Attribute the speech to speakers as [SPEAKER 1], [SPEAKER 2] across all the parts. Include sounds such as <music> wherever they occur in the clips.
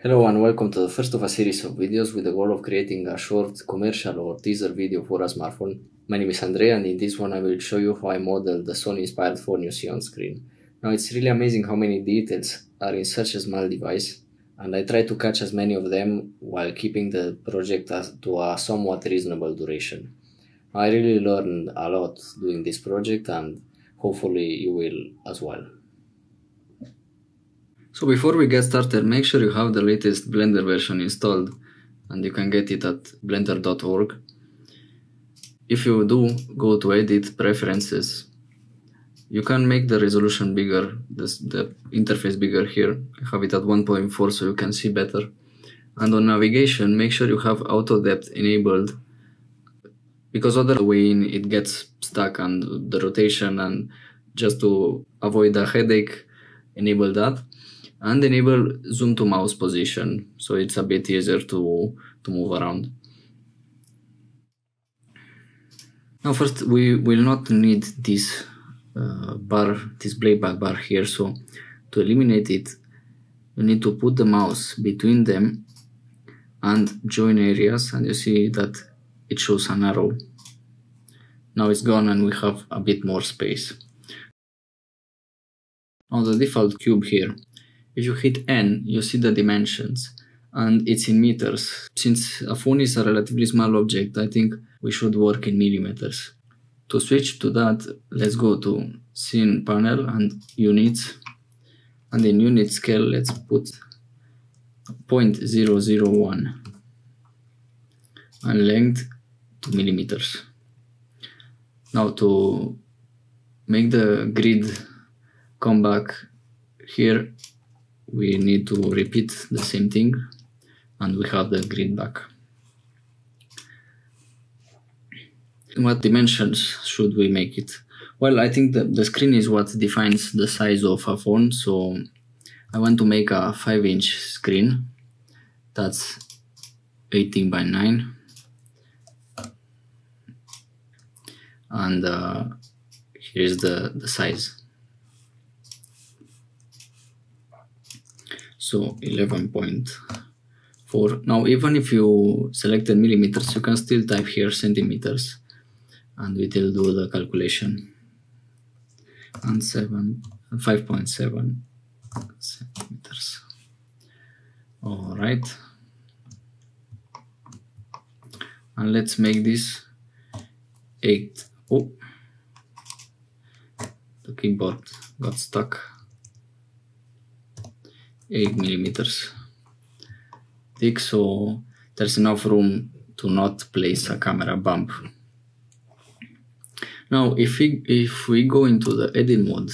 [SPEAKER 1] Hello and welcome to the first of a series of videos with the goal of creating a short commercial or teaser video for a smartphone. My name is Andrei and in this one I will show you how I modeled the Sony inspired phone you see on screen. Now it's really amazing how many details are in such a small device and I try to catch as many of them while keeping the project to a somewhat reasonable duration. I really learned a lot doing this project and hopefully you will as well. So before we get started, make sure you have the latest Blender version installed and you can get it at blender.org. If you do, go to Edit, Preferences. You can make the resolution bigger, the interface bigger here. I have it at 1.4 so you can see better. And on navigation, make sure you have auto depth enabled because other way in it gets stuck and the rotation and just to avoid a headache, enable that and enable zoom to mouse position so it's a bit easier to, to move around. Now first we will not need this uh, bar, this playback bar here so to eliminate it you need to put the mouse between them and join areas and you see that it shows an arrow. Now it's gone and we have a bit more space. On the default cube here if you hit N, you see the dimensions and it's in meters. Since a phone is a relatively small object, I think we should work in millimeters. To switch to that, let's go to scene panel and units. And in unit scale, let's put 0.001 and length to millimeters. Now to make the grid come back here, we need to repeat the same thing and we have the grid back. What dimensions should we make it? Well, I think that the screen is what defines the size of a phone, so I want to make a 5 inch screen that's 18 by 9 and uh, here's the, the size so 11.4 now even if you selected millimeters you can still type here centimeters and we will do the calculation. And 7 5.7 centimeters. All right. And let's make this 8 oh. The keyboard got stuck 8 millimeters thick so there's enough room to not place a camera bump. Now if we, if we go into the edit mode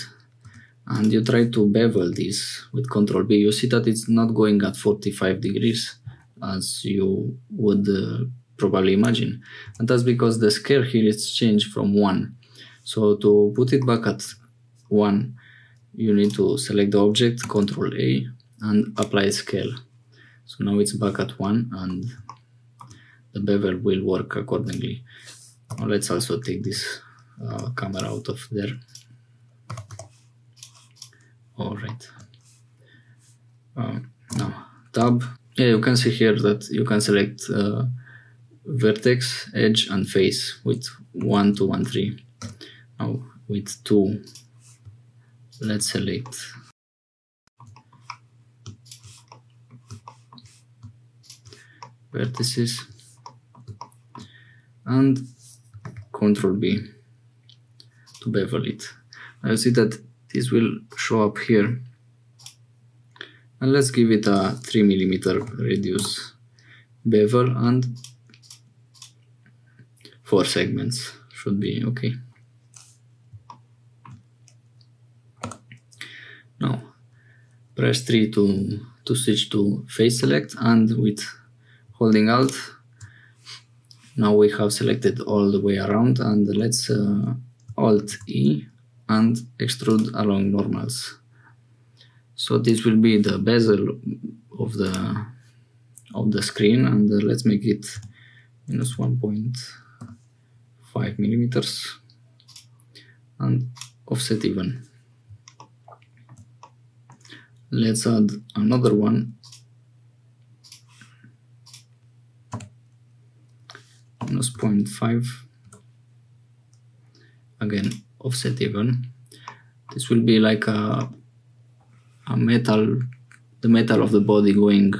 [SPEAKER 1] and you try to bevel this with Ctrl B, you see that it's not going at 45 degrees as you would uh, probably imagine. And that's because the scale here is changed from 1. So to put it back at 1, you need to select the object, Ctrl A, and apply scale. So now it's back at 1 and the bevel will work accordingly. Now let's also take this uh, camera out of there. Alright. Um, now tab. Yeah, you can see here that you can select uh, vertex, edge and face with 1, 2 and 3. Now with 2 let's select vertices and Ctrl B to bevel it. I see that this will show up here and let's give it a 3 millimeter radius bevel and 4 segments should be okay. Now press 3 to, to switch to face select and with holding alt now we have selected all the way around and let's uh, alt E and extrude along normals. So this will be the bezel of the of the screen and uh, let's make it minus 1.5 millimeters and offset even. Let's add another one minus 0.5 again offset even. This will be like a, a metal the metal of the body going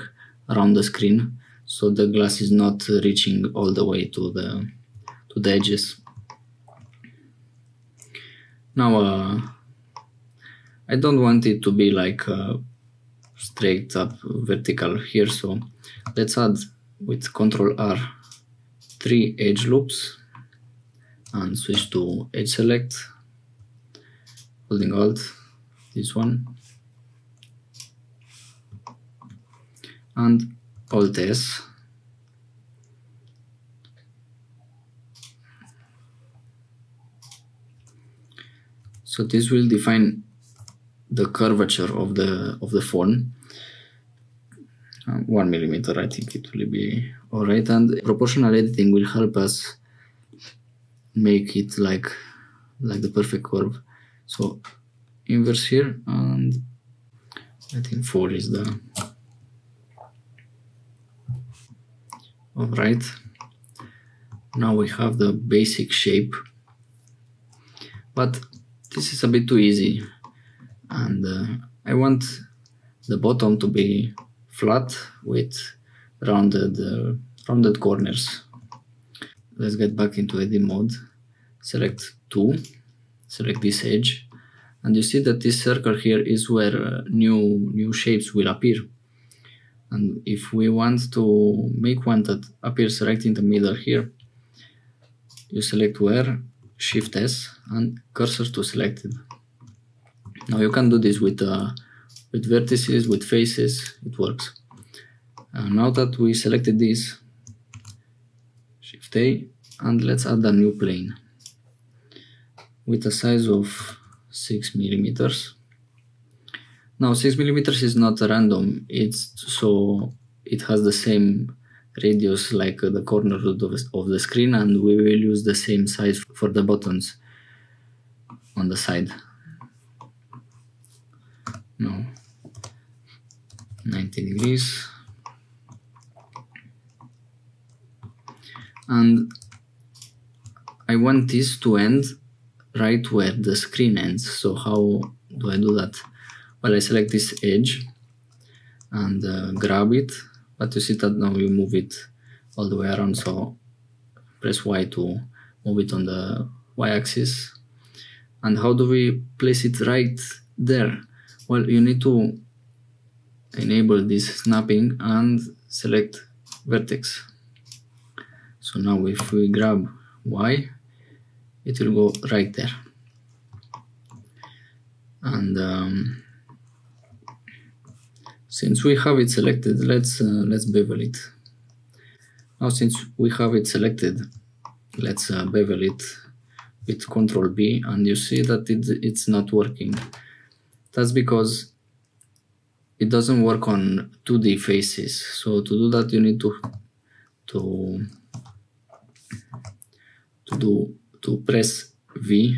[SPEAKER 1] around the screen. So the glass is not reaching all the way to the to the edges. Now uh, I don't want it to be like uh, straight up vertical here. So let's add with Ctrl R three edge loops. And switch to edge select. Holding alt this one. And alt S. So this will define the curvature of the of the phone. Uh, one millimeter I think it will be alright and proportional editing will help us make it like like the perfect curve so inverse here and I think 4 is the alright now we have the basic shape but this is a bit too easy and uh, I want the bottom to be flat with rounded uh, rounded corners. Let's get back into edit mode. Select 2 select this edge and you see that this circle here is where uh, new new shapes will appear. And if we want to make one that appears right in the middle here you select where shift S and cursor to selected now you can do this with uh, with vertices with faces. It works uh, now that we selected this shift A and let's add a new plane with a size of 6 millimeters. Now 6 millimeters is not random. It's so it has the same radius like uh, the corner of the, of the screen and we will use the same size for the buttons on the side. No 90 degrees and I want this to end right where the screen ends. So how do I do that? Well I select this edge and uh, grab it. But you see that now you move it all the way around. So press Y to move it on the y-axis and how do we place it right there? Well you need to enable this snapping and select vertex so now if we grab Y it will go right there. And um, since we have it selected let's uh, let's bevel it. Now since we have it selected let's uh, bevel it with control B and you see that it, it's not working. That's because it doesn't work on 2D faces. So to do that you need to to to do to press V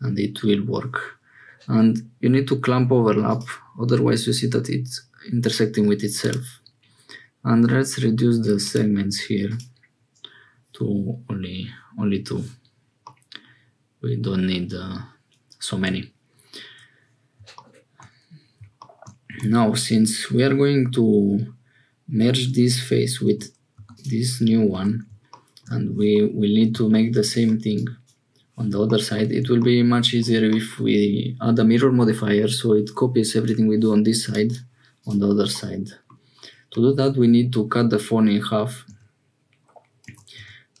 [SPEAKER 1] and it will work. And you need to clamp overlap otherwise you see that it's intersecting with itself. And let's reduce the segments here to only only two. We don't need uh, so many. Now since we are going to merge this face with this new one and we will need to make the same thing. On the other side it will be much easier if we add a mirror modifier so it copies everything we do on this side on the other side. To do that we need to cut the phone in half.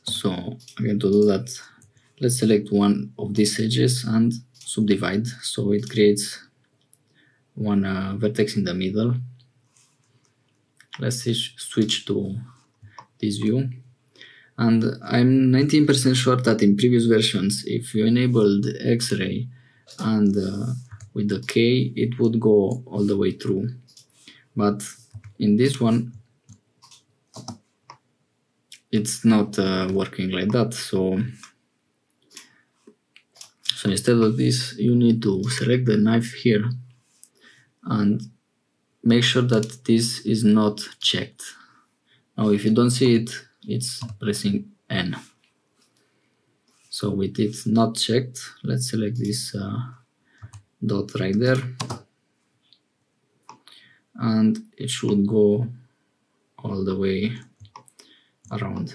[SPEAKER 1] So again to do that let's select one of these edges and subdivide so it creates one uh, vertex in the middle. Let's switch to this view and I'm 19% sure that in previous versions if you enabled X-ray and uh, with the K it would go all the way through. But in this one it's not uh, working like that. So so instead of this you need to select the knife here and make sure that this is not checked. Now if you don't see it it's pressing n. So with it not checked, let's select this uh, dot right there. And it should go all the way around.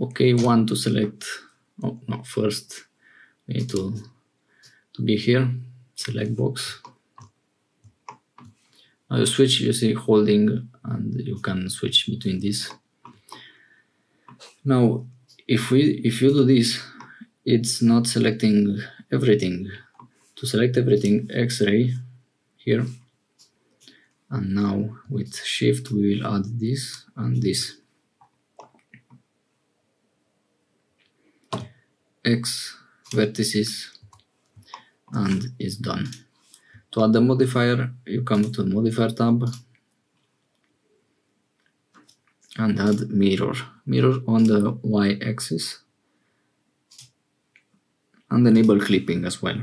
[SPEAKER 1] Okay, one to select, oh no, first we need to, to be here, select box. Now you switch, you see holding and you can switch between these. Now, if we if you do this, it's not selecting everything. To select everything, X-ray here. And now with shift we will add this and this. X vertices and is done. To add the modifier, you come to the modifier tab and add mirror. Mirror on the y-axis and enable clipping as well.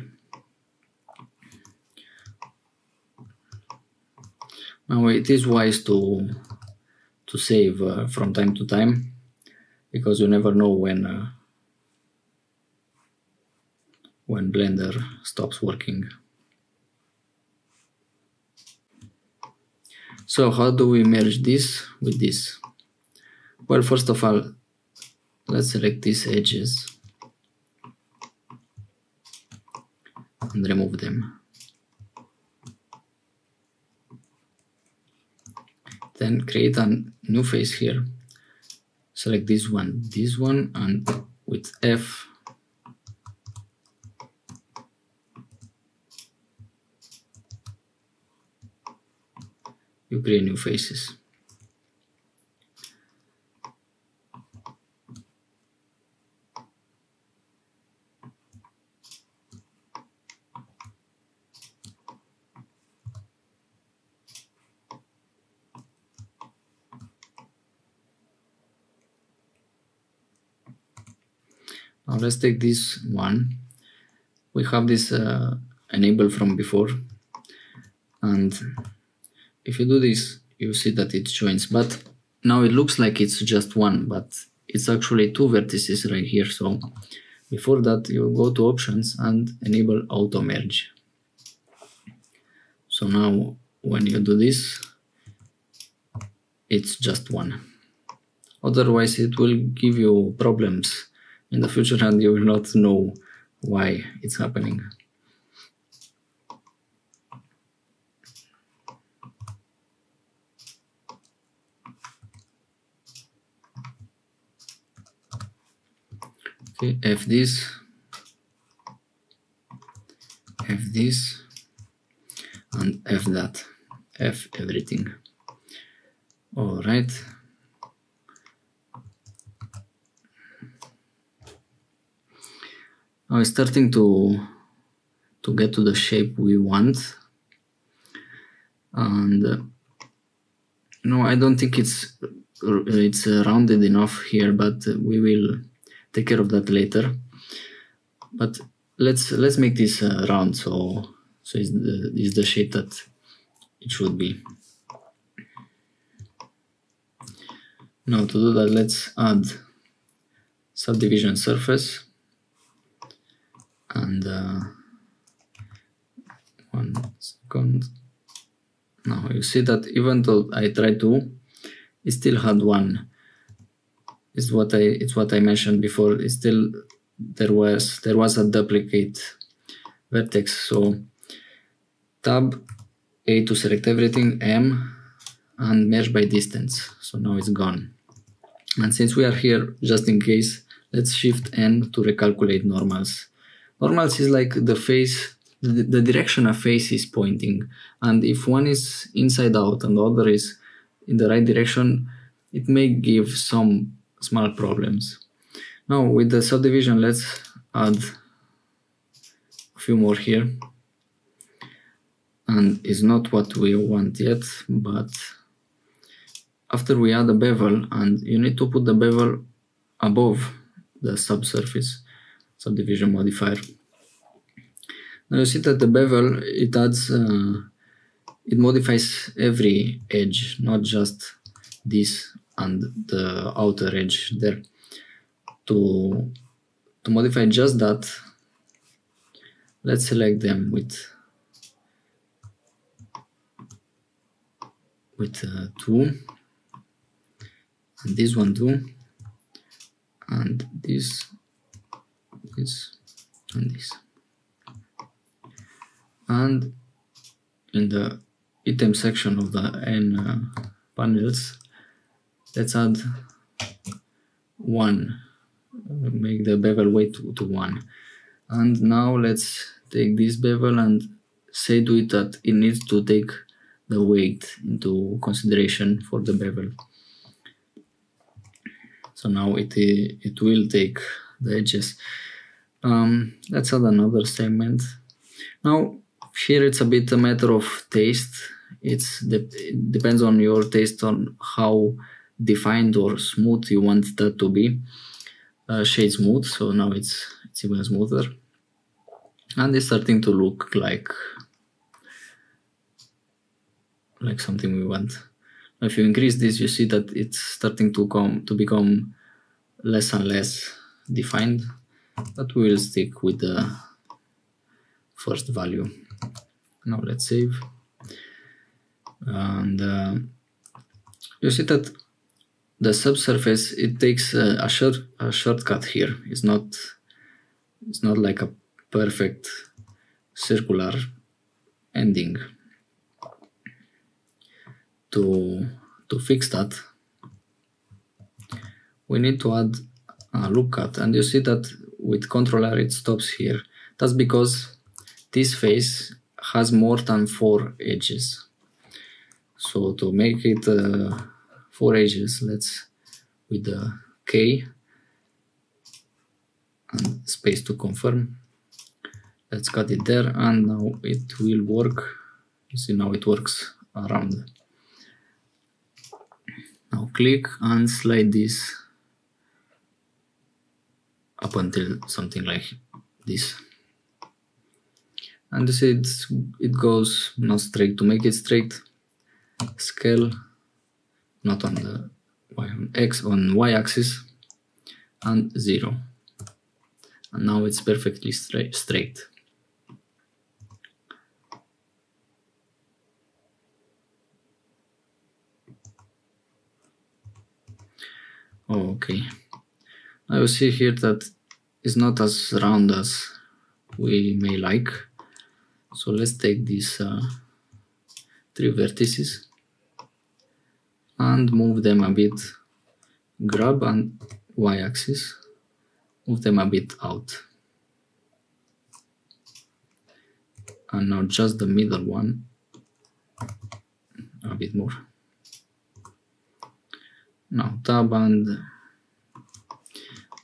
[SPEAKER 1] Now it is wise to to save uh, from time to time because you never know when uh, when Blender stops working. So how do we merge this with this? Well, first of all, let's select these edges and remove them. Then create a new face here. Select this one, this one, and with F you create new faces. Now let's take this one. We have this uh, enabled from before. And if you do this you see that it joins. But now it looks like it's just one but it's actually two vertices right here. So before that you go to options and enable auto merge so now when you do this it's just one. Otherwise it will give you problems in the future and you will not know why it's happening. Okay f this. F this. And f that. F everything. All right it's starting to to get to the shape we want. And uh, no I don't think it's it's uh, rounded enough here but we will take care of that later. But let's let's make this uh, round. So so it's the, it's the shape that it should be. Now to do that let's add subdivision surface and uh, one second now you see that even though I tried to it still had one is what I it's what I mentioned before. It's still there was there was a duplicate vertex. So tab A to select everything, M and merge by distance. So now it's gone. And since we are here, just in case, let's shift N to recalculate normals. Normals is like the face, the, the direction a face is pointing. And if one is inside out and the other is in the right direction, it may give some small problems. Now with the subdivision, let's add a few more here. And it's not what we want yet, but after we add a bevel, and you need to put the bevel above the subsurface subdivision modifier. Now you see that the bevel, it adds, uh, it modifies every edge, not just this and the outer edge there. To, to modify just that, let's select them with with uh, two and this one too and this this and this. And in the item section of the n uh, panels let's add one. Make the bevel weight to, to one. And now let's take this bevel and say to it that it needs to take the weight into consideration for the bevel. So now it it will take the edges um, let's add another segment. Now here it's a bit a matter of taste. It's it depends on your taste on how defined or smooth you want that to be. Uh, shade smooth so now it's it's even smoother. And it's starting to look like like something we want. If you increase this you see that it's starting to come to become less and less defined but we will stick with the first value. Now let's save. And uh, you see that the subsurface it takes a, a short a shortcut here. It's not it's not like a perfect circular ending. To to fix that we need to add a loop cut. And you see that with Ctrl R it stops here. That's because this face has more than four edges. So to make it uh, four edges let's with the K and space to confirm. Let's cut it there and now it will work. You see now it works around. Now click and slide this up until something like this. And see it's, it goes not straight to make it straight. Scale not on the y on x on y axis and zero. And now it's perfectly straight. Straight okay now will see here that it's not as round as we may like. So let's take these uh, three vertices and move them a bit. Grab and y-axis move them a bit out. And now just the middle one a bit more. Now tab and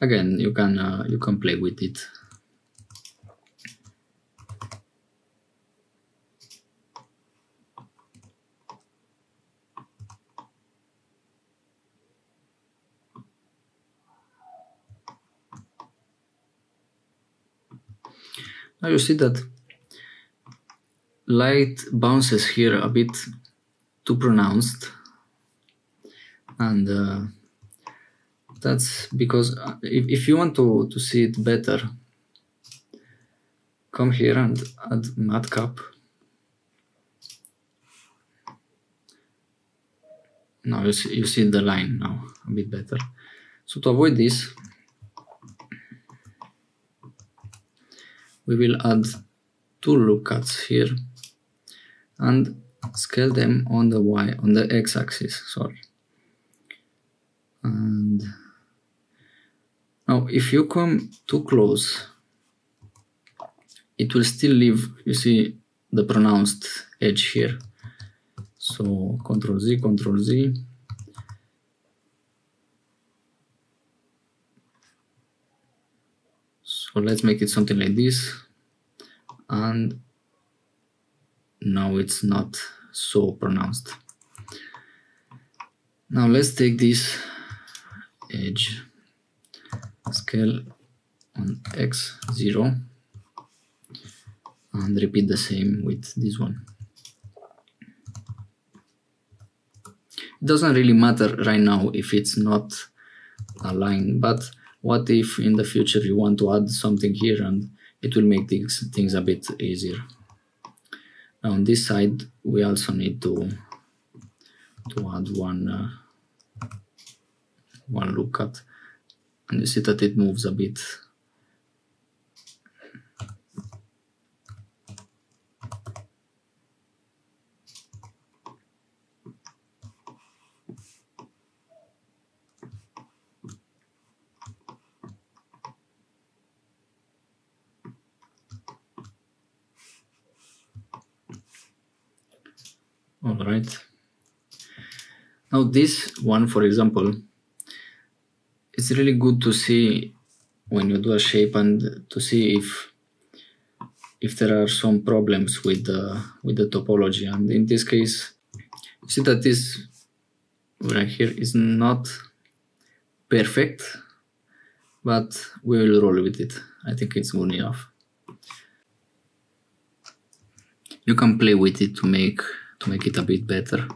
[SPEAKER 1] again you can uh, you can play with it. Now you see that light bounces here a bit too pronounced and uh, that's because uh, if, if you want to, to see it better come here and add matcap now you see, you see the line now a bit better. So to avoid this we will add two loop cuts here and scale them on the y on the x-axis sorry. And now if you come too close it will still leave you see the pronounced edge here. So control z control z. So let's make it something like this. And now it's not so pronounced. Now let's take this edge scale on x0 and repeat the same with this one. It doesn't really matter right now if it's not aligned but what if in the future you want to add something here and it will make things, things a bit easier? Now on this side we also need to to add one uh, one loop cut and you see that it moves a bit all right. Now this one for example it's really good to see when you do a shape and to see if if there are some problems with the with the topology. And in this case you see that this right here is not perfect but we will roll with it. I think it's good enough. You can play with it to make to make it a bit better.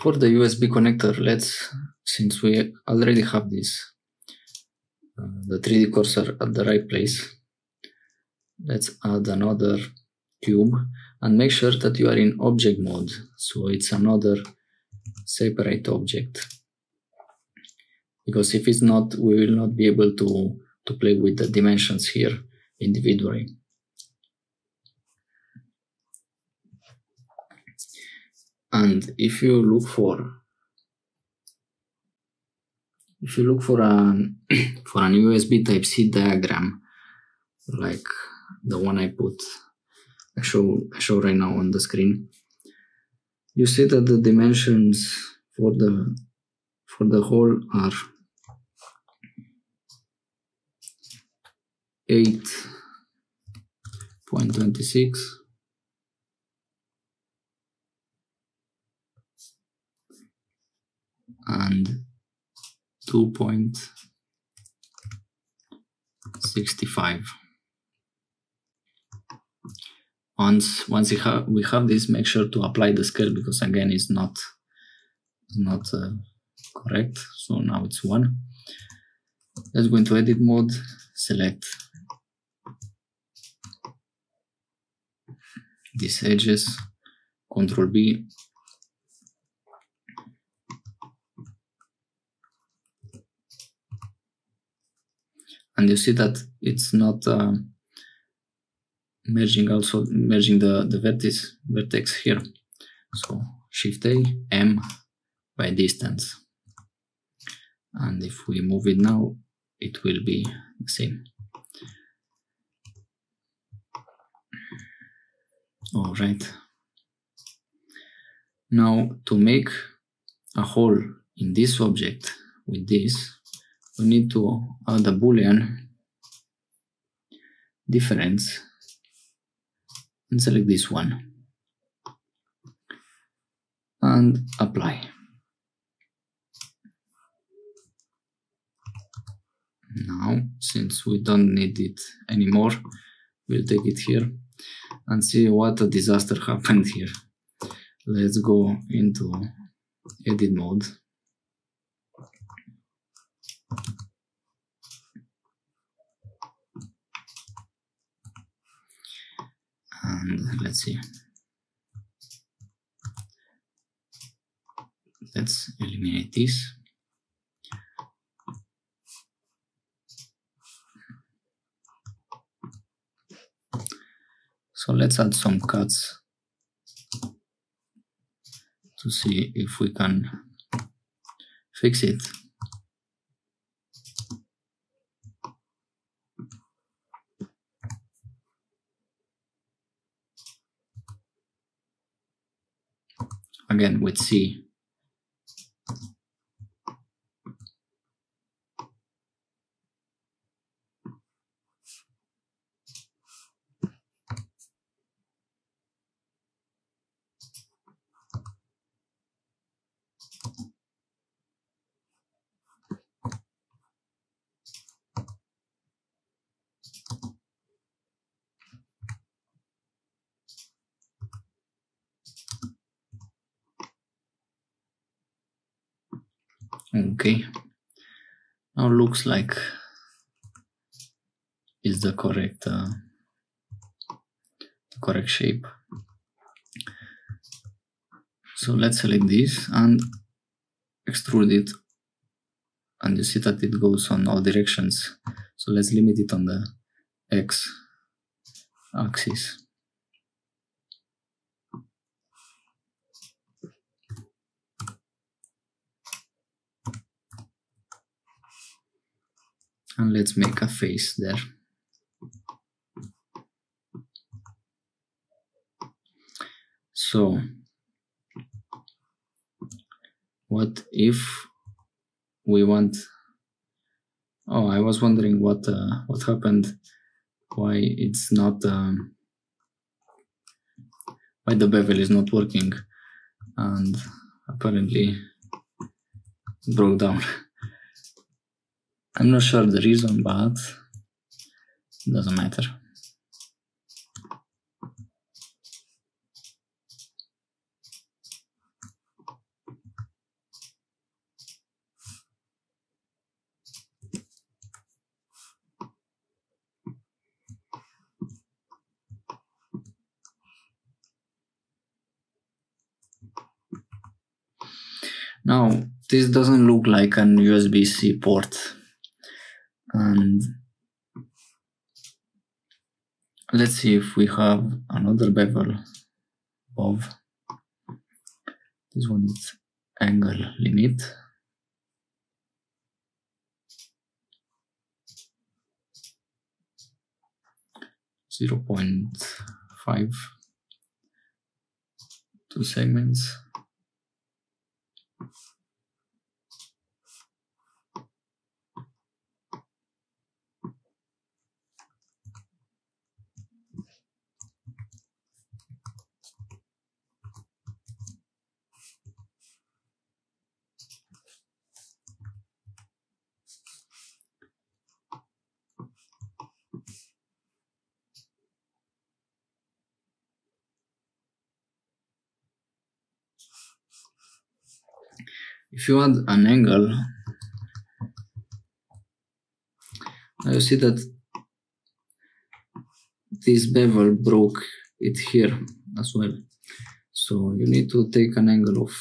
[SPEAKER 1] For the USB connector, let's, since we already have this, uh, the 3D cursor at the right place, let's add another cube and make sure that you are in object mode. So it's another separate object. Because if it's not we will not be able to to play with the dimensions here individually and if you look for if you look for an <clears throat> for an USB type C diagram like the one I put I show I show right now on the screen. You see that the dimensions for the for the hole are eight point twenty six and two point sixty five once once we have we have this make sure to apply the scale because again it's not not uh, correct. So now it's one. Let's go into edit mode select these edges control b and you see that it's not uh, merging also merging the the vertex vertex here. So shift a m by distance. And if we move it now it will be the same. All right. Now to make a hole in this object with this we need to add a boolean difference and select this one and apply. Now, since we don't need it anymore, we'll take it here and see what a disaster <laughs> happened here. Let's go into edit mode and let's see. Let's eliminate this. So let's add some cuts to see if we can fix it again with C. okay. Now looks like is the correct uh, correct shape. So let's select this and extrude it. And you see that it goes on all directions. So let's limit it on the x axis and let's make a face there. So what if we want oh i was wondering what uh, what happened why it's not um, why the bevel is not working and apparently broke down <laughs> I'm not sure the reason, but it doesn't matter. Now, this doesn't look like an USB-C port and let's see if we have another bevel of this one is angle limit. Zero point five two segments if you add an angle now you see that this bevel broke it here as well. So you need to take an angle of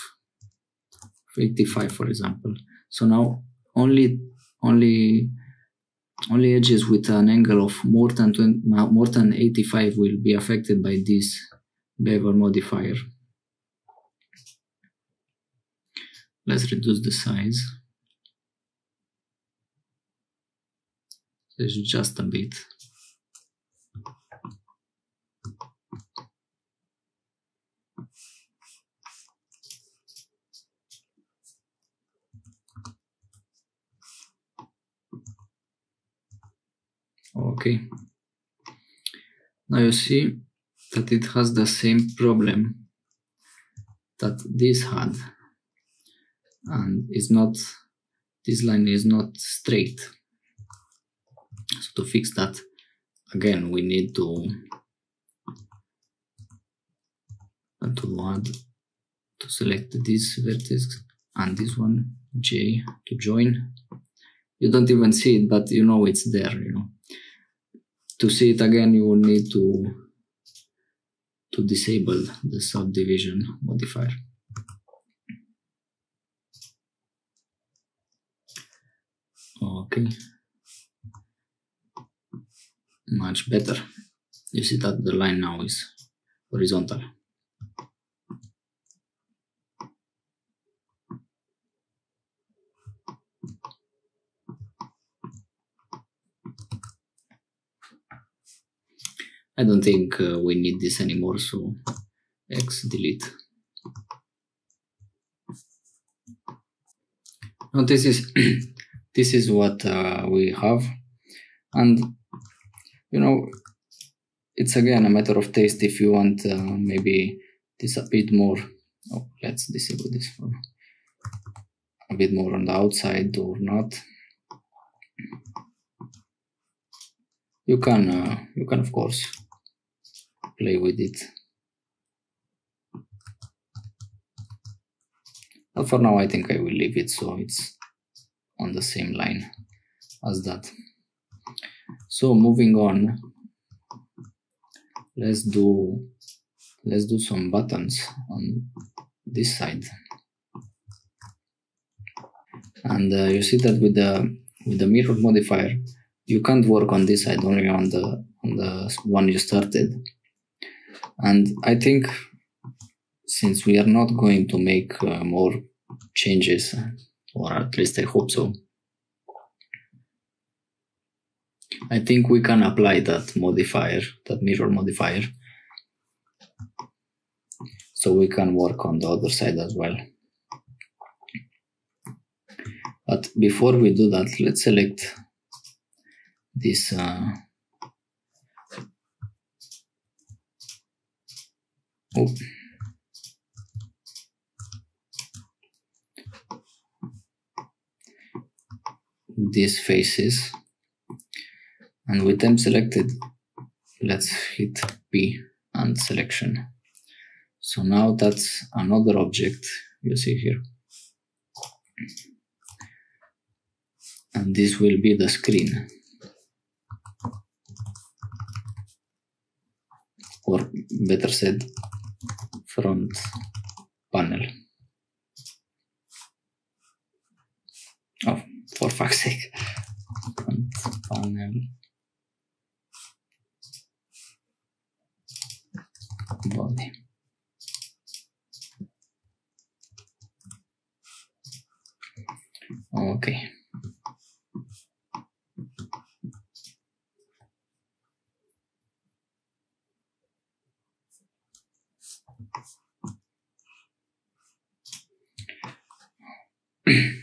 [SPEAKER 1] 85 for example. So now only only only edges with an angle of more than 20, more than 85 will be affected by this bevel modifier Let's reduce the size. There's just a bit. Okay. Now you see that it has the same problem that this had and it's not this line is not straight. So to fix that again we need to to add to select this vertex and this one J to join. You don't even see it but you know it's there you know. To see it again you will need to to disable the subdivision modifier okay much better. You see that the line now is horizontal. I don't think uh, we need this anymore so X delete. Now this is <clears throat> this is what uh, we have. And you know it's again a matter of taste if you want uh, maybe this a bit more. Oh let's disable this for a bit more on the outside or not. You can uh, you can of course play with it. But for now I think I will leave it so it's on the same line as that. So moving on let's do let's do some buttons on this side. And uh, you see that with the with the mirror modifier you can't work on this side only on the on the one you started. And i think since we are not going to make uh, more changes or at least i hope so i think we can apply that modifier that mirror modifier so we can work on the other side as well but before we do that, let's select this uh, oh. These faces. And with them selected let's hit P and selection. So now that's another object you see here. And this will be the screen. Or better said front panel. Oh for fuck's sake. Component. Body. Okay. <clears throat>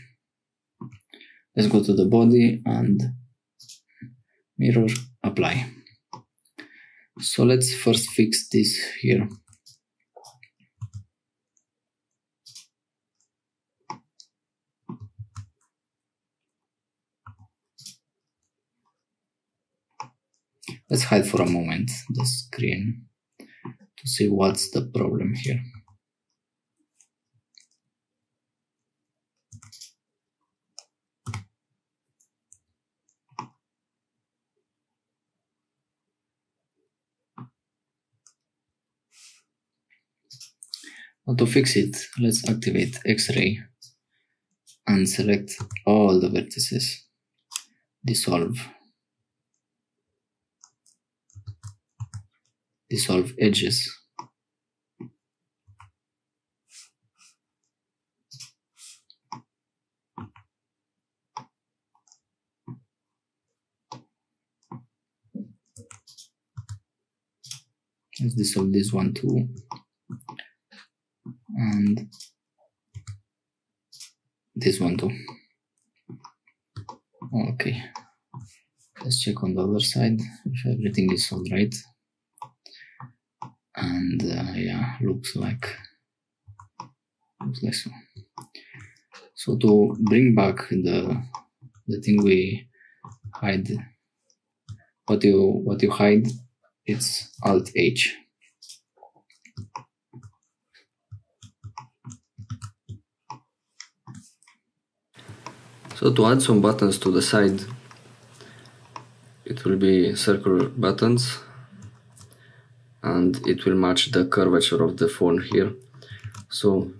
[SPEAKER 1] let's go to the body and mirror apply. So let's first fix this here. Let's hide for a moment the screen to see what's the problem here Now to fix it, let's activate X-ray and select all the vertices. Dissolve. Dissolve edges. Let's dissolve this one too and this one too. Okay. Let's check on the other side if everything is all right. And uh, yeah looks like looks like so. So to bring back the the thing we hide what you what you hide it's alt h So to add some buttons to the side, it will be circular buttons and it will match the curvature of the phone here. So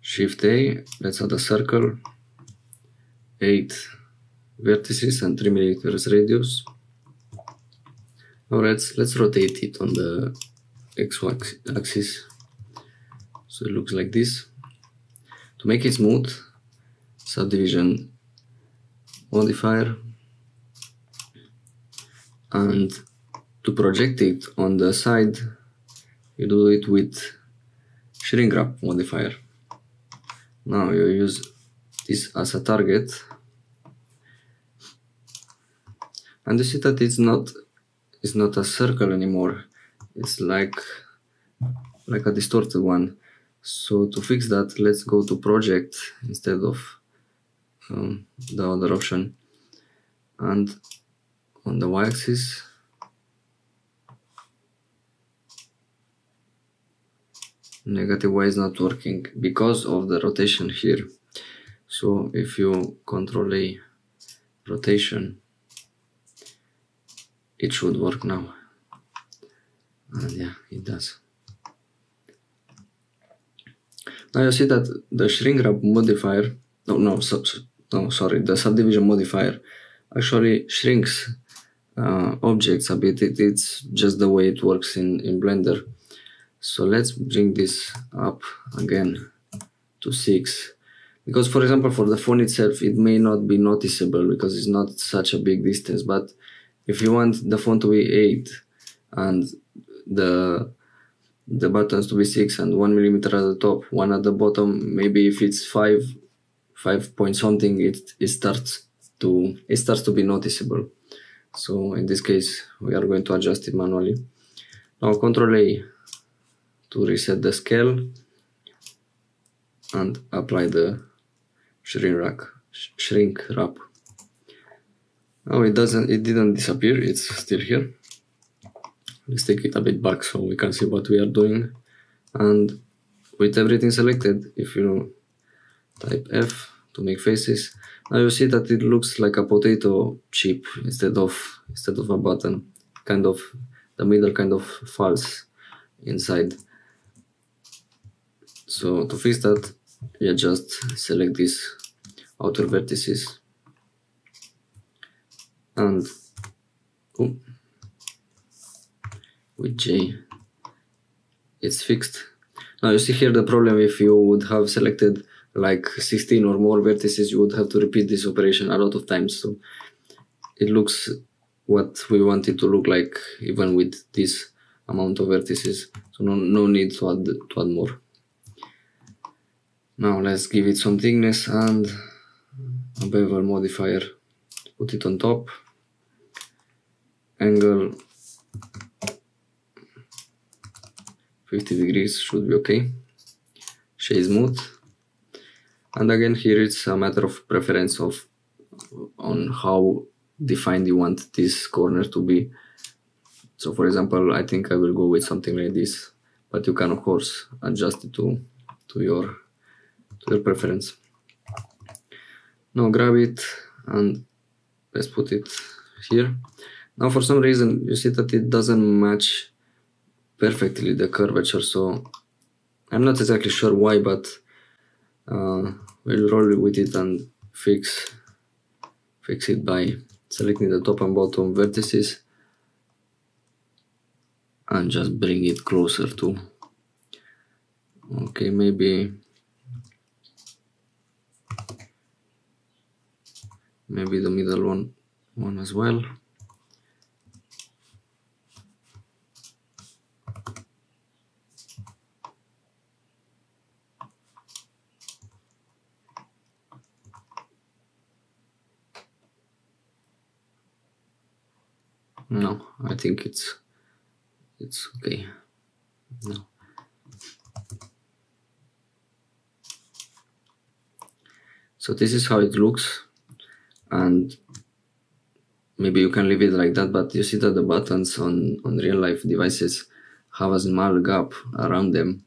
[SPEAKER 1] Shift A, let's add a circle, 8 vertices and 3 millimeters radius. Now let's, let's rotate it on the X axis. So it looks like this. To make it smooth, subdivision modifier and to project it on the side you do it with shrink wrap modifier. Now you use this as a target. And you see that it's not it's not a circle anymore. It's like like a distorted one. So to fix that let's go to project instead of the other option. And on the y-axis negative y is not working because of the rotation here. So if you control a rotation it should work now. And yeah it does. Now you see that the shrink wrap modifier no no so, no sorry the subdivision modifier actually shrinks uh, objects a bit. It, it's just the way it works in in blender. So let's bring this up again to 6 because for example for the phone itself it may not be noticeable because it's not such a big distance but if you want the phone to be 8 and the the buttons to be 6 and 1 millimeter at the top one at the bottom maybe if it's 5 5 point something it, it starts to it starts to be noticeable. So in this case we are going to adjust it manually. Now control A to reset the scale and apply the shrink wrap shrink wrap. Now it doesn't it didn't disappear it's still here. Let's take it a bit back so we can see what we are doing. And with everything selected if you type F to make faces. Now you see that it looks like a potato chip instead of instead of a button. Kind of the middle kind of falls inside. So to fix that you just select these outer vertices. And oh, with J it's fixed. Now you see here the problem if you would have selected like 16 or more vertices you would have to repeat this operation a lot of times. So it looks what we want it to look like even with this amount of vertices so no, no need to add, to add more. Now let's give it some thickness and a bevel modifier. Put it on top. Angle 50 degrees should be okay. Shade smooth and again here it's a matter of preference of on how defined you want this corner to be. So for example i think i will go with something like this but you can of course adjust it to to your to your preference. Now grab it and let's put it here. Now for some reason you see that it doesn't match perfectly the curvature so I'm not exactly sure why but uh, we'll roll with it and fix fix it by selecting the top and bottom vertices and just bring it closer to. Okay maybe maybe the middle one one as well no I think it's it's okay. No. So this is how it looks and maybe you can leave it like that but you see that the buttons on on real life devices have a small gap around them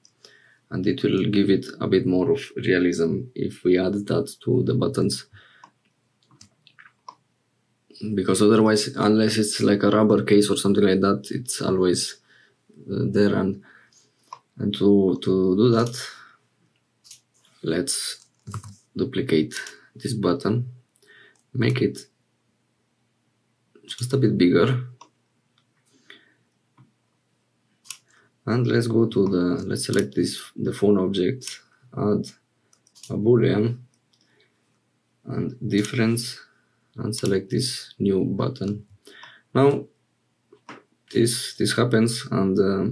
[SPEAKER 1] and it will give it a bit more of realism if we add that to the buttons because otherwise unless it's like a rubber case or something like that it's always uh, there. And and to to do that let's duplicate this button make it just a bit bigger. And let's go to the let's select this the phone object add a boolean and difference and select this new button. Now this this happens and uh,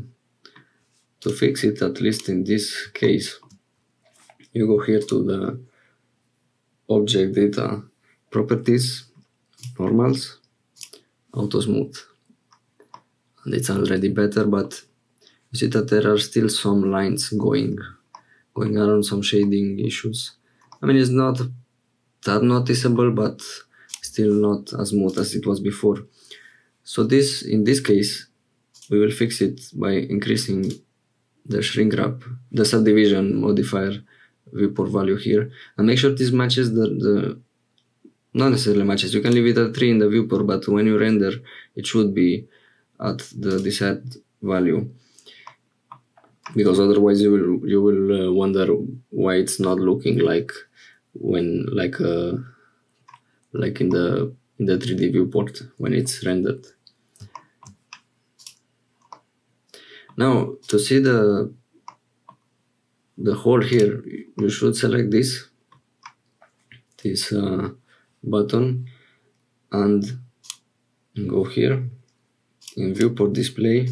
[SPEAKER 1] to fix it at least in this case you go here to the object data properties normals auto smooth and it's already better but you see that there are still some lines going going around some shading issues. I mean it's not that noticeable but still not as smooth as it was before. So this, in this case, we will fix it by increasing the shrink wrap, the subdivision modifier viewport value here. And make sure this matches the, the not necessarily matches. You can leave it at 3 in the viewport but when you render it should be at the desired value. Because otherwise you will you will uh, wonder why it's not looking like when like uh like in the in the 3d viewport when it's rendered. Now to see the the hole here you should select this this uh, button and go here in viewport display.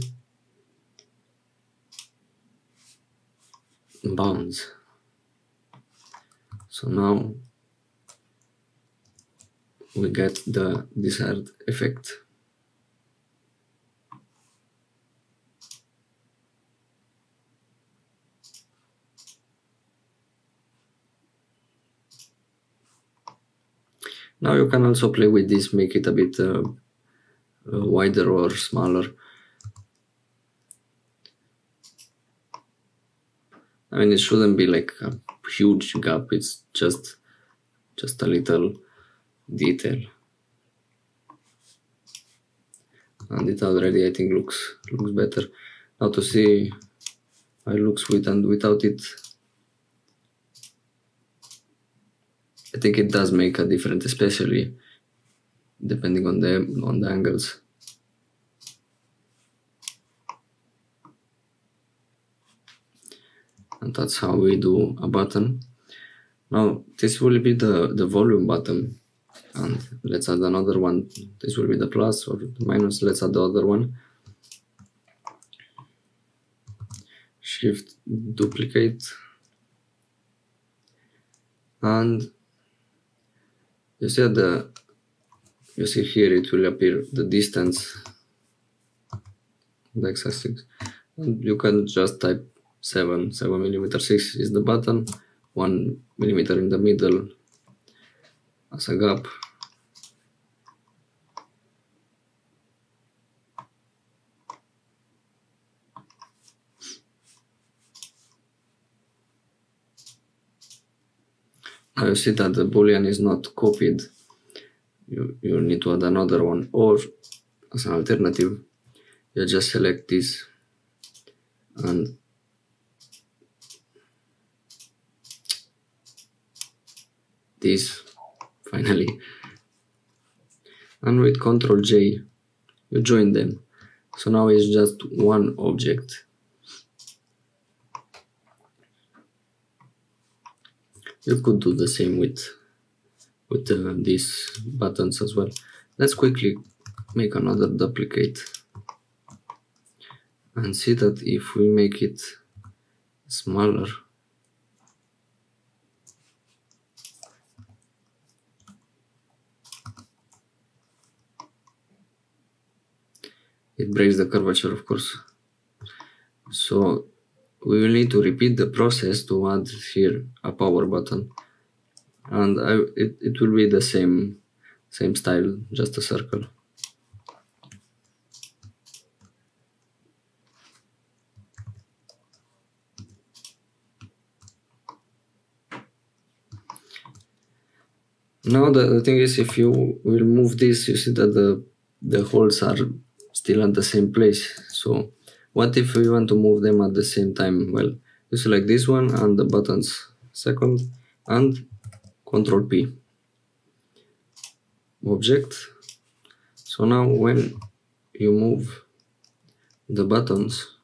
[SPEAKER 1] Bounds. So now we get the desired effect Now you can also play with this, make it a bit uh, uh, wider or smaller. I mean, it shouldn't be like a huge gap. It's just just a little detail, and it already I think looks looks better. Now to see how it looks with and without it, I think it does make a difference, especially depending on the on the angles. And that's how we do a button. Now this will be the, the volume button. And let's add another one. This will be the plus or the minus. Let's add the other one. Shift duplicate. And you see the you see here it will appear the distance the x-axis and you can just type 7 7 millimeter 6 is the button 1 millimeter in the middle as a gap Now you see that the boolean is not copied. You, you need to add another one. Or as an alternative you just select this and this finally. And with Ctrl J you join them. So now it's just one object. You could do the same with with uh, these buttons as well. Let's quickly make another duplicate. And see that if we make it smaller it breaks the curvature of course. So we will need to repeat the process to add here a power button. And I, it, it will be the same same style just a circle. Now the, the thing is if you will move this you see that the the holes are still at the same place so what if we want to move them at the same time? Well, you select this one and the buttons second and Control P. Object. So now when you move the buttons,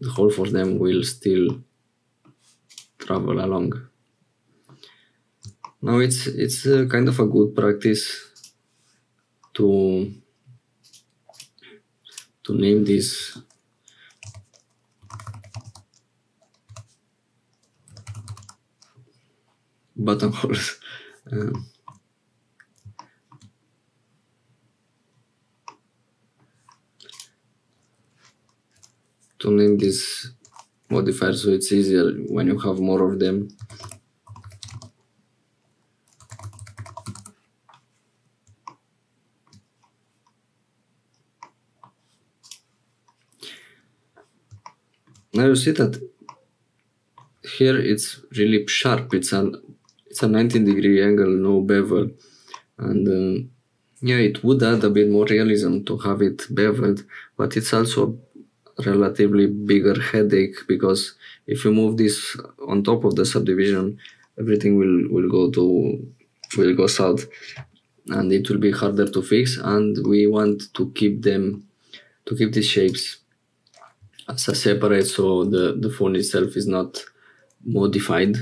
[SPEAKER 1] the hole for them will still travel along. Now it's it's uh, kind of a good practice to to name this buttonholes. <laughs> Um, to name this modifier so it's easier when you have more of them Now you see that here it's really sharp. It's a it's a 19 degree angle, no bevel, and uh, yeah, it would add a bit more realism to have it beveled, but it's also relatively bigger headache because if you move this on top of the subdivision, everything will will go to will go south, and it will be harder to fix. And we want to keep them to keep these shapes as a separate, so the the phone itself is not modified.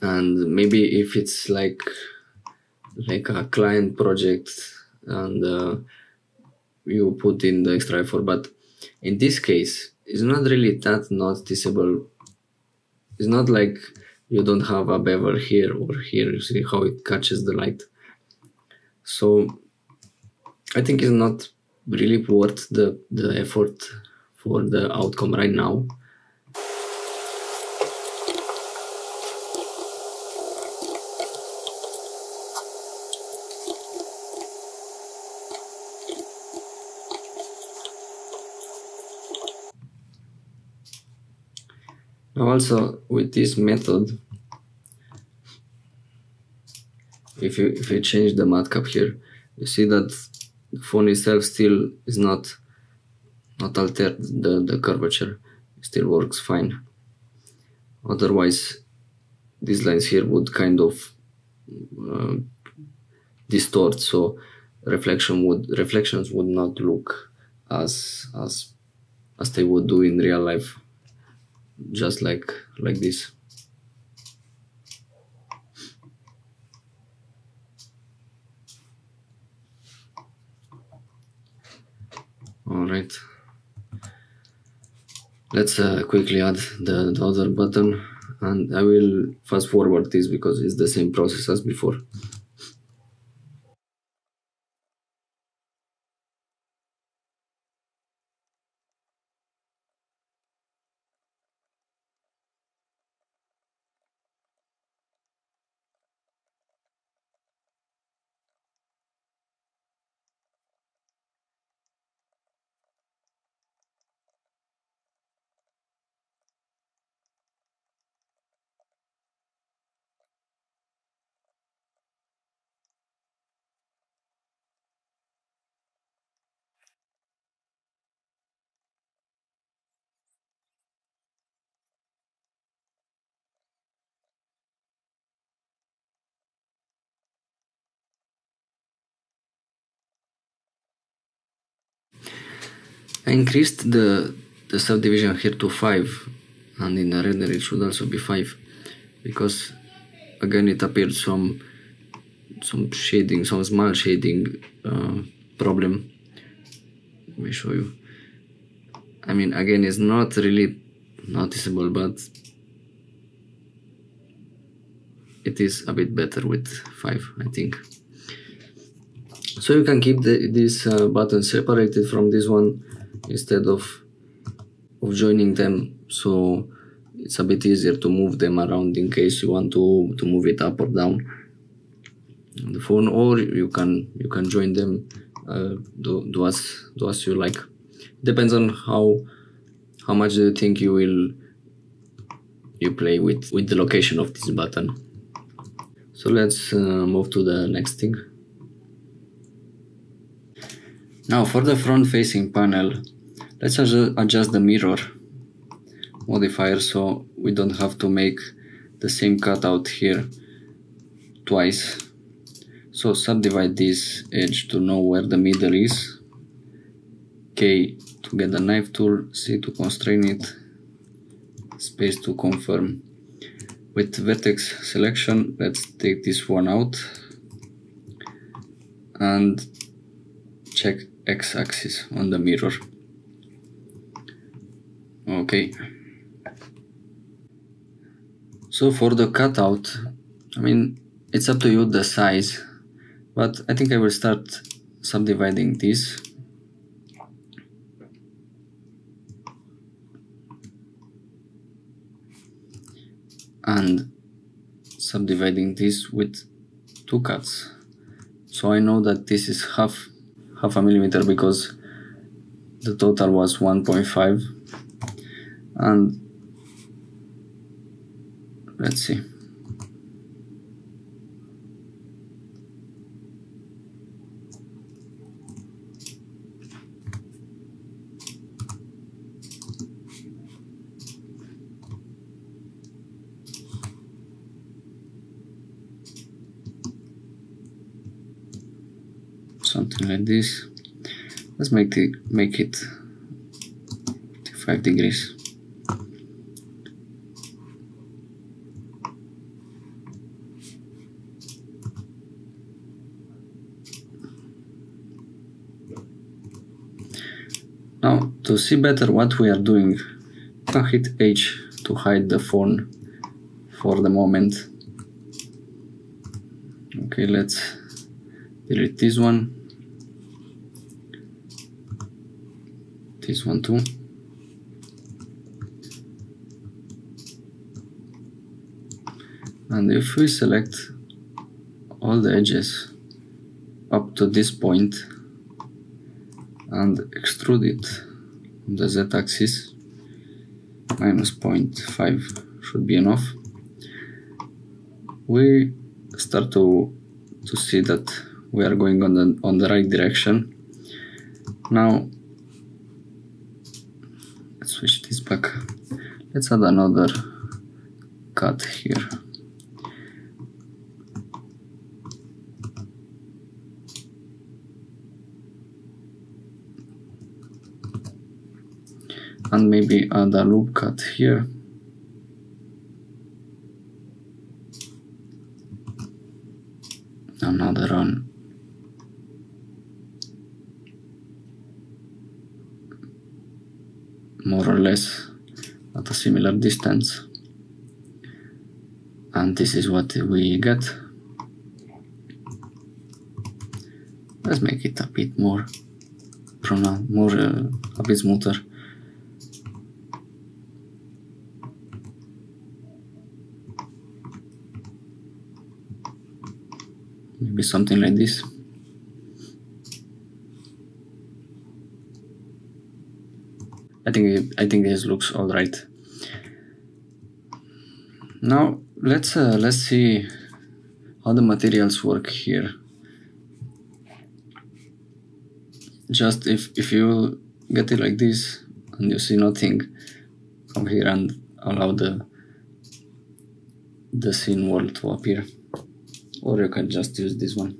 [SPEAKER 1] And maybe if it's like like a client project and uh, you put in the extra effort but in this case it's not really that noticeable. It's not like you don't have a bevel here or here you see how it catches the light. So i think it's not really worth the the effort for the outcome right now. Also with this method if you if you change the matcap here you see that the phone itself still is not not altered the, the curvature. Still works fine. Otherwise these lines here would kind of uh, distort so reflection would reflections would not look as as as they would do in real life. Just like like this. All right let's uh, quickly add the, the other button and I will fast forward this because it's the same process as before I increased the, the subdivision here to 5 and in the render it should also be 5 because again it appeared some some shading, some small shading uh, problem. Let me show you. I mean again it's not really noticeable but it is a bit better with 5 I think. So you can keep the, this uh, button separated from this one instead of of joining them. So it's a bit easier to move them around in case you want to to move it up or down on the phone or you can you can join them uh, do, do as do as you like. Depends on how how much do you think you will you play with with the location of this button. So let's uh, move to the next thing. Now for the front facing panel Let's adjust the mirror modifier so we don't have to make the same cutout here twice. So subdivide this edge to know where the middle is. K to get the knife tool, C to constrain it, space to confirm. With vertex selection, let's take this one out and check x-axis on the mirror. Okay. So for the cutout, I mean, it's up to you the size, but I think I will start subdividing this. And subdividing this with two cuts. So I know that this is half half a millimeter because the total was 1.5 and let's see. Something like this. Let's make it make it 5 degrees Now, to see better what we are doing, can hit H to hide the phone for the moment. Okay, let's delete this one. This one too. And if we select all the edges up to this point, and extrude it the z-axis. Minus 0.5 should be enough. We start to to see that we are going on the on the right direction. Now let's switch this back. Let's add another cut here and maybe add a loop cut here. Another one more or less at a similar distance. And this is what we get. Let's make it a bit more pronounced more uh, a bit smoother maybe something like this. I think I think this looks all right. Now let's uh, let's see how the materials work here. Just if if you get it like this and you see nothing come here and allow the the scene world to appear or you can just use this one.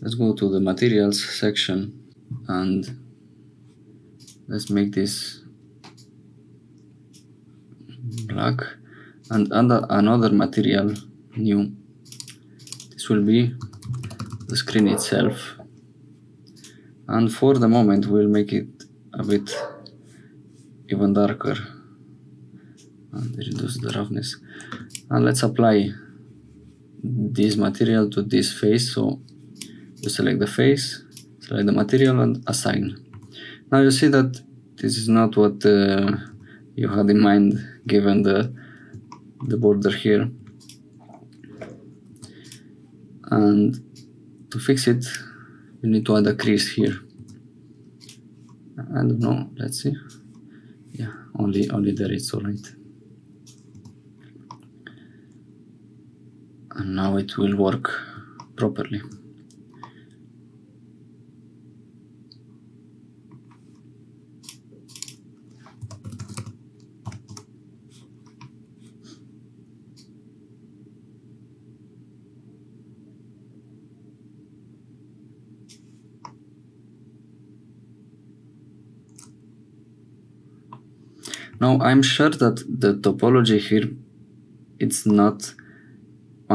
[SPEAKER 1] Let's go to the materials section and let's make this black. And under another material new this will be the screen itself. And for the moment we'll make it a bit even darker and reduce the roughness and let's apply this material to this face. So you select the face select the material and assign. Now you see that this is not what uh, you had in mind given the the border here. And to fix it you need to add a crease here. I don't know let's see. Yeah only only there it's alright and now it will work properly. Now I'm sure that the topology here it's not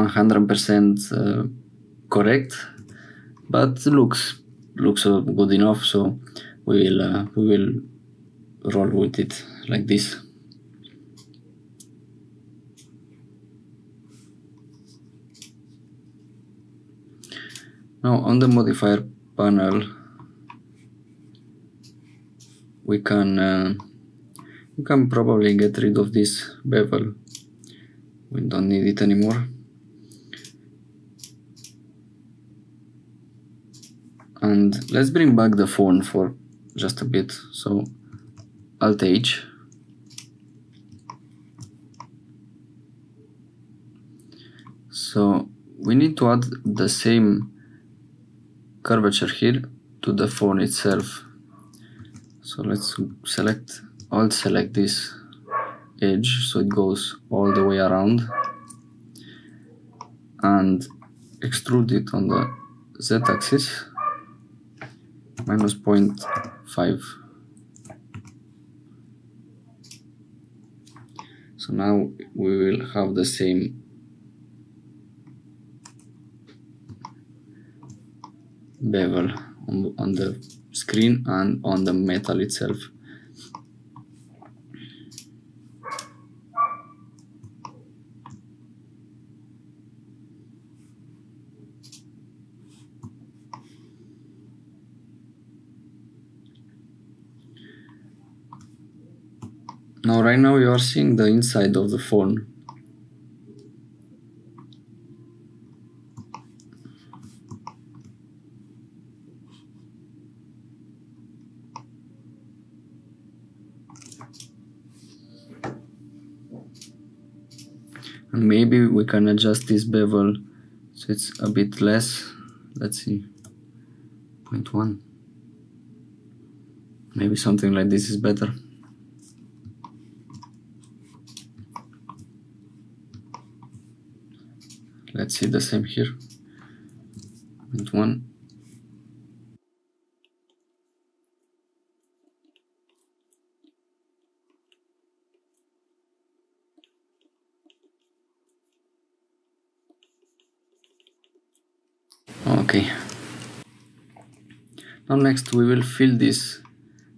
[SPEAKER 1] 100% uh, correct. But looks looks good enough so we will uh, we will roll with it like this. Now on the modifier panel we can uh, we can probably get rid of this bevel. We don't need it anymore and let's bring back the phone for just a bit. So alt h. So we need to add the same curvature here to the phone itself. So let's select alt select this edge so it goes all the way around and extrude it on the z-axis minus 0.5 so now we will have the same. Bevel on, on the screen and on the metal itself Now right now you are seeing the inside of the phone. And maybe we can adjust this bevel so it's a bit less. Let's see, 0.1. Maybe something like this is better. Let's see the same here. And one. Okay. Now next we will fill this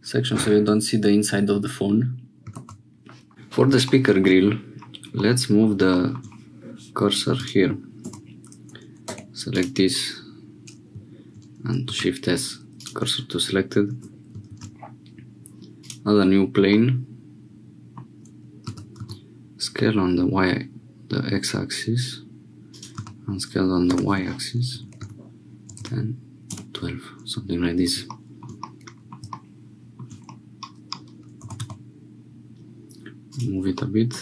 [SPEAKER 1] section so you don't see the inside of the phone. For the speaker grill let's move the cursor here select this and shift S cursor to selected. Add a new plane. Scale on the Y the X axis and scale on the Y axis. 10 12 something like this. Move it a bit.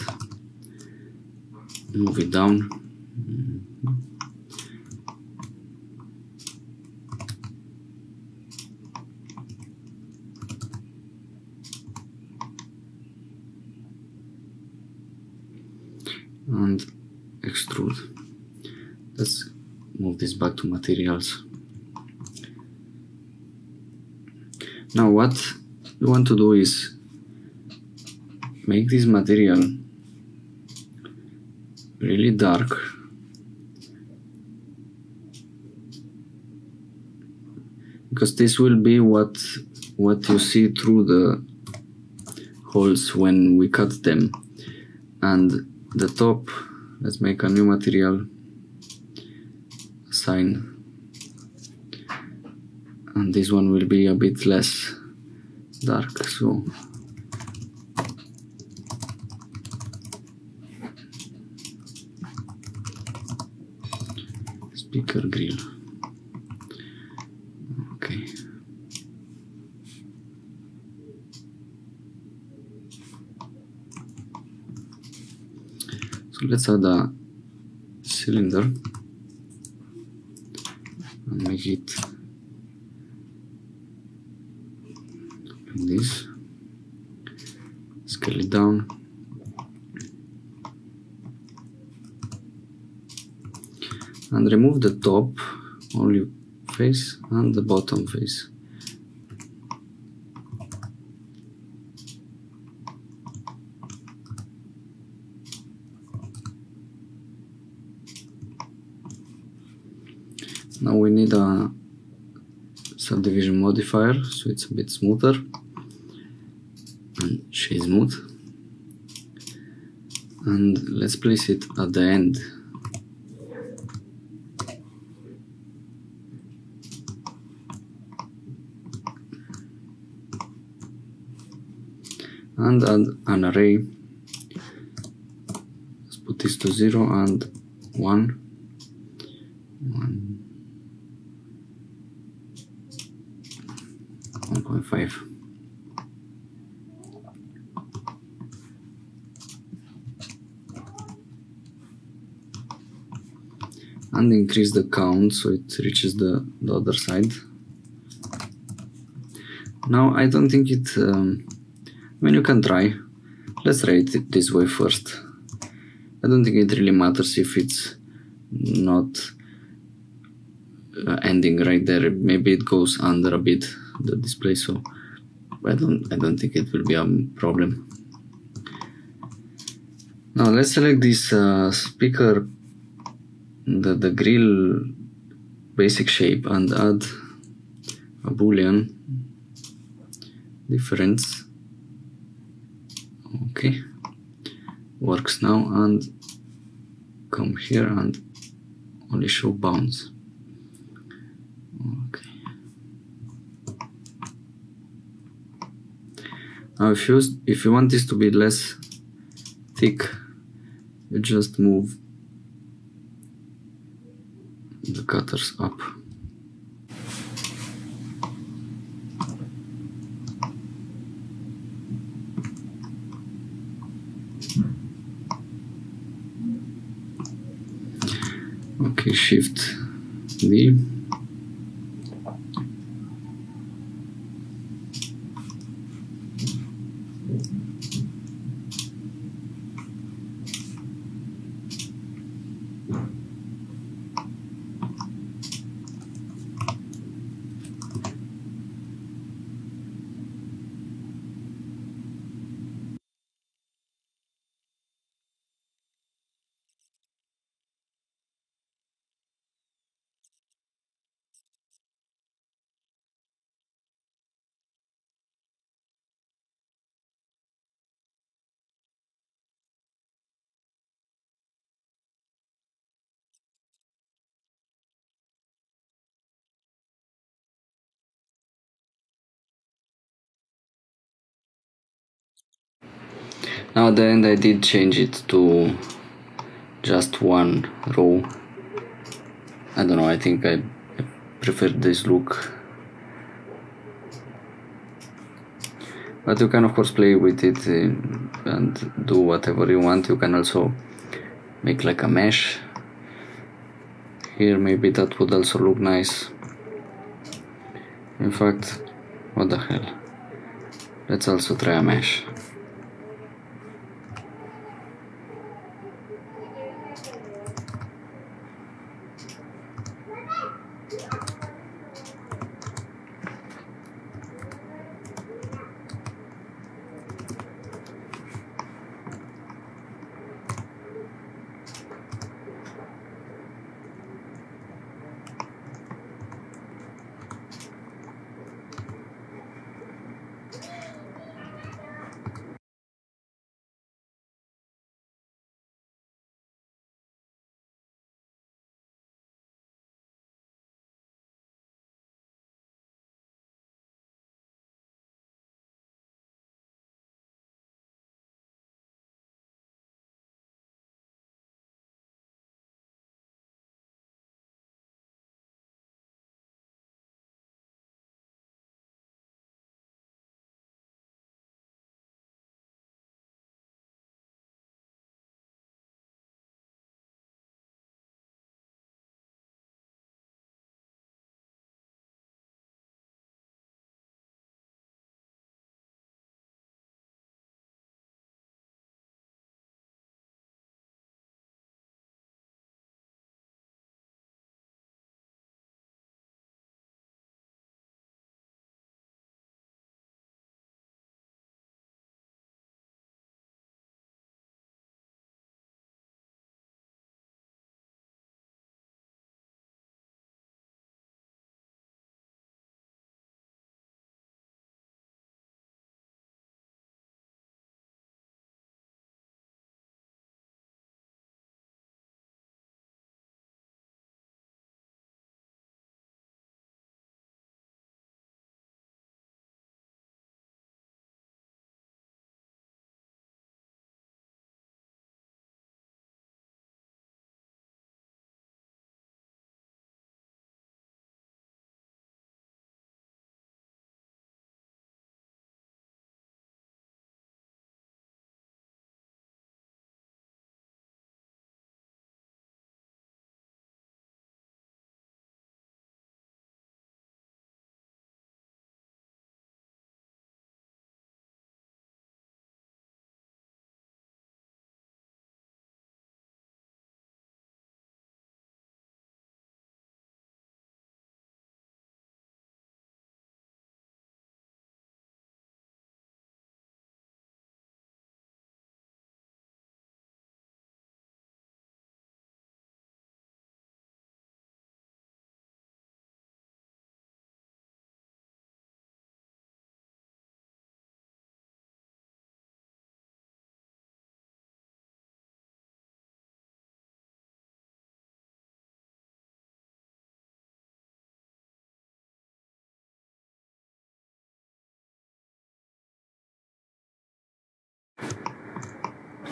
[SPEAKER 1] Move it down mm-hmm. And extrude. Let's move this back to materials. Now what we want to do is make this material really dark. Because this will be what what you see through the holes when we cut them. And the top. Let's make a new material. Sign. And this one will be a bit less dark so. Speaker grill okay so let's add a cylinder and make it like this scale it down and remove the top only face and the bottom face now we need a subdivision modifier so it's a bit smoother. And shade smooth. And let's place it at the end. And add an array. Let's put this to 0 and 1 1 1.5 and increase the count so it reaches the, the other side. Now I don't think it um, I mean you can try. Let's try it this way first. I don't think it really matters if it's not uh, ending right there. Maybe it goes under a bit the display so I don't I don't think it will be a problem. Now let's select this uh, speaker the, the grill basic shape and add a boolean difference. Okay. Works now and come here and only show bounds. Okay. Now if you if you want this to be less thick you just move cutters up. Okay shift D now at the end I did change it to just one row. I don't know I think I, prefer this look. But you can of course play with it uh, and do whatever you want. You can also make like a mesh. Here maybe that would also look nice. In fact what the hell? Let's also try a mesh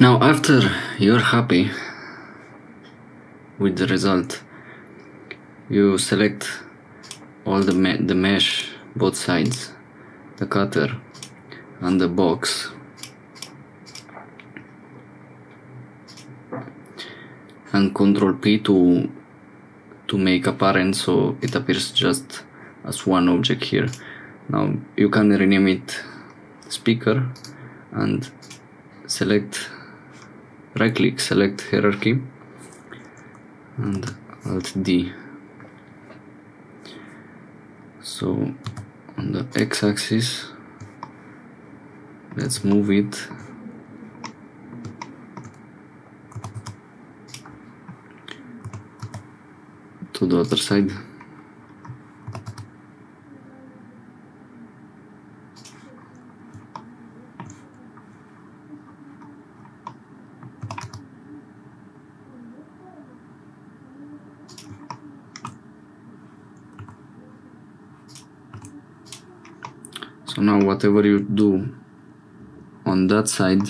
[SPEAKER 1] Now after you're happy with the result, you select all the, me the mesh, both sides, the cutter and the box. And control P to to make a parent so it appears just as one object here. Now you can rename it speaker and select right click select hierarchy. And alt D. So on the x-axis let's move it. To the other side so now whatever you do on that side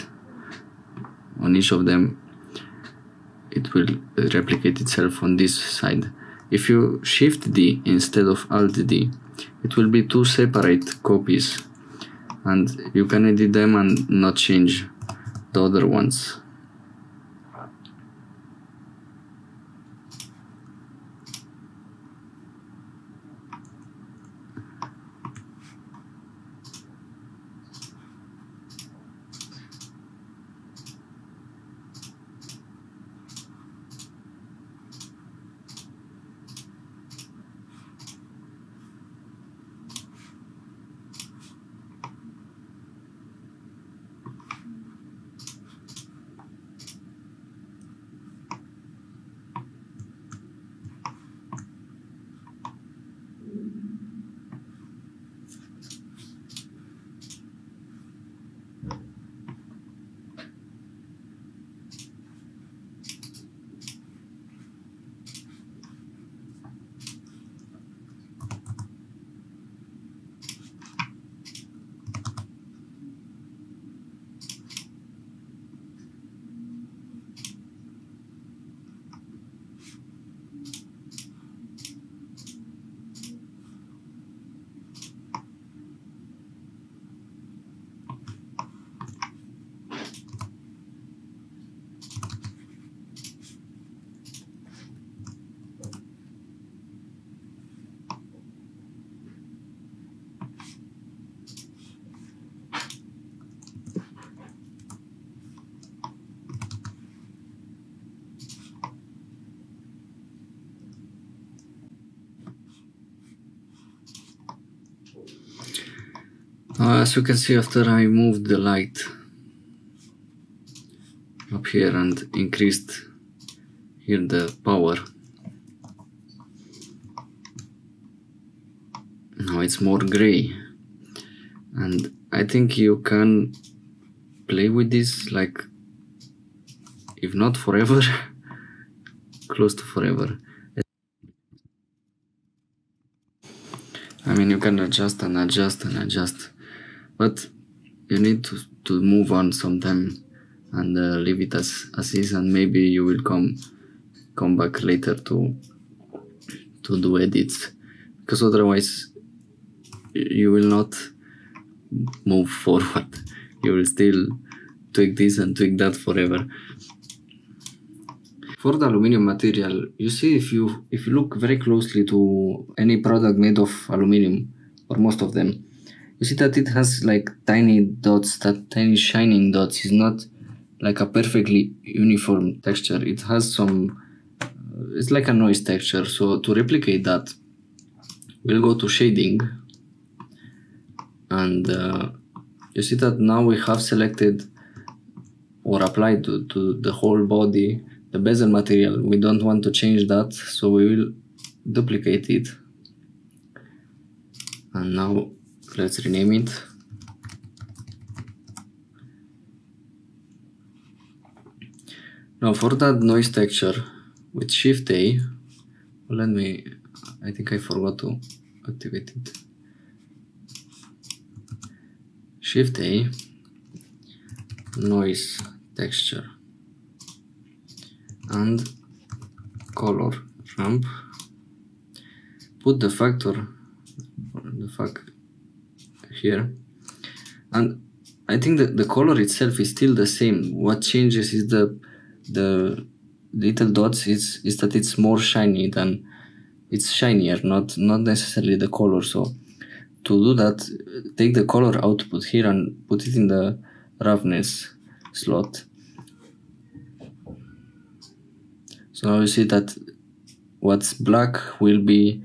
[SPEAKER 1] on each of them it will replicate itself on this side. If you shift D instead of alt D it will be two separate copies. And you can edit them and not change the other ones as you can see after I moved the light up here and increased here the power now it's more gray. And I think you can play with this like if not forever <laughs> close to forever. I mean you can adjust and adjust and adjust but you need to, to move on sometime and uh, leave it as, as is and maybe you will come come back later to to do edits. Because otherwise you will not move <laughs> forward. You will still tweak this and tweak that forever. For the aluminum material you see if you if you look very closely to any product made of aluminum or most of them you see that it has like tiny dots that tiny shining dots. Is not like a perfectly uniform texture. It has some uh, it's like a noise texture. So to replicate that we'll go to shading. And uh, you see that now we have selected or applied to, to the whole body the bezel material. We don't want to change that so we will duplicate it. And now let's rename it. Now for that noise texture with shift A let me I think I forgot to activate it. Shift A noise texture. And color ramp. Put the factor the fact here. And I think that the color itself is still the same. What changes is the the little dots. Is is that it's more shiny than it's shinier not not necessarily the color. So to do that take the color output here and put it in the roughness slot. So now you see that what's black will be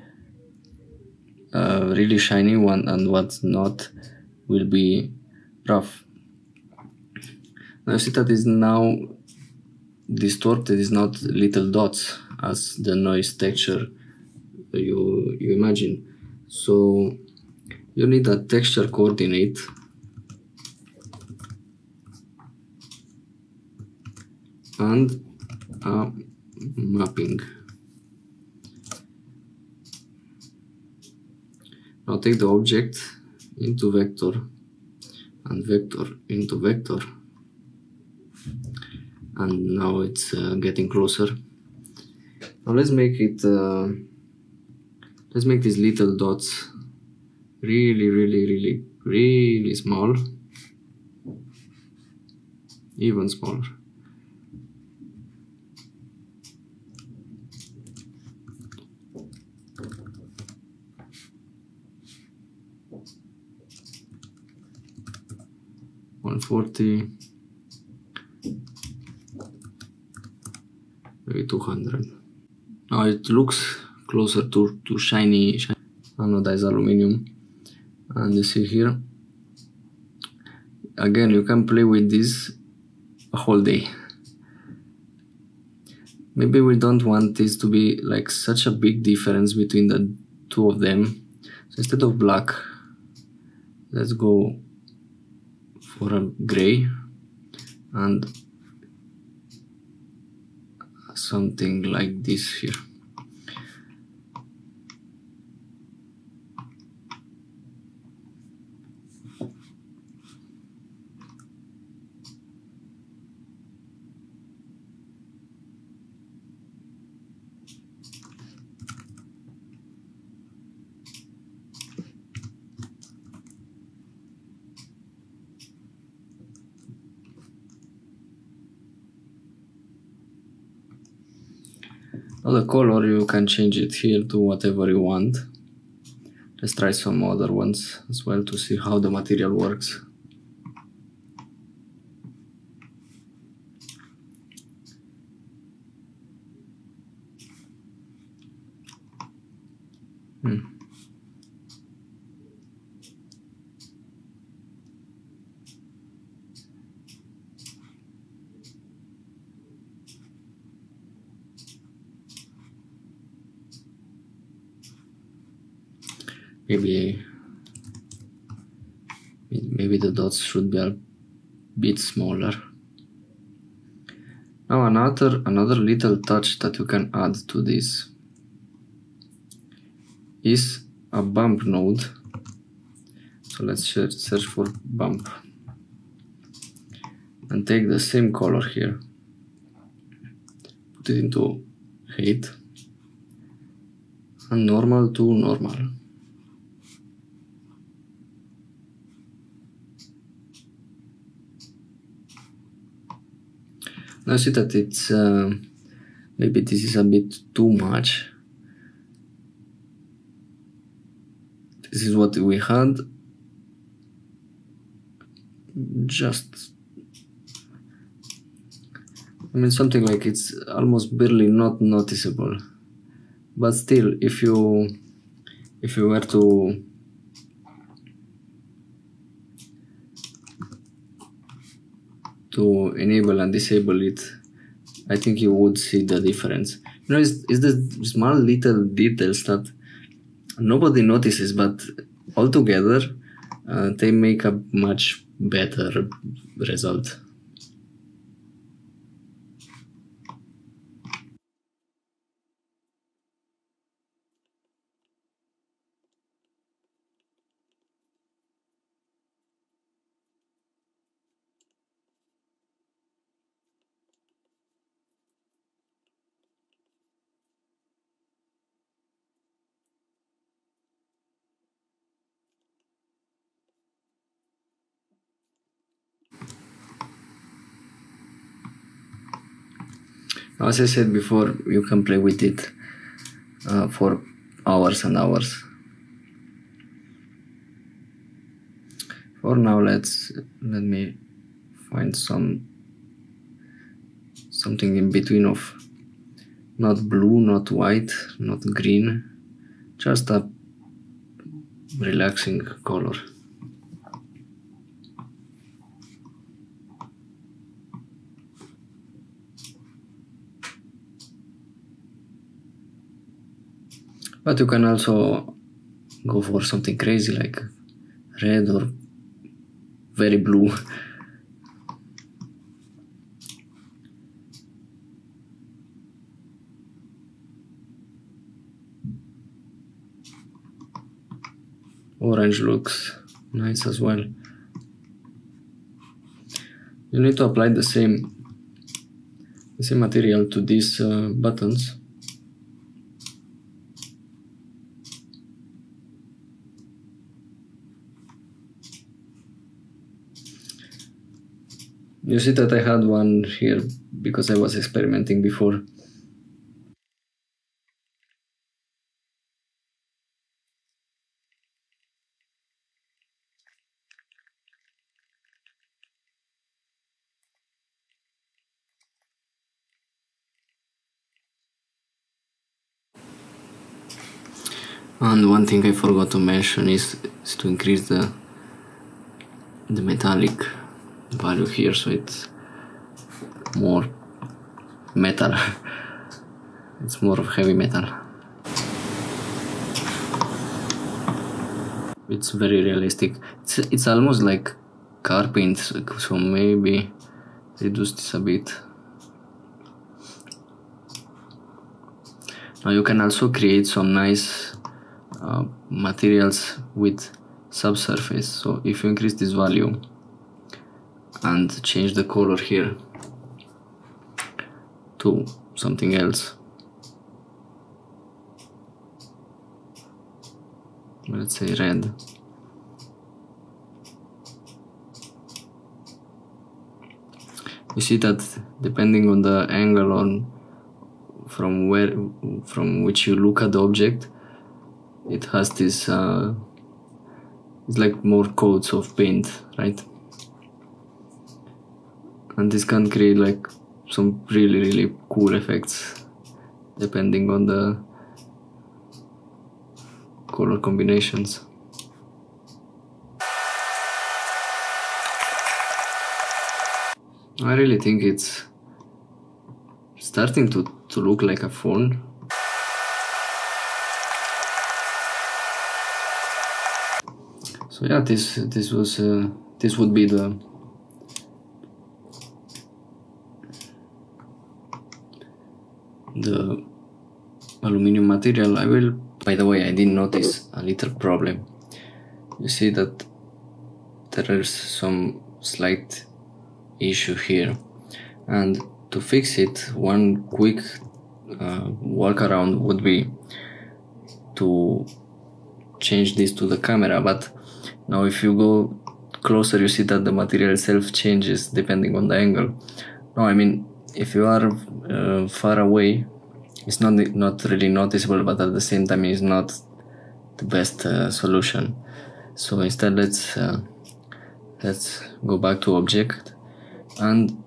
[SPEAKER 1] uh, really shiny one and what's not will be rough. Now you see that is now distorted is not little dots as the noise texture you you imagine. So you need a texture coordinate. And a mapping now take the object into vector and vector into vector. And now it's uh, getting closer. Now let's make it uh, let's make these little dots really really really really small. Even smaller One forty. Maybe 200 now it looks closer to, to shiny, shiny. Anodized aluminum. And you see here. Again you can play with this a whole day. Maybe we don't want this to be like such a big difference between the two of them. So instead of black let's go for a gray and something like this here. The color you can change it here to whatever you want let's try some other ones as well to see how the material works hmm. Maybe maybe the dots should be a bit smaller. Now another another little touch that you can add to this is a bump node. So let's search for bump and take the same color here. Put it into height and normal to normal I see that it's uh, maybe this is a bit too much. This is what we had. Just I mean something like it's almost barely not noticeable. But still if you if you were to to enable and disable it, I think you would see the difference. You know, it's, it's the small little details that nobody notices, but altogether uh, they make a much better result. As I said before, you can play with it uh, for hours and hours. For now, let's let me find some something in between of not blue, not white, not green, just a relaxing color. But you can also go for something crazy like red or very blue. Orange looks nice as well. You need to apply the same the same material to these uh, buttons. You see that I had one here because I was experimenting before. And one thing I forgot to mention is, is to increase the the metallic value here so it's more metal. <laughs> It's more of heavy metal. It's very realistic. It's, it's almost like car paint so maybe reduce this a bit. Now you can also create some nice uh, materials with subsurface. So if you increase this value and change the color here to something else. Let's say red. You see that depending on the angle on from where from which you look at the object it has this uh, it's like more coats of paint right and this can create like some really really cool effects depending on the color combinations. I really think it's starting to, to look like a phone. So yeah this this was uh, this would be the the aluminum material. I will by the way I didn't notice a little problem. You see that there is some slight issue here. And to fix it one quick uh, workaround would be to change this to the camera. But now if you go closer you see that the material itself changes depending on the angle. No I mean if you are uh, far away it's not not really noticeable but at the same time it's not the best uh, solution. So instead let's uh, let's go back to object. And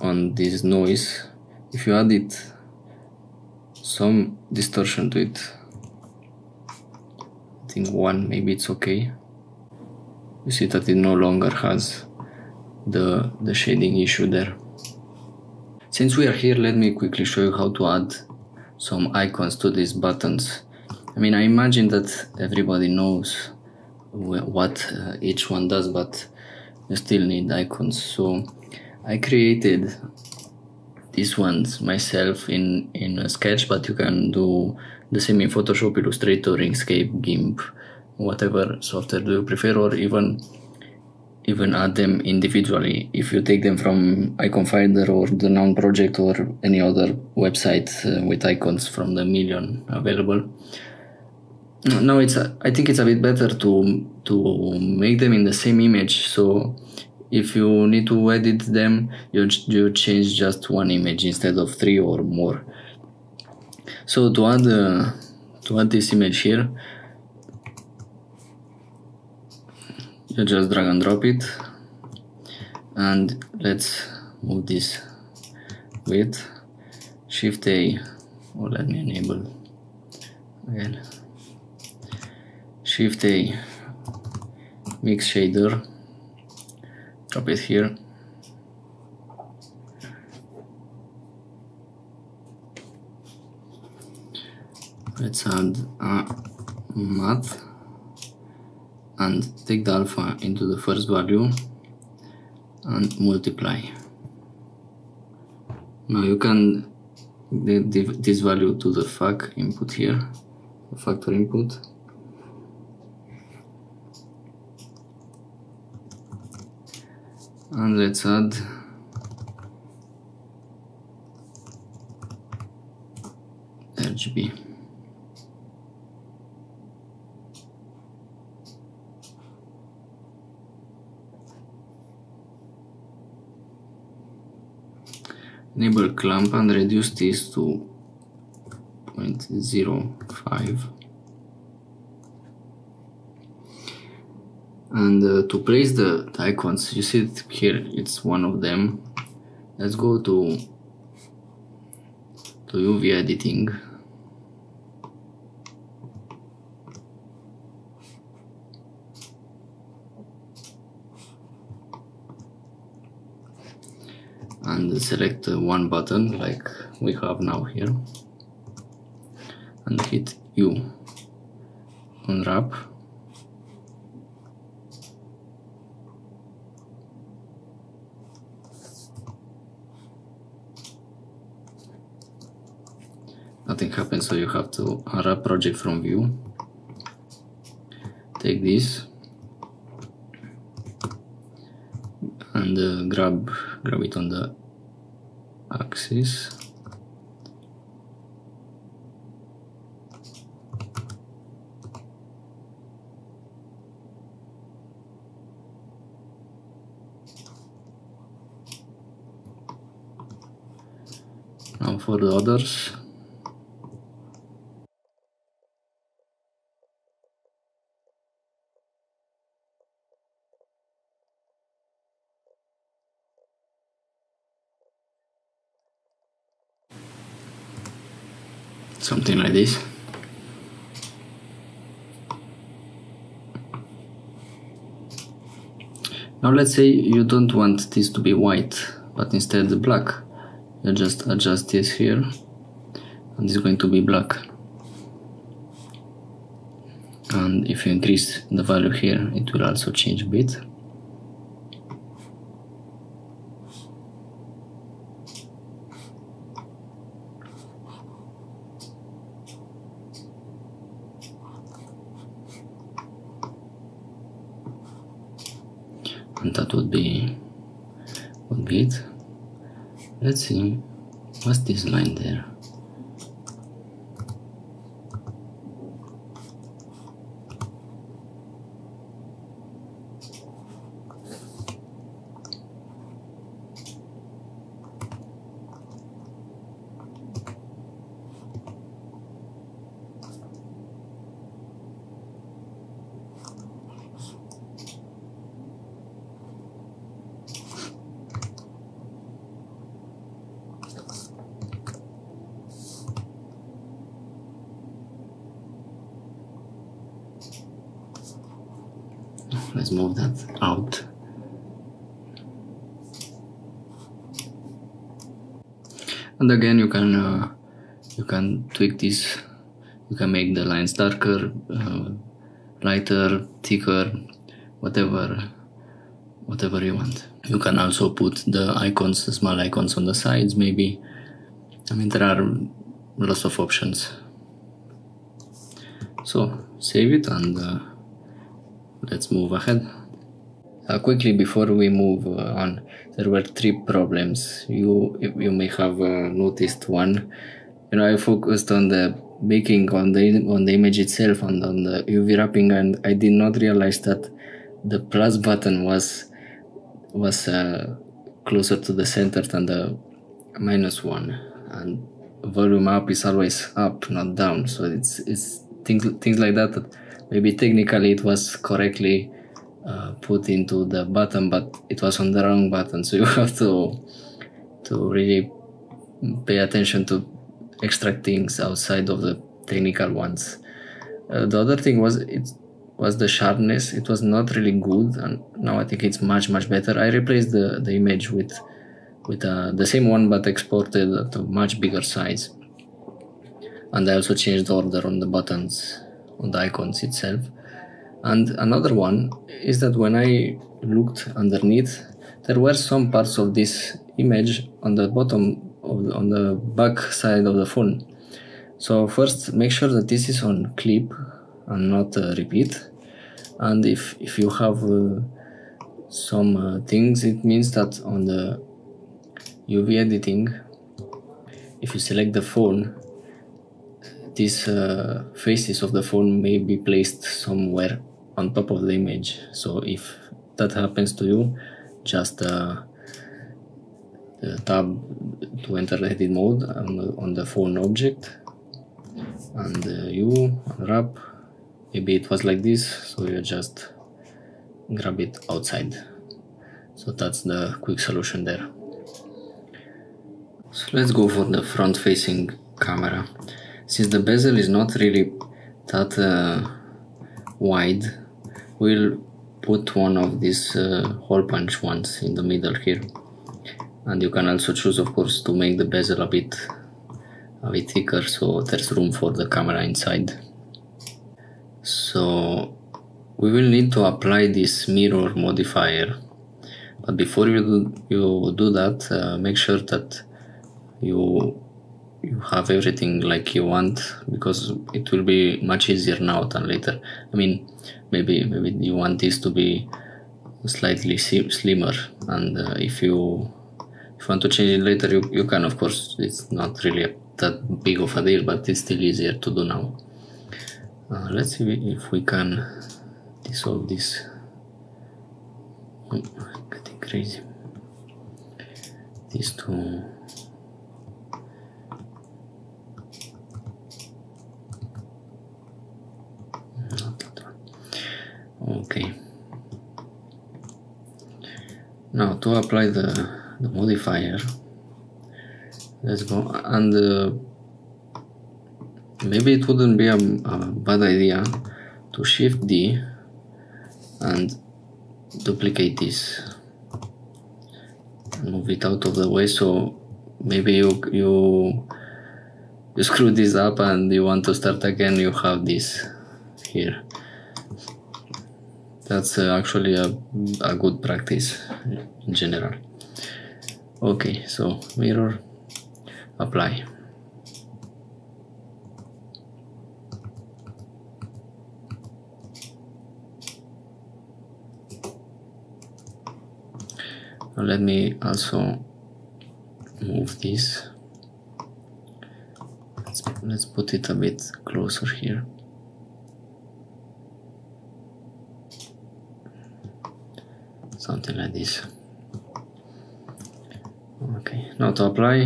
[SPEAKER 1] on this noise if you add it some distortion to it I think one maybe it's okay. You see that it no longer has the the shading issue there since we are here, let me quickly show you how to add some icons to these buttons. I mean, I imagine that everybody knows what uh, each one does, but you still need icons. So I created these ones myself in, in a sketch, but you can do the same in Photoshop, Illustrator, Inkscape, GIMP, whatever software do you prefer, or even even add them individually. If you take them from icon finder or the noun project or any other website uh, with icons from the million available no it's a, i think it's a bit better to to make them in the same image. So if you need to edit them you, you change just one image instead of three or more. So to add uh, to add this image here you just drag and drop it. And let's move this width. Shift A. Or let me enable again. Shift A. Mix shader. Drop it here. Let's add a math and take the alpha into the first value and multiply. Now you can give this value to the fac input here factor input. And let's add RGB enable clamp and reduce this to 0.05 and uh, to place the, the icons you see it here it's one of them. Let's go to to UV editing and select one button like we have now here. And hit U. Unwrap. Nothing happens so you have to unwrap project from view. Take this and uh, grab grab it on the axis. Now for the others something like this. Now let's say you don't want this to be white but instead black. You just adjust this here and it's going to be black. And if you increase the value here it will also change a bit and that would be would be it let's see what's this line there let's move that out. And again you can uh, you can tweak this. You can make the lines darker uh, lighter thicker whatever whatever you want. You can also put the icons the small icons on the sides maybe. I mean there are lots of options. So save it and uh, let's move ahead. Uh, quickly before we move uh, on, there were three problems. You you may have uh, noticed one. You know, I focused on the baking on the on the image itself and on the UV wrapping, and I did not realize that the plus button was was uh, closer to the center than the minus one and volume up is always up not down so it's it's things things like that, that maybe technically it was correctly uh, put into the button but it was on the wrong button. <laughs> So you have to to really pay attention to extract things outside of the technical ones. Uh, the other thing was it was the sharpness. It was not really good and now i think it's much much better. I replaced the the image with with uh, the same one but exported to much bigger size. And I also changed the order on the buttons on the icons itself. And another one is that when I looked underneath there were some parts of this image on the bottom of the, on the back side of the phone. So first make sure that this is on clip and not uh, repeat. And if if you have uh, some uh, things it means that on the UV editing if you select the phone these uh, faces of the phone may be placed somewhere on top of the image. So if that happens to you just uh, tab to enter edit mode on the, on the phone object. And uh, you unwrap. Maybe it was like this so you just grab it outside. So that's the quick solution there. So let's go for the front facing camera. Since the bezel is not really that uh, wide, we'll put one of these uh, hole punch ones in the middle here. And you can also choose of course to make the bezel a bit a bit thicker so there's room for the camera inside. So we will need to apply this mirror modifier but before you do, you do that uh, make sure that you you have everything like you want because it will be much easier now than later. I mean maybe maybe you want this to be slightly slimmer and uh, if you if you want to change it later you, you can of course it's not really that big of a deal but it's still easier to do now. Uh, let's see if we can dissolve this. Oh, getting crazy. These two okay. Now to apply the, the modifier let's go. And uh, maybe it wouldn't be a, a, bad idea to shift D and duplicate this move it out of the way. So maybe you you you screw this up and you want to start again you have this here that's uh, actually a, a good practice in general. Okay so mirror apply. Let me also move this. Let's, let's put it a bit closer here something like this. Okay now to apply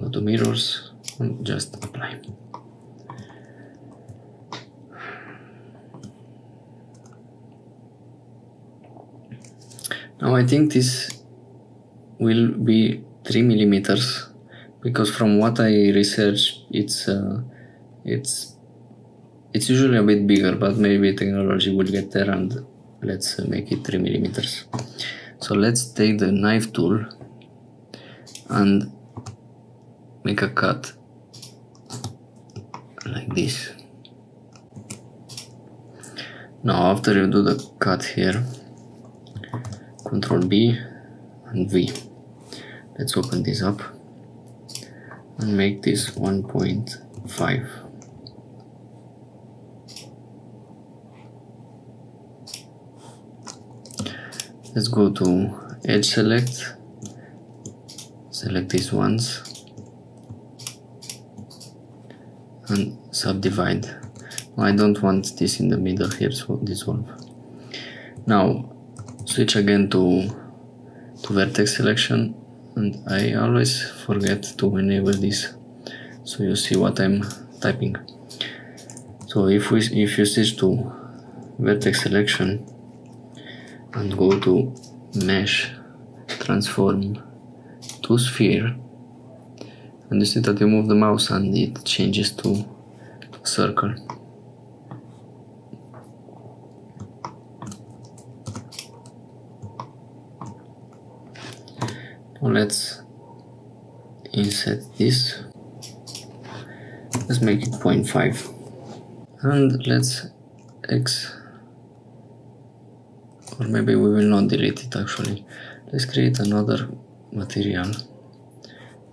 [SPEAKER 1] go to mirrors and just apply. Now I think this will be 3 millimeters because from what I researched it's uh, it's it's usually a bit bigger but maybe technology will get there and let's make it 3 millimeters. So let's take the knife tool and make a cut like this. Now after you do the cut here control B and V. Let's open this up and make this 1.5 let's go to edge select. Select these ones. And subdivide. I don't want this in the middle here so dissolve. Now switch again to to vertex selection. And I always forget to enable this. So you see what I'm typing. So if we if you switch to vertex selection and go to mesh transform to sphere. And you see that you move the mouse and it changes to, circle. Now let's insert this. Let's make it 0.5 and let's x or maybe we will not delete it actually. Let's create another material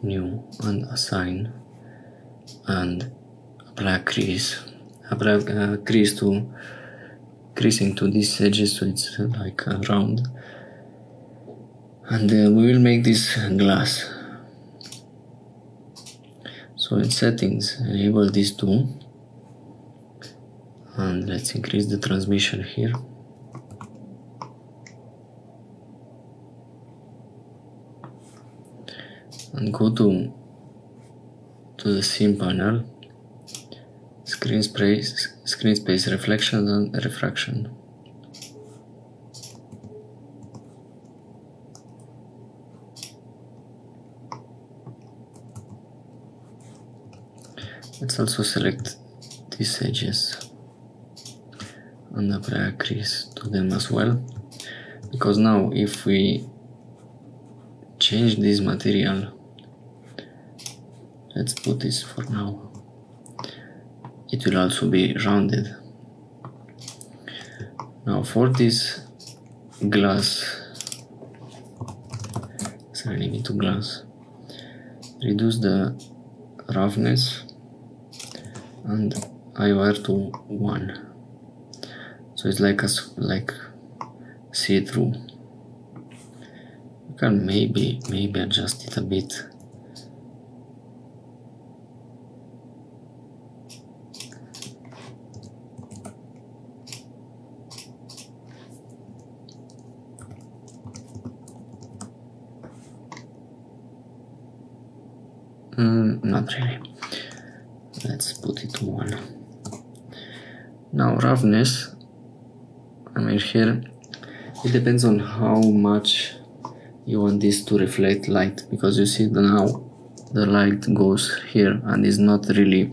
[SPEAKER 1] new and assign and apply crease. Apply a crease to creasing to these edges so it's uh, like a round. And uh, we will make this glass. So in settings enable these two. And let's increase the transmission here and go to to the scene panel screen space screen space reflection and refraction. Let's also select these edges. And apply a crease to them as well. Because now if we change this material let's put this for now. It will also be rounded. Now for this glass. Setting it to glass. Reduce the roughness and IOR to 1 so it's like a like see-through. You can maybe maybe adjust it a bit Not really. Let's put it one. Now roughness, I mean here, it depends on how much you want this to reflect light because you see now the light goes here and is not really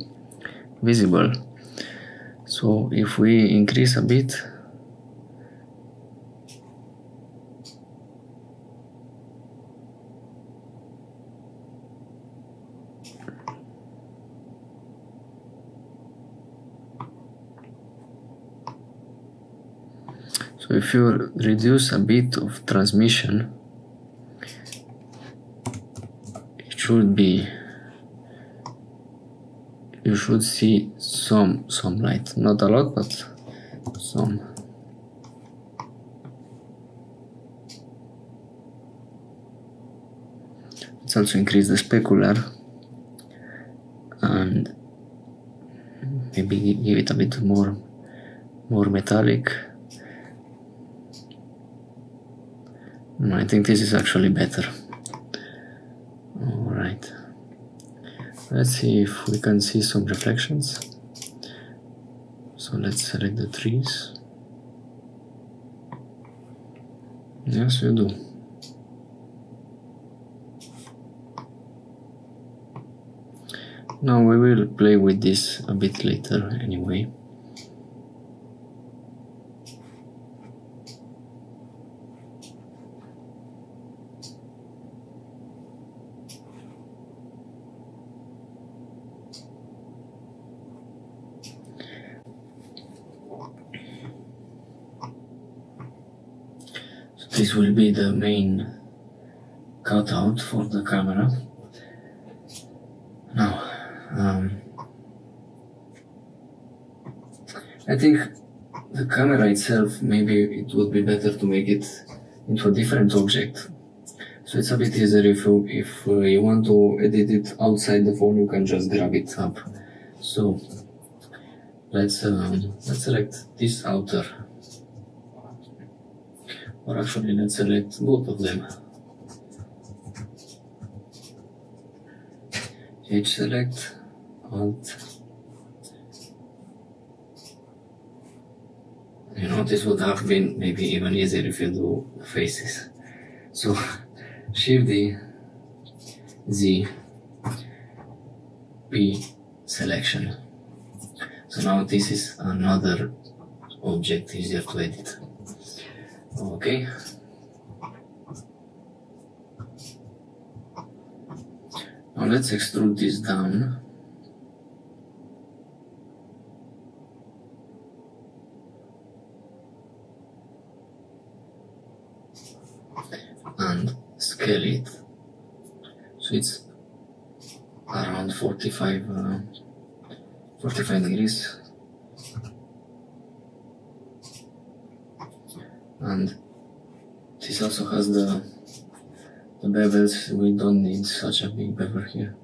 [SPEAKER 1] visible. So if we increase a bit, So if you reduce a bit of transmission, it should be you should see some some light, not a lot, but some. Let's also increase the specular and maybe give it a bit more more metallic. Mm, I think this is actually better. Alright. Let's see if we can see some reflections. So let's select the trees. Yes, you do. Now we will play with this a bit later anyway. This will be the main cutout for the camera. Now, um, I think the camera itself, maybe it would be better to make it into a different object. So it's a bit easier if you, if uh, you want to edit it outside the phone, you can just grab it up. So let's um, let's select this outer or actually let's select both of them edge select alt. You know this would have been maybe even easier if you do faces. So shift D Z P selection. So now this is another object easier to edit okay now let's extrude this down. And scale it. So it's around 45 uh, 45 degrees and this also has the the bevels. We don't need such a big bevel here.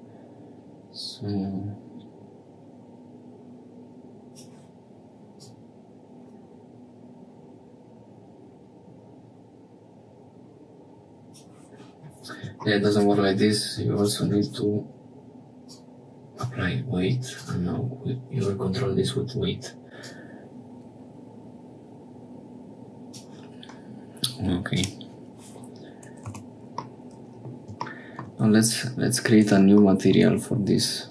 [SPEAKER 1] So yeah, it doesn't work like this. You also need to apply weight. And now you will control this with weight okay. Now let's let's create a new material for this.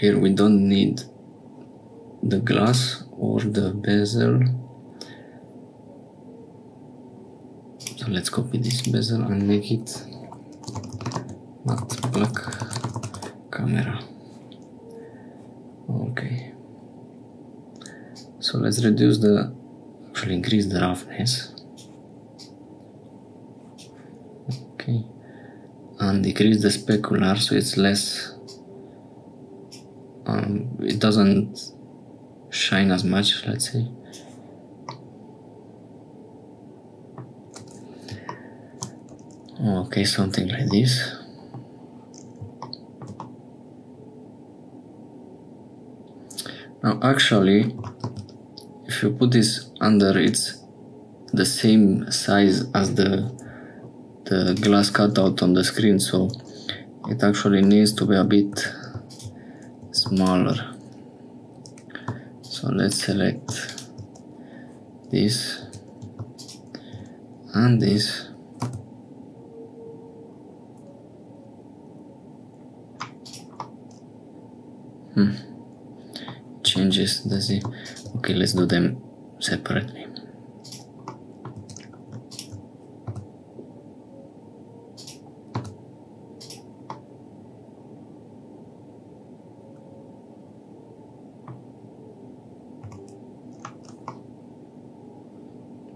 [SPEAKER 1] Here we don't need the glass or the bezel. So let's copy this bezel and make it matte black camera. Okay so let's reduce the actually increase the roughness. Okay and decrease the specular so it's less um, it doesn't shine as much let's say. Okay something like this. Now actually you put this under it's the same size as the the glass cutout on the screen so it actually needs to be a bit smaller. So let's select this and this. Hmm. changes the Z okay let's do them separately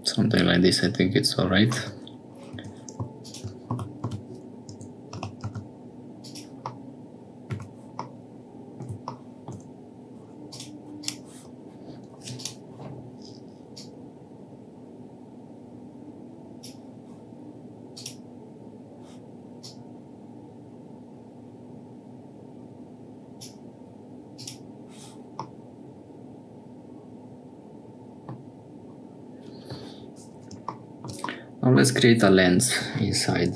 [SPEAKER 1] something like this I think it's alright Now let's create a lens inside.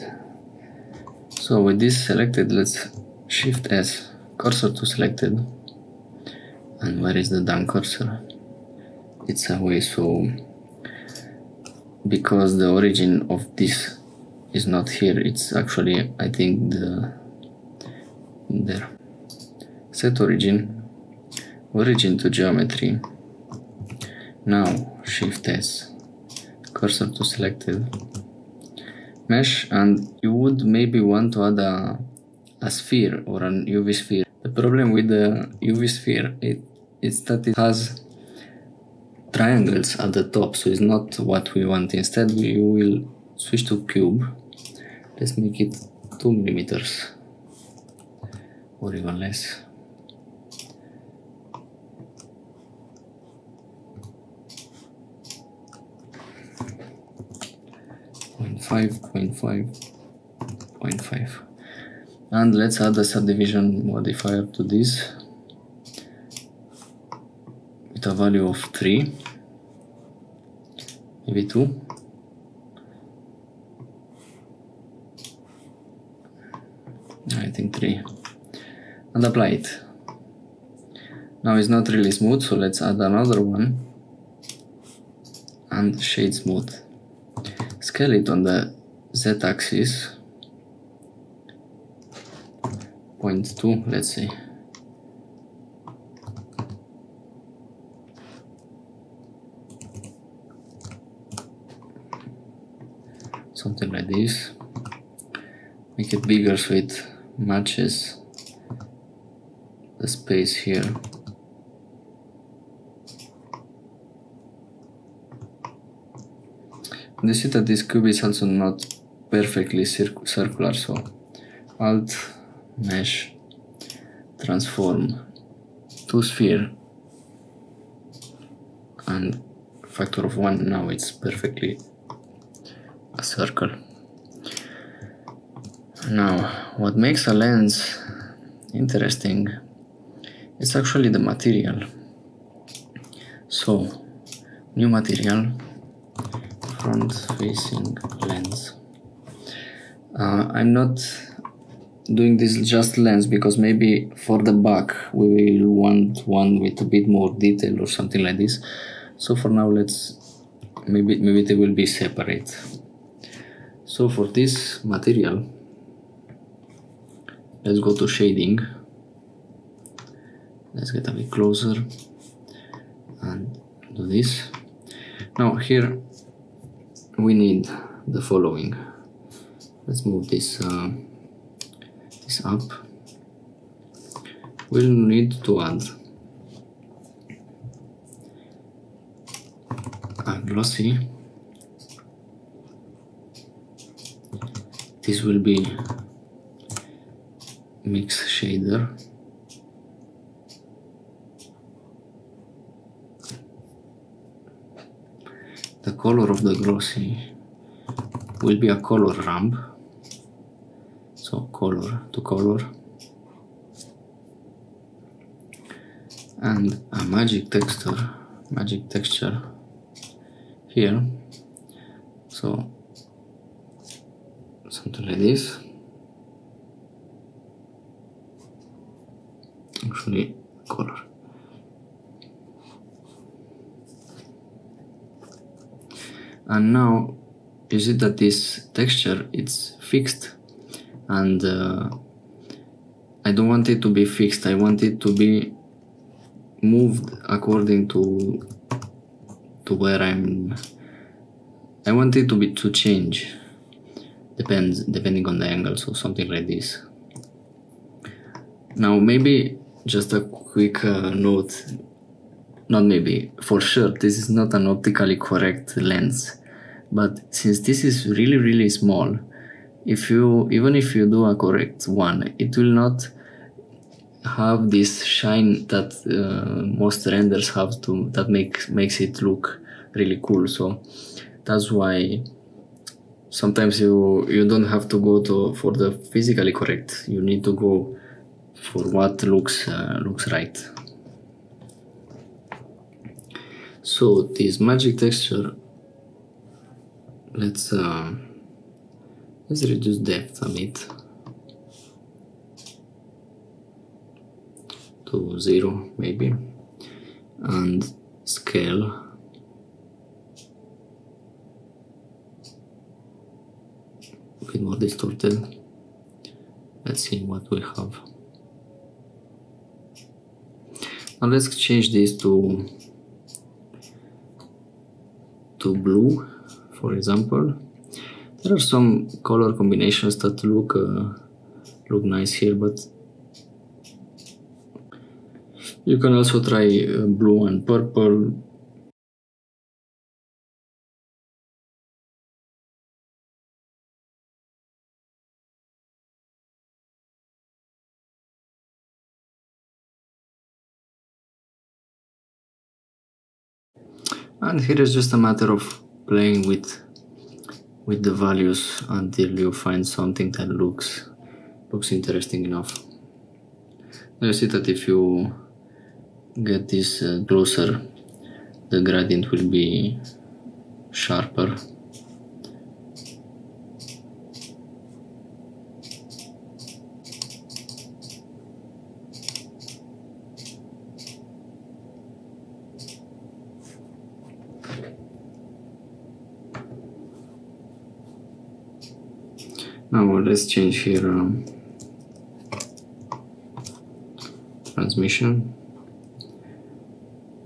[SPEAKER 1] So with this selected, let's Shift S, cursor to selected. And where is the done cursor? It's away, so because the origin of this is not here, it's actually, I think, the there. Set origin, origin to geometry. Now Shift S cursor to selected mesh and you would maybe want to add a, a sphere or an UV sphere. The problem with the UV sphere it, is that it has triangles at the top so it's not what we want. Instead we will switch to cube. Let's make it 2 millimeters or even less. 5.5.5 and let's add a subdivision modifier to this with a value of 3 maybe 2 I think 3 and apply it. Now it's not really smooth so let's add another one. And shade smooth scale it on the z-axis. 0.2 let's say something like this. Make it bigger so it matches the space here you see that this cube is also not perfectly cir circular so alt mesh transform to sphere and factor of one now it's perfectly a circle. Now, what makes a lens interesting is actually the material. So, new material, front facing lens. Uh, I'm not doing this just lens because maybe for the back we will want one with a bit more detail or something like this. So for now let's maybe maybe they will be separate so for this material let's go to shading let's get a bit closer and do this now here we need the following. Let's move this uh, this up. We'll need to add a glossy this will be mix shader the color of the glossy will be a color ramp. So color to color. And a magic texture magic texture here. So something like this. Actually color and now you see that this texture it's fixed. And uh, I don't want it to be fixed. I want it to be moved according to to where I'm I want it to be to change. Depends depending on the angle so something like this. Now maybe just a quick uh, note. Not maybe for sure this is not an optically correct lens but since this is really really small if you even if you do a correct one it will not have this shine that uh, most renders have to that makes makes it look really cool. So that's why sometimes you you don't have to go to for the physically correct. You need to go for what looks uh, looks right. So this magic texture let's uh, let's reduce depth a bit to zero maybe and scale a bit more distorted. Let's see what we have. Now let's change this to to blue, for example. There are some color combinations that look uh, look nice here, but you can also try uh, blue and purple and here is just a matter of playing with with the values until you find something that looks looks interesting enough. You see that if you get this uh, closer the gradient will be sharper now let's change here um, transmission.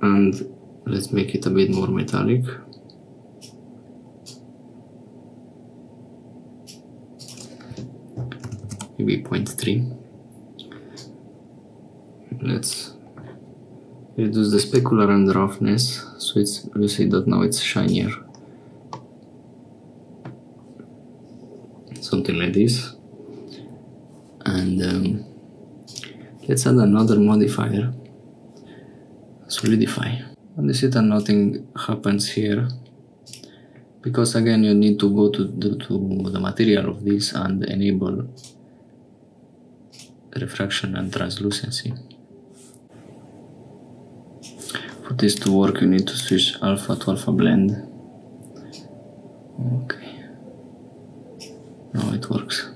[SPEAKER 1] And let's make it a bit more metallic. Maybe 0.3 let's reduce the specular and roughness so it's you see that now it's shinier something like this and um, let's add another modifier. Solidify. And you see that nothing happens here. Because again you need to go to the, to the material of this and enable refraction and translucency. For this to work you need to switch alpha to alpha blend. Okay it works.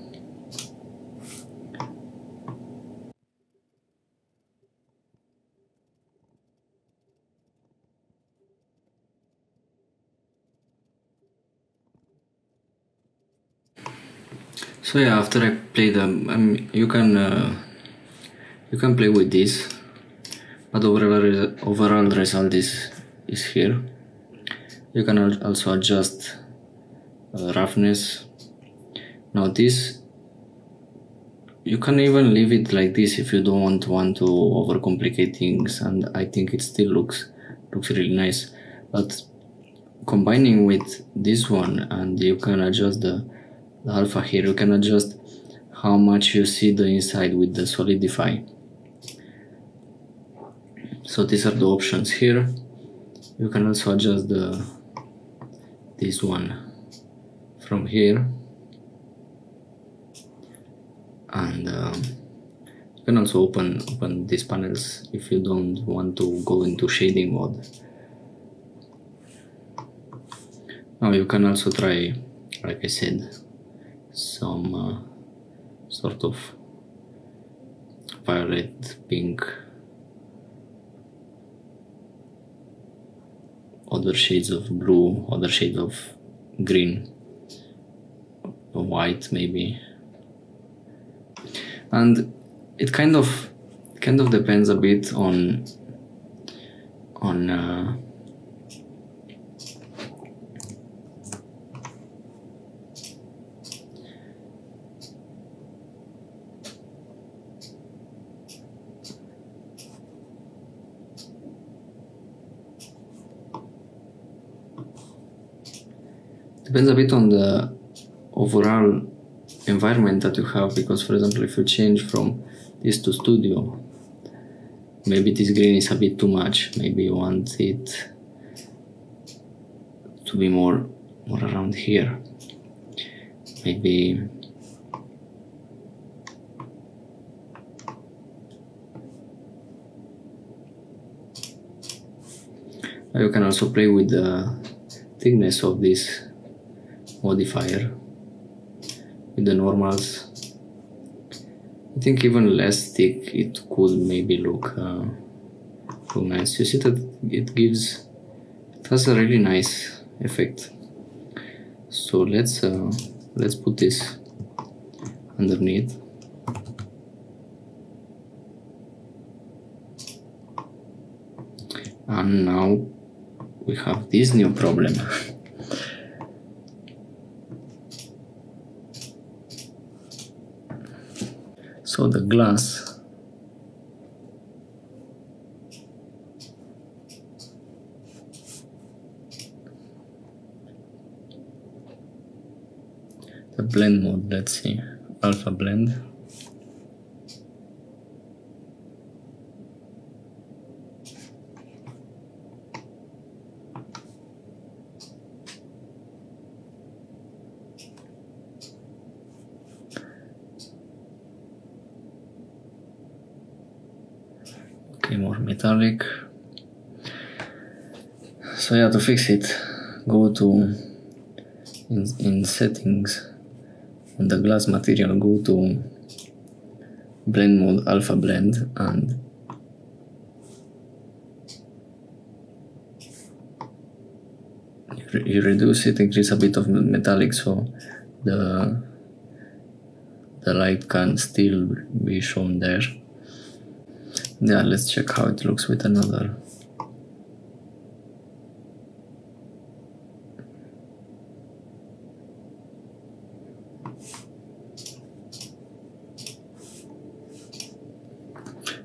[SPEAKER 1] So yeah, after I play them, um, you can uh, you can play with this, but overall overall result is is here. You can also adjust uh, roughness now this you can even leave it like this if you don't want, to overcomplicate things and I think it still looks looks really nice. But combining with this one and you can adjust the, the alpha here you can adjust how much you see the inside with the solidify. So these are the options here. You can also adjust the this one from here and um, you can also open open these panels if you don't want to go into shading mode. Now you can also try like I said some uh, sort of violet pink other shades of blue other shades of green white maybe and it kind of kind of depends a bit on on uh, depends a bit on the overall environment that you have because for example if you change from this to studio maybe this green is a bit too much. Maybe you want it to be more more around here. Maybe you can also play with the thickness of this modifier with the normals. I think even less thick it could maybe look uh, look nice. You see that it gives it has a really nice effect. So let's uh, let's put this underneath. And now we have this new problem <laughs> so the glass the blend mode let's see alpha blend okay more metallic so yeah to fix it go to in, in settings on the glass material go to blend mode alpha blend and you reduce it increase a bit of metallic so the the light can still be shown there. Yeah let's check how it looks with another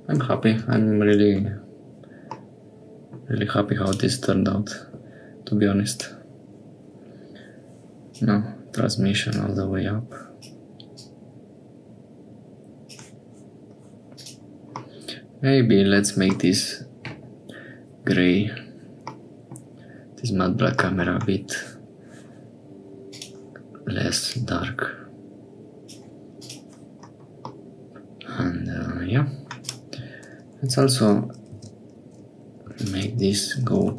[SPEAKER 1] I'm happy. I'm really, really happy how this turned out, to be honest. Now, transmission all the way up. Maybe let's make this gray, this matte black camera a bit less dark. And uh, yeah. Let's also make this go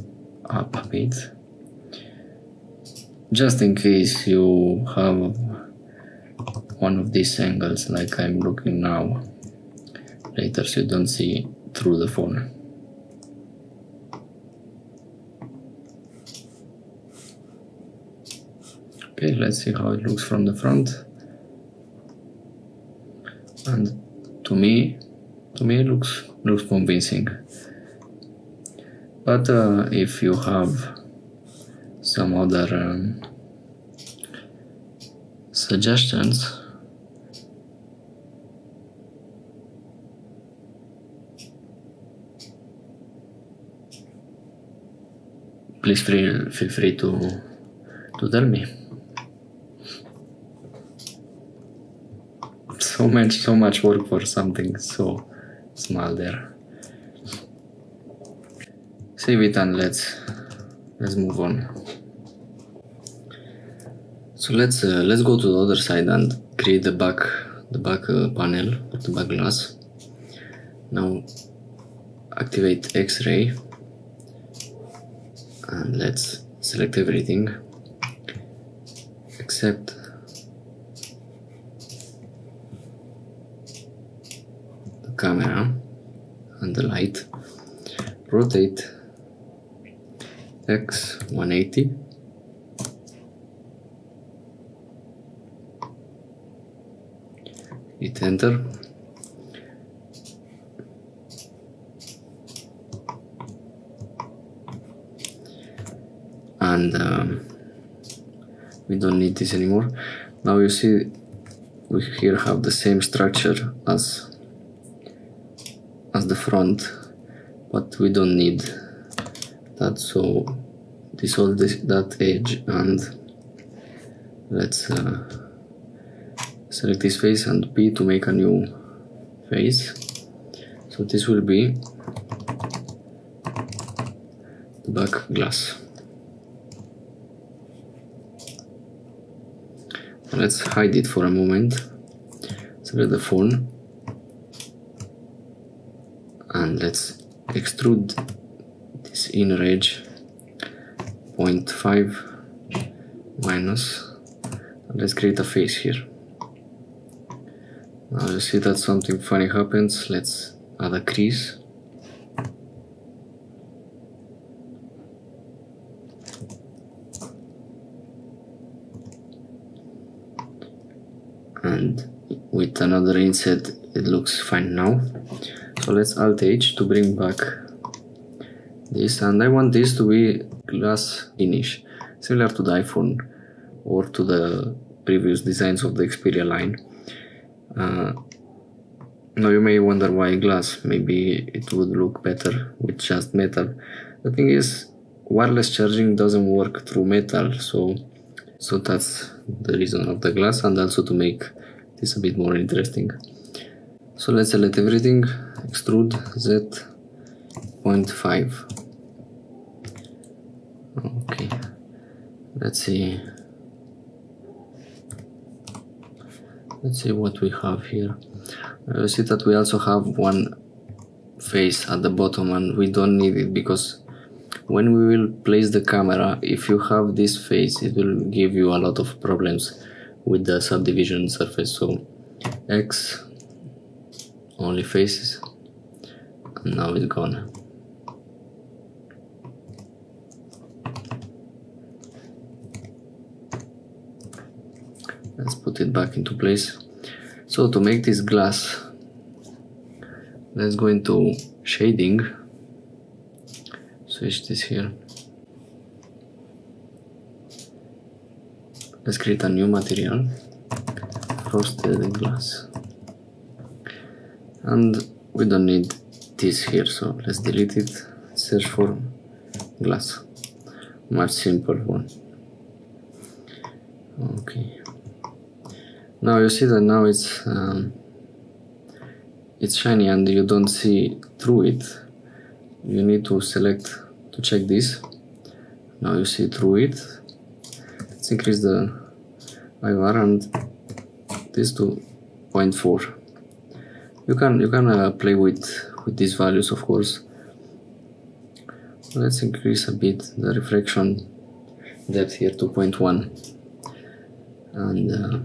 [SPEAKER 1] up a bit just in case you have one of these angles like I'm looking now later so you don't see through the phone. Okay, let's see how it looks from the front. And to me, to me it looks looks convincing. But uh, if you have some other um, suggestions, please feel, feel free to, to tell me. So much, so much work for something so small there. Save it and let's let's move on. So let's uh, let's go to the other side and create the back the back uh, panel or the back glass. Now activate X-ray and let's select everything except camera and the light. Rotate x 180 hit enter. And um, we don't need this anymore. Now you see we here have the same structure as as the front but we don't need that so dissolve this, that edge and let's uh, select this face and P to make a new face. So this will be the back glass. Let's hide it for a moment. Select the phone and let's extrude this inner edge. 0.5 minus. Let's create a face here. Now you see that something funny happens. Let's add a crease. And with another inset it looks fine now so let's alt H to bring back this and I want this to be glass finish similar to the iPhone or to the previous designs of the Xperia line. Uh, now you may wonder why glass maybe it would look better with just metal. The thing is wireless charging doesn't work through metal so so that's the reason of the glass and also to make this a bit more interesting so let's select everything. Extrude z 0.5 okay. Let's see. Let's see what we have here. Uh, see that we also have one face at the bottom and we don't need it because when we will place the camera if you have this face it will give you a lot of problems with the subdivision surface. So X only faces. And now it's gone. Let's put it back into place. So to make this glass let's go into shading. Switch this here. Let's create a new material. Frosted glass and we don't need this here so let's delete it. Search for glass. Much simple one. Okay. Now you see that now it's um, it's shiny and you don't see through it. You need to select to check this. Now you see through it. Let's increase the IOR and this to 0.4 you can you can uh, play with with these values of course. Let's increase a bit the refraction depth here to 0.1 and uh,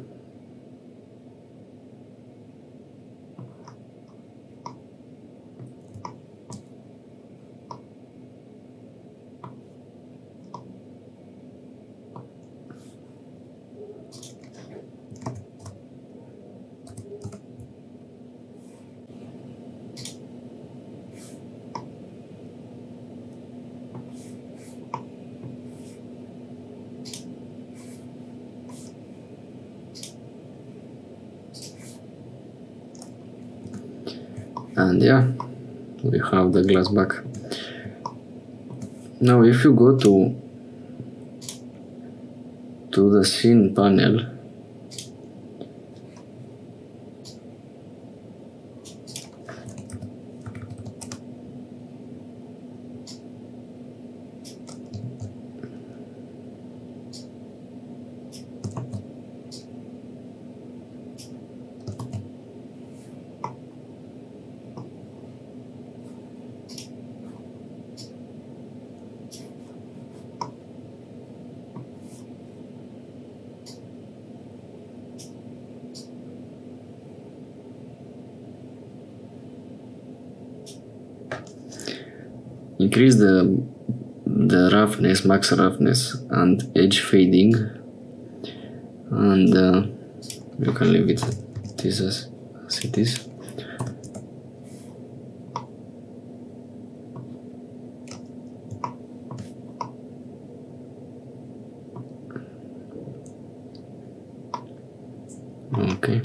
[SPEAKER 1] and yeah we have glass back. Now if you go to to the scene panel increase the the roughness max roughness and edge fading. And uh, you can leave it this as, as it is okay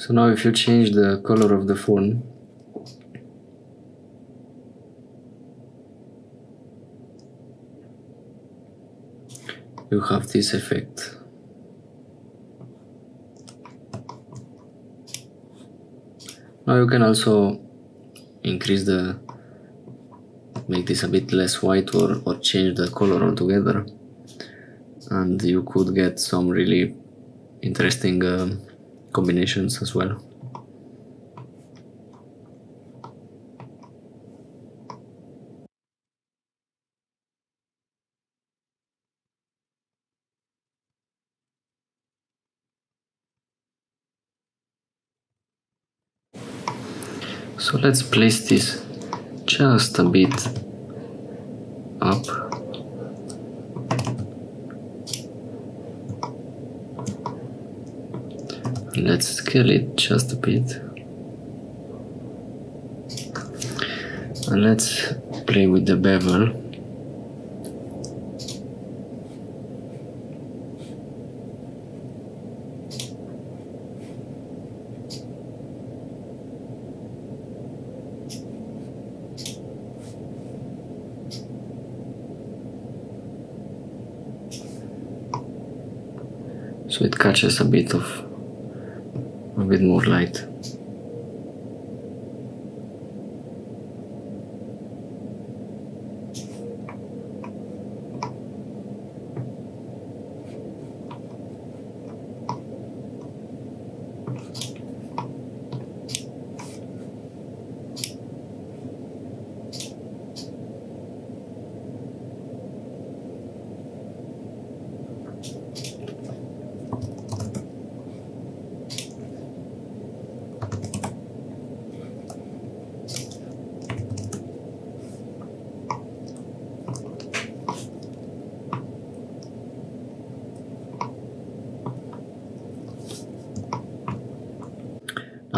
[SPEAKER 1] So now if you change the color of the phone you have this effect. Now you can also increase the make this a bit less white or, or change the color altogether and you could get some really interesting uh, combinations as well. So let's place this just a bit up. Let's scale it just a bit. And let's play with the bevel. so it catches a bit of a bit more light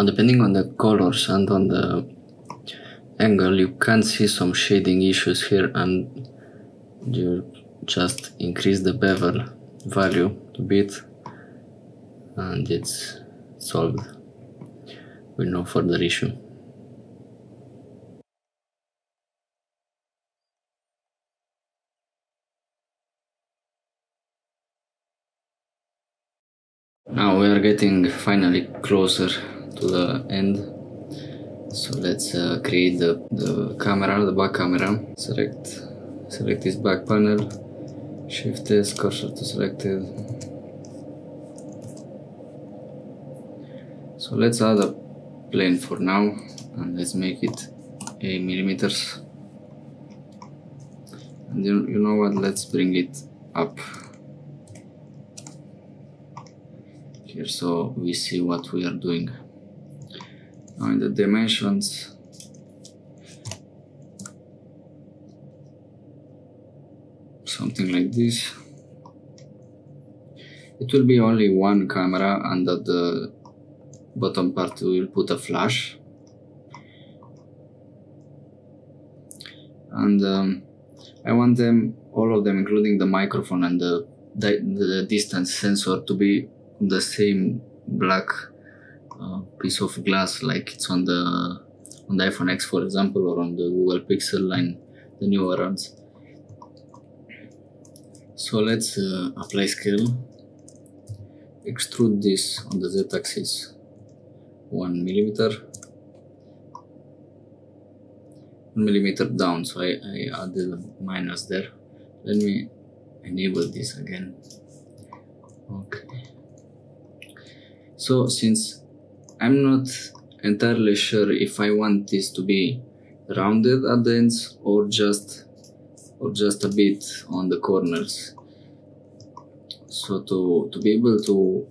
[SPEAKER 1] Now depending on the colors and on the angle you can see some shading issues here and you just increase the bevel value a bit and it's solved with no further issue. Now we are getting finally closer to the end. So let's uh, create the, the camera, the back camera. Select select this back panel. Shift S, cursor to selected. So let's add a plane for now and let's make it 8 millimeters. And you, you know what, let's bring it up here so we see what we are doing. In the dimensions. Something like this. It will be only one camera and at the bottom part we will put a flash. And um, I want them all of them including the microphone and the, the, the distance sensor to be the same black piece of glass like it's on the on the iPhone X for example or on the Google Pixel line the newer ones. So let's uh, apply scale. Extrude this on the z-axis one millimeter. One millimeter down so I, I added a minus there. Let me enable this again. Okay. So since I'm not entirely sure if I want this to be rounded at the ends or just or just a bit on the corners. So to to be able to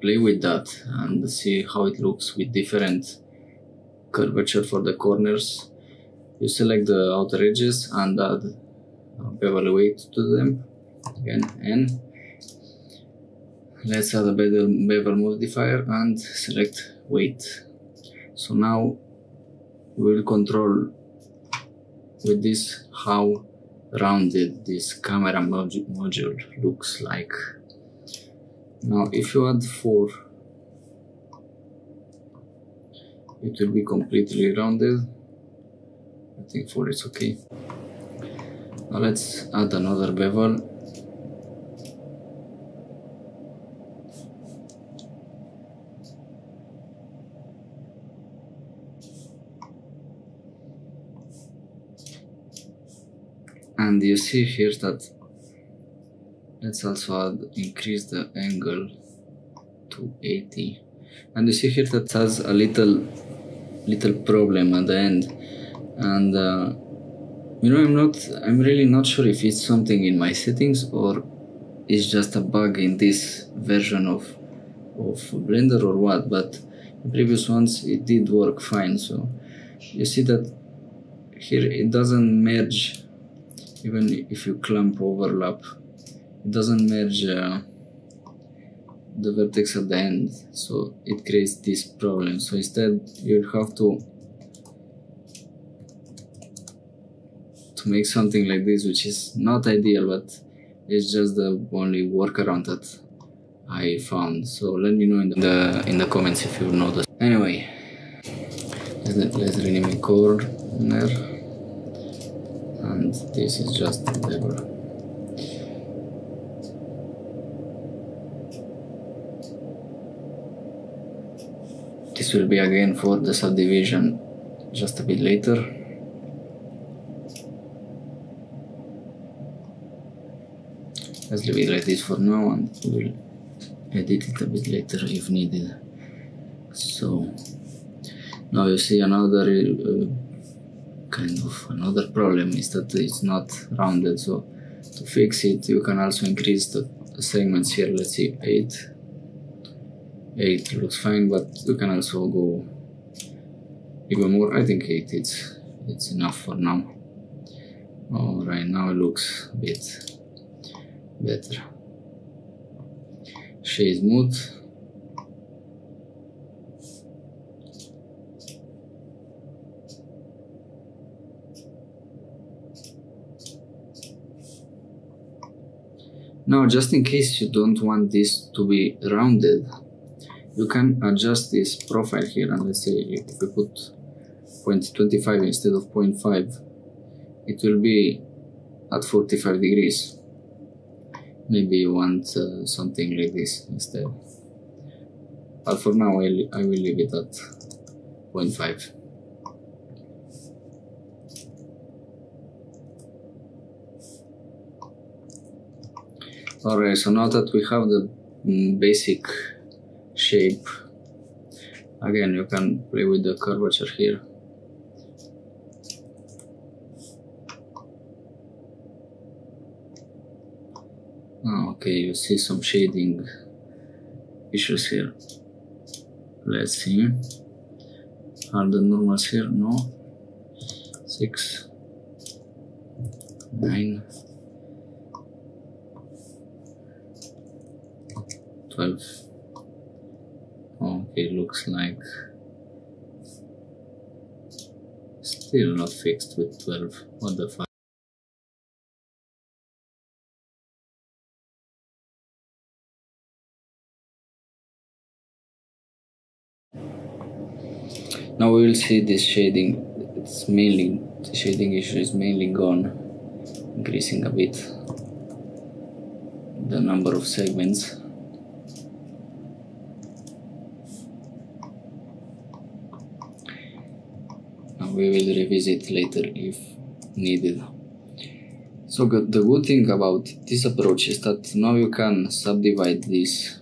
[SPEAKER 1] play with that and see how it looks with different curvature for the corners you select the outer edges and add uh, bevel weight to them again n let's add a bevel, modifier and select weight so now we will control with this how rounded this camera modu module looks like. Now if you add 4 it will be completely rounded. I think 4 is okay. Now let's add another bevel and you see here that let's also add increase the angle to 80 and you see here that has a little little problem at the end and uh, you know I'm not I'm really not sure if it's something in my settings or it's just a bug in this version of of Blender or what, but the previous ones it did work fine. So you see that here it doesn't merge, even if you clamp overlap, it doesn't merge uh, the vertex at the end. So it creates this problem. So instead you'll have to to make something like this, which is not ideal, but it's just the only workaround that I found. So let me know in the in the comments if you noticed. Anyway, let's, let's rename it corner, and this is just whatever. This will be again for the subdivision just a bit later. let's leave it like this for now and we'll edit it a bit later if needed so now you see another uh, kind of another problem is that it's not rounded so to fix it you can also increase the, segments here let's see 8 8 looks fine but you can also go even more I think 8 it's it's enough for now alright now it looks a bit better. Shade smooth. Now, just in case you don't want this to be rounded, you can adjust this profile here and let's say if we put 0.25 instead of 0.5, it will be at 45 degrees. Maybe you want uh, something like this instead. But for now I, I will leave it at 0.5 Alright, so now that we have the mm, basic shape, again you can play with the curvature here. Okay you see some shading issues here. Let's see. Are the normals here? No. Six. Nine twelve. Okay looks like still not fixed with 12 what the fuck? Now we will see this shading it's mainly the shading issue is mainly gone increasing a bit the number of segments now we will revisit later if needed. So the good thing about this approach is that now you can subdivide this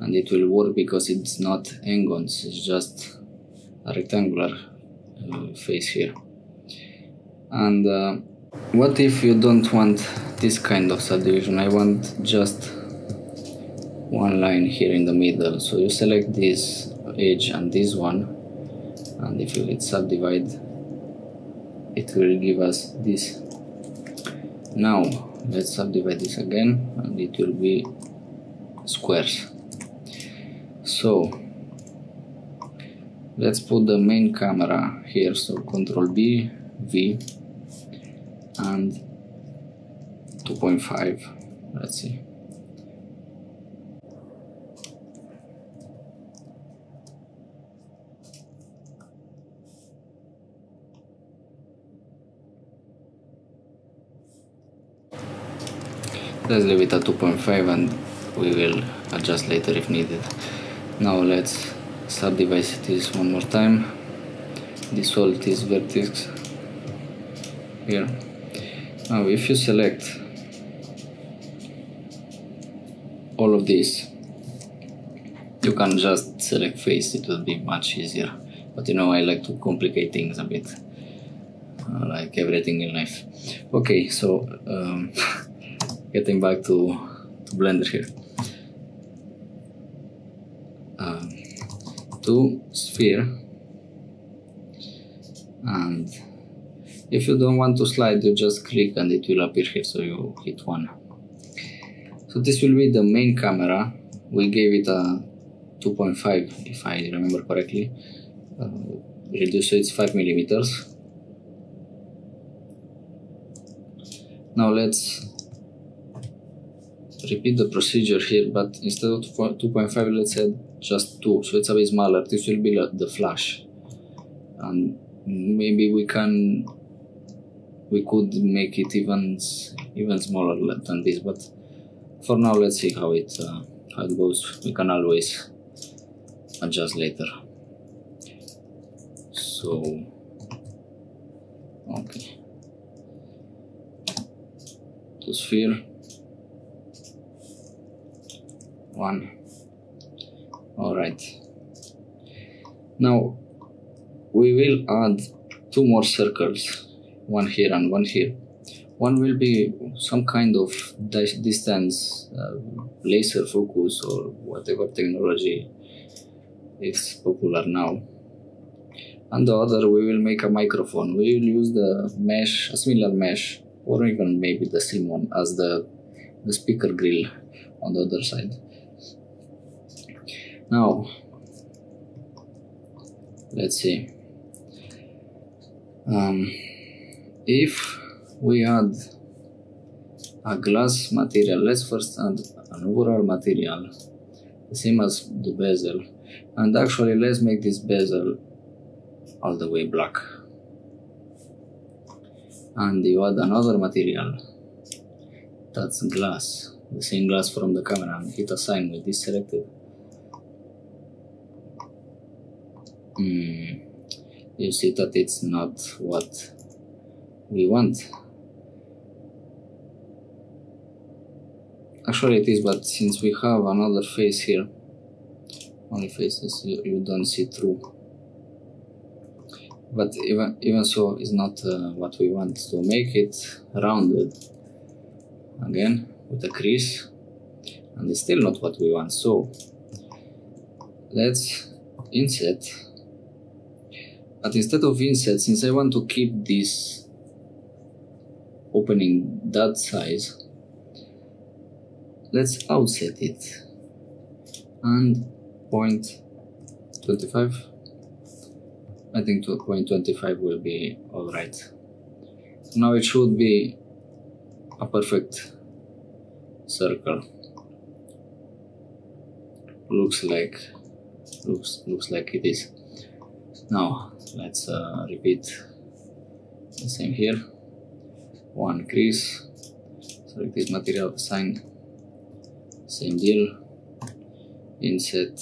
[SPEAKER 1] and it will work because it's not n-gons it's just a rectangular uh, face here. And uh, what if you don't want this kind of subdivision? I want just one line here in the middle. So you select this edge and this one and if you hit subdivide it will give us this. Now let's subdivide this again and it will be squares. So let's put the main camera here. So control B V and 2.5 let's see let's leave it at 2.5 and we will adjust later if needed. Now let's subdivide this one more time. Dissolve this vertex. Here. Now if you select all of this you can just select face. It will be much easier. But you know I like to complicate things a bit uh, like everything in life. Okay so um, <laughs> getting back to, to Blender here. Uh, to sphere. And if you don't want to slide you just click and it will appear here so you hit one. So this will be the main camera. We gave it a 2.5 if I remember correctly. Uh, reduce it's 5 millimeters. Now let's repeat the procedure here but instead of 2.5 let's add just 2 so it's a bit smaller. This will be the flash. And maybe we can we could make it even even smaller than this but for now let's see how it uh, how it goes. We can always adjust later. So okay. Sphere one. All right. Now we will add two more circles. One here and one here. One will be some kind of distance uh, laser focus or whatever technology is popular now. And the other we will make a microphone. We will use the mesh a similar mesh or even maybe the same one as the the speaker grill on the other side now let's see. Um, if we add a glass material let's first add an overall material the same as the bezel. And actually let's make this bezel all the way black. And you add another material. That's glass the same glass from the camera. And hit assign with this selected mm, you see that it's not what we want. Actually it is but since we have another face here only faces you, you don't see through. But even even so it's not uh, what we want to make it rounded. Again with a crease and it's still not what we want. So let's inset but instead of inset since I want to keep this opening that size let's outset it and point 25 I think 2.25 will be alright. Now it should be a perfect circle. Looks like looks looks like it is. Now let's uh, repeat the same here. One crease. Select this material sign. Same deal. Inset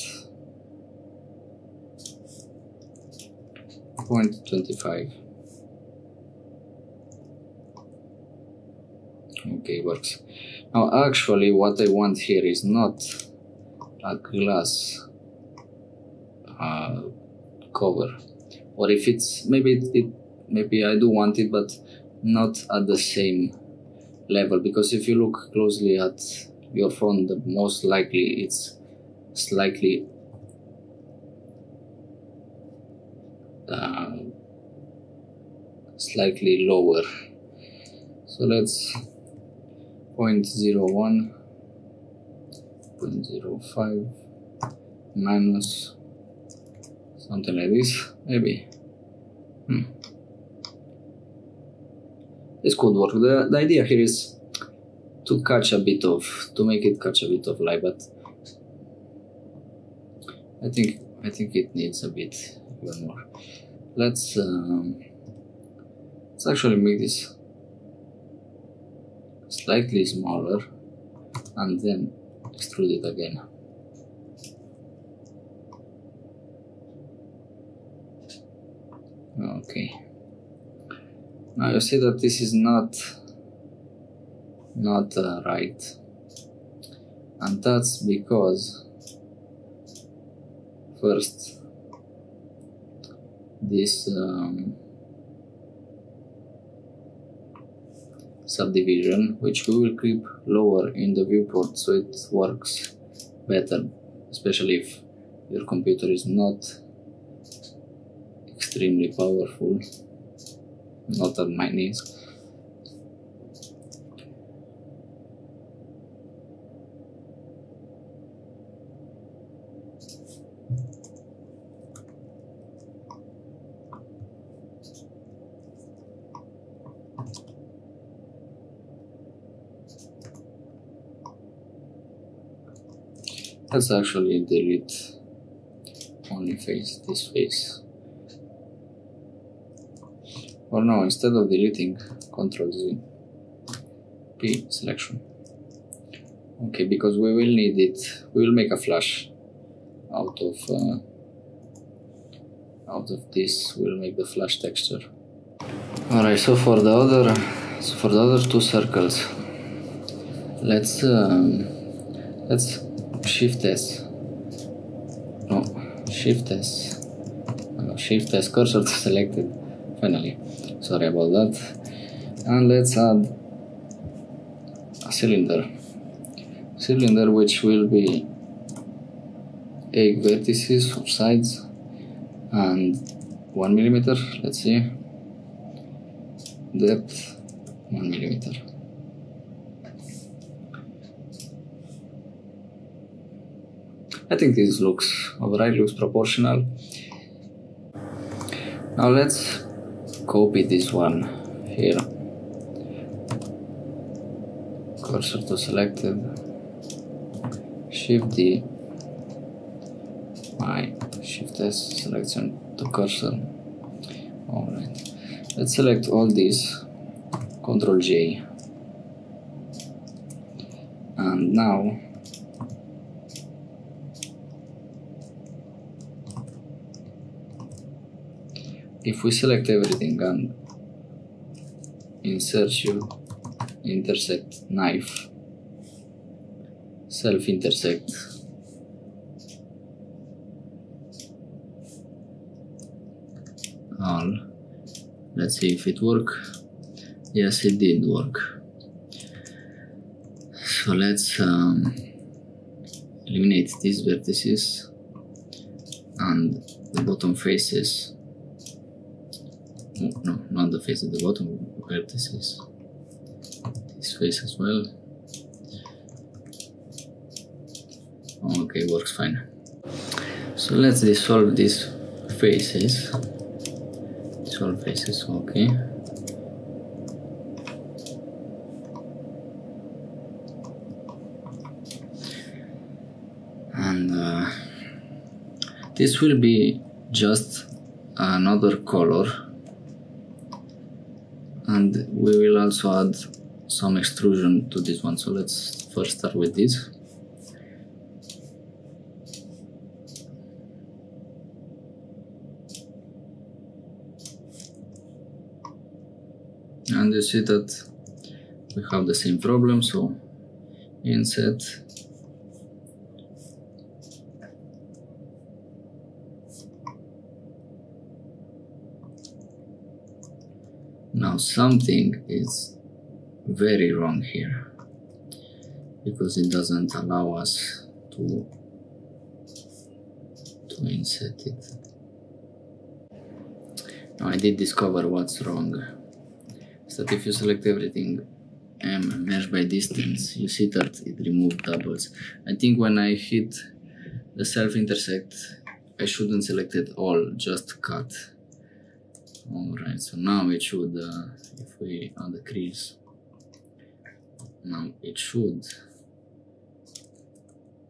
[SPEAKER 1] 0.25 okay works now actually what I want here is not a glass uh, cover. Or if it's maybe it, it maybe I do want it but not at the same level. Because if you look closely at your phone the most likely it's slightly uh, slightly lower. So let's 0.01 0.05 minus something like this maybe. Hmm. this could work the, the idea here is to catch a bit of to make it catch a bit of light but I think I think it needs a bit even more. Let's um, let's actually make this slightly smaller and then extrude it again okay. Now you see that this is not not uh, right. And that's because first this um, subdivision which we will keep lower in the viewport so it works better especially if your computer is not extremely powerful. Not at my needs Let's actually delete only face, this face. Or no, instead of deleting, Control Z, P selection. Okay, because we will need it, we will make a flash out of uh, out of this. We'll make the flash texture. Alright, so for the other, so for the other two circles, let's um, let's Shift S. No, Shift S. No, Shift S cursor to selected. Finally, sorry about that. And let's add a cylinder. Cylinder which will be eight vertices or sides and one millimeter. Let's see. Depth one millimeter. I think this looks alright, looks proportional. Now let's copy this one here. Cursor to selected. Shift D. My Shift S selection to cursor. Alright. Let's select all these. Control J. And now if we select everything and insert you intersect knife self intersect all. Let's see if it work. Yes it did work. So let's um, eliminate these vertices and the bottom faces no, not the face at the bottom, where this is. This face as well. Okay, works fine. So let's dissolve these faces. Dissolve faces, okay. And uh, this will be just another color and we will also add some extrusion to this one. So let's first start with this. And you see that we have the same problem. So inset Now something is very wrong here because it doesn't allow us to to inset it. Now I did discover what's wrong. Is that if you select everything M mesh by distance, you see that it removed doubles. I think when I hit the self intersect, I shouldn't select it all, just cut Alright, so now it should, uh, if we add a crease, now it should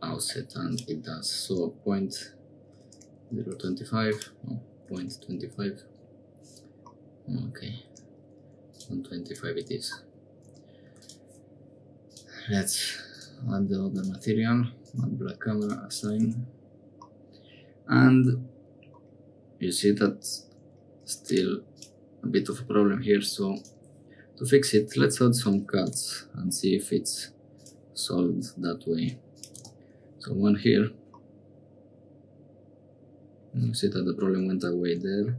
[SPEAKER 1] offset and it does. So point 0.25, no, point 25, okay, 125 it is. Let's add the other material, add black camera, assign, and you see that still a bit of a problem here so to fix it let's add some cuts and see if it's solved that way. So one here. You see that the problem went away there.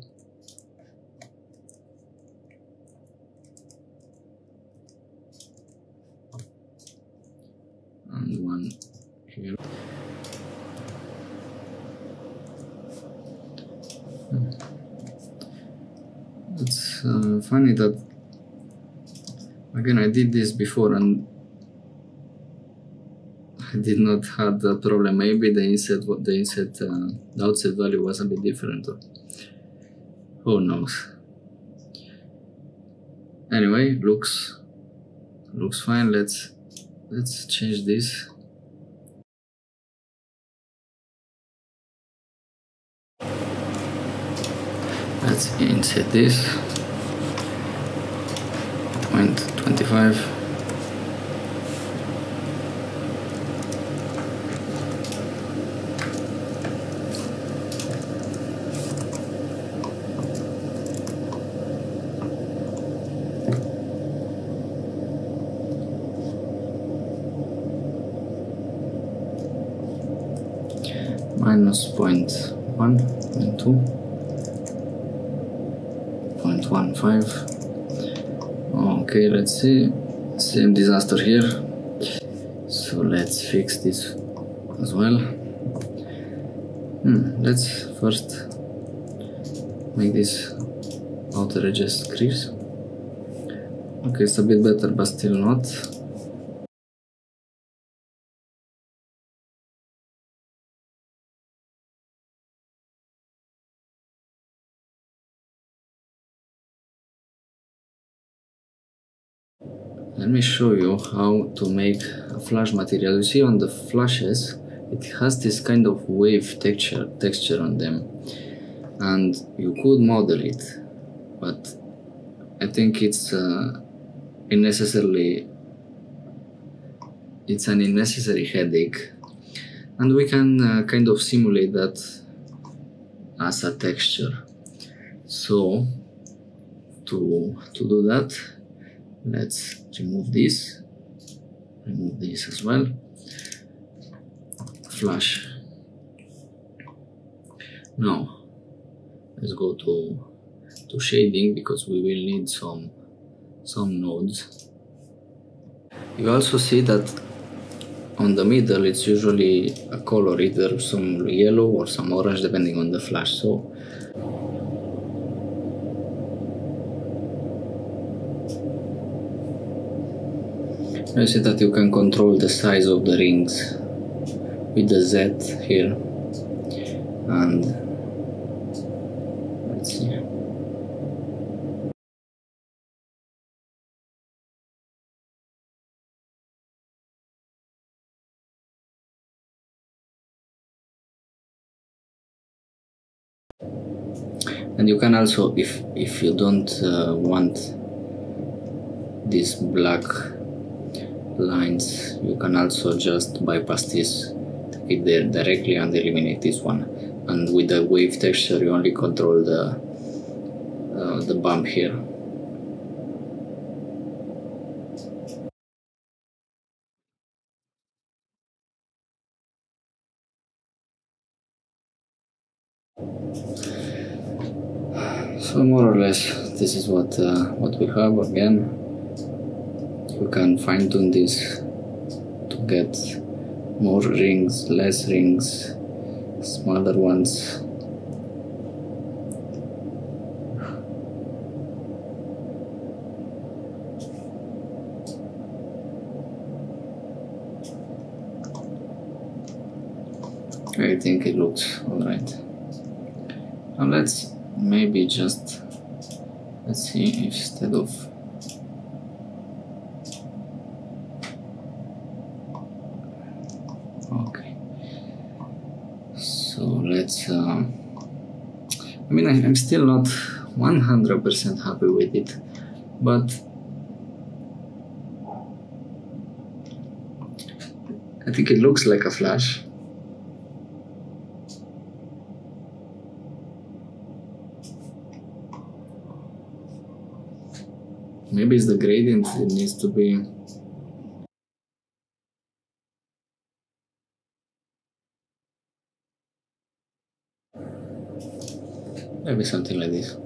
[SPEAKER 1] And one here it's uh, funny that again I did this before and I did not have that problem. Maybe the inset, what the inset, uh, the outset value was a bit different, or who knows. Anyway, looks looks fine. Let's let's change this. let's insert this. 0.25 five. Okay let's see. Same disaster here. So let's fix this as well. Hmm, let's first make this outer edges crease. Okay it's a bit better but still not me show you how to make a flash material. You see on the flashes it has this kind of wave texture texture on them. And you could model it but I think it's uh, unnecessarily it's an unnecessary headache. And we can uh, kind of simulate that as a texture. So to to do that let's remove this. Remove this as well. Flash now let's go to to shading because we will need some some nodes. You also see that on the middle it's usually a color either some yellow or some orange depending on the flash so You see that you can control the size of the rings with the Z here and let's see. And you can also if if you don't uh, want this black lines. You can also just bypass this it there directly and eliminate this one. And with the wave texture you only control the uh, the bump here. So more or less this is what uh, what we have again you can fine tune this to get more rings, less rings, smaller ones. I think it looks alright. Now let's maybe just let's see instead of okay uh, I mean I, I'm still not 100% happy with it but I think it looks like a flash. Maybe it's the gradient it needs to be maybe something like this.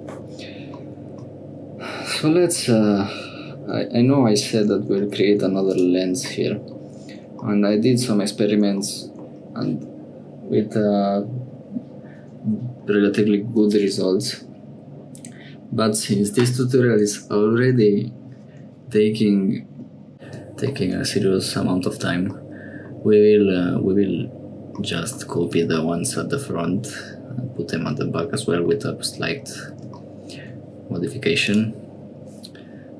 [SPEAKER 1] So let's uh, I, I know I said that we'll create another lens here. And I did some experiments and with uh, relatively good results. But since this tutorial is already taking taking a serious amount of time we will uh, we will just copy the ones at the front put them at the back as well with a slight modification.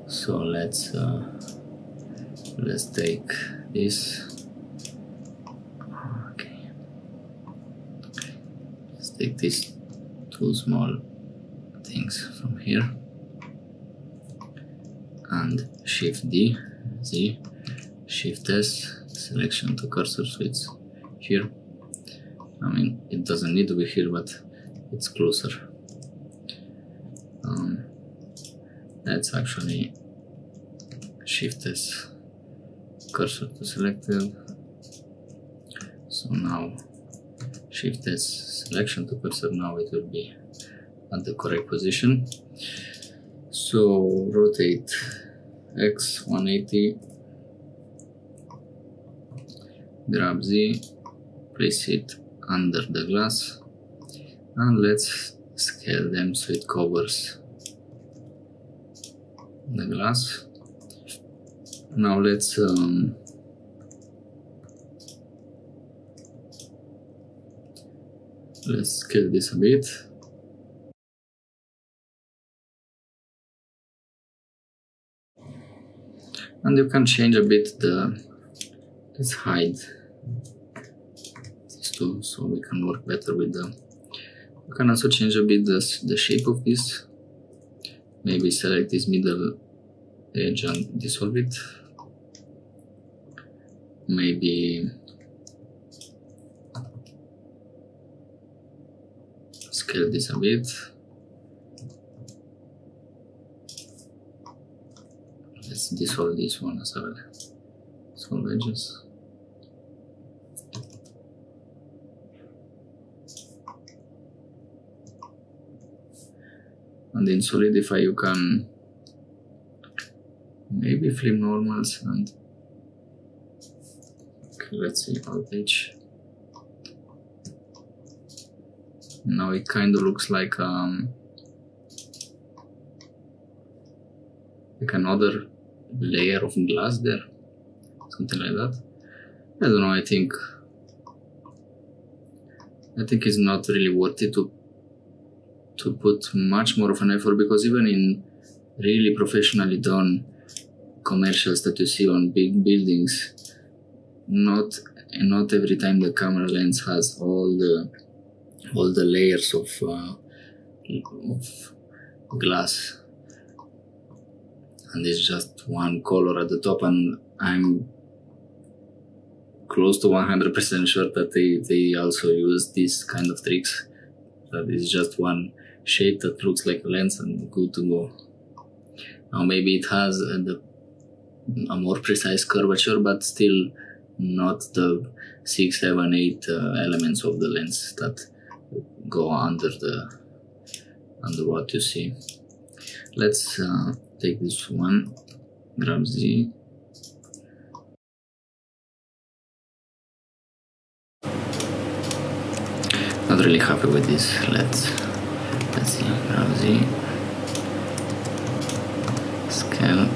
[SPEAKER 1] So let's uh, let's take this. Okay. Let's take these two small things from here. And shift D Z shift S selection to cursor so it's here. I mean it doesn't need to be here but it's closer. Um, let's actually shift this cursor to selected so now shift this selection to cursor now it will be at the correct position. So rotate X 180 grab Z place it under the glass and let's scale them so it covers the glass. Now let's um, let's scale this a bit. And you can change a bit the let's hide these two so we can work better with them can also change a bit the, the shape of this. Maybe select this middle edge and dissolve it. Maybe scale this a bit. Let's dissolve this one as well. Dissolve edges and in solidify you can maybe flip normals and okay, let's see outage now it kind of looks like um like another layer of glass there something like that. I don't know I think I think it's not really worth it to to put much more of an effort because even in really professionally done commercials that you see on big buildings not not every time the camera lens has all the all the layers of uh, of glass. And it's just one color at the top and I'm close to 100% sure that they, they also use this kind of tricks. That is just one shape that looks like a lens and good to go. Now maybe it has a, the, a more precise curvature but still not the six seven eight uh, elements of the lens that go under the under what you see. Let's uh, take this one. Grab Z. Not really happy with this let's let's see Z scale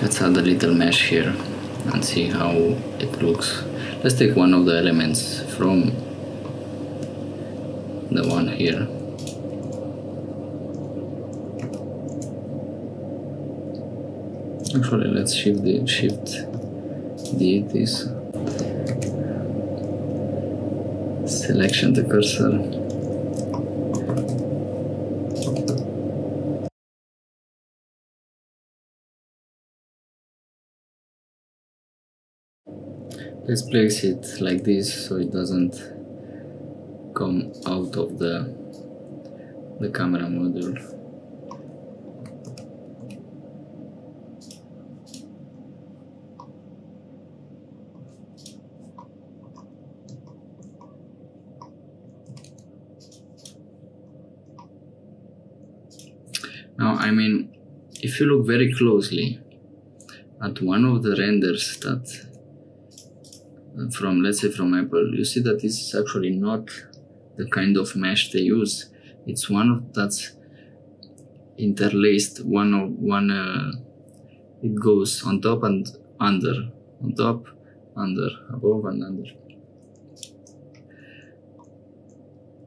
[SPEAKER 1] let's add a little mesh here and see how it looks. Let's take one of the elements from the one here. Actually let's shift the shift the this. Selection the cursor. Let's place it like this so it doesn't come out of the the camera module now I mean if you look very closely at one of the renders that from let's say from Apple, you see that this is actually not the kind of mesh they use. It's one of that's interlaced. One of one. Uh, it goes on top and under, on top, under, above and under.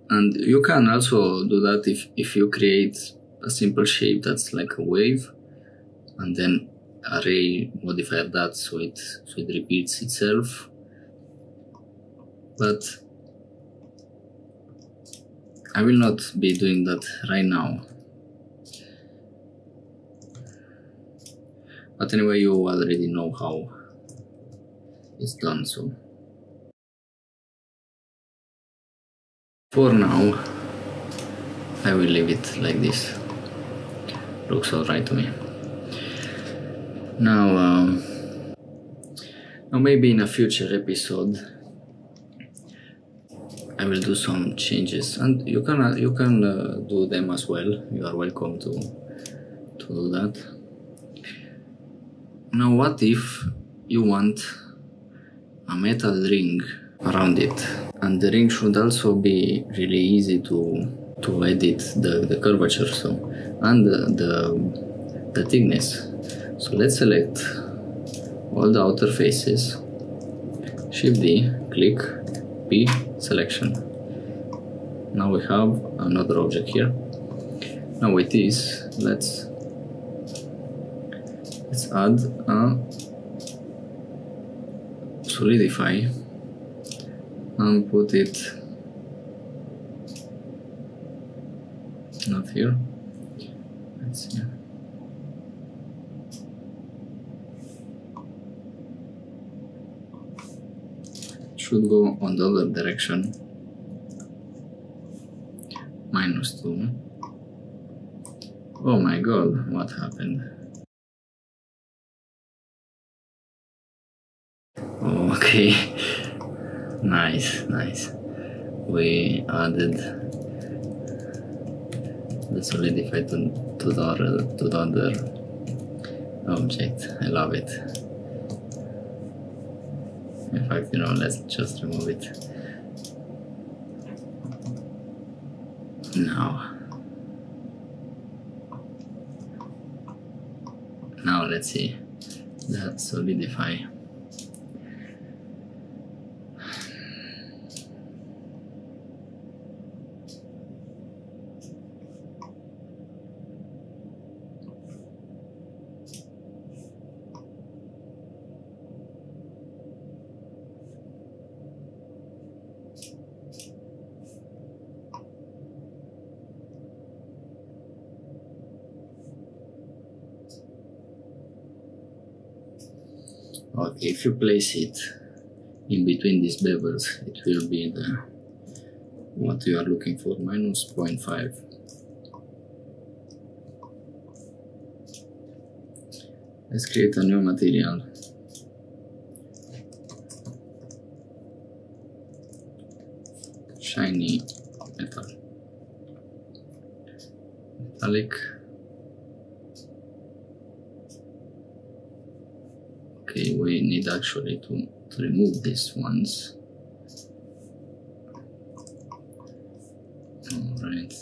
[SPEAKER 1] And you can also do that if if you create a simple shape that's like a wave, and then array modifier that so it so it repeats itself. But I will not be doing that right now. But anyway you already know how it's done so. For now I will leave it like this. Looks alright to me now, um, now maybe in a future episode, I will do some changes, and you can uh, you can uh, do them as well. You are welcome to to do that. Now, what if you want a metal ring around it, and the ring should also be really easy to to edit the, the curvature so and the, the, the thickness so let's select all the outer faces, Shift D, click P selection. Now we have another object here. Now with this, let's let's add a solidify and put it not here. Let's see. Should go on the other direction. Minus 2 oh my god what happened? Oh, okay. <laughs> Nice nice. We added the solidify to, to the other to the other object. I love it in fact, you know, let's just remove it. Now. Now let's see. That solidify. okay if you place it in between these bevels it will be the what you are looking for minus 0.5 let's create a new material. Shiny metal. Metallic okay we need actually to, to remove these ones. All right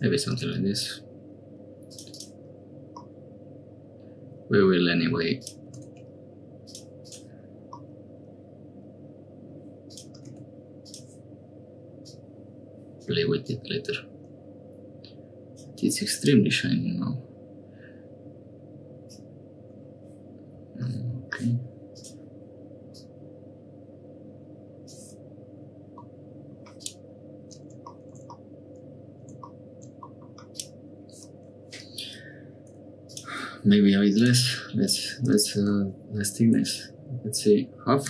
[SPEAKER 1] maybe something like this. We will anyway play with it later. It's extremely shiny now. Okay. Maybe a bit less. Let's let's uh, let's thickness. Let's say half.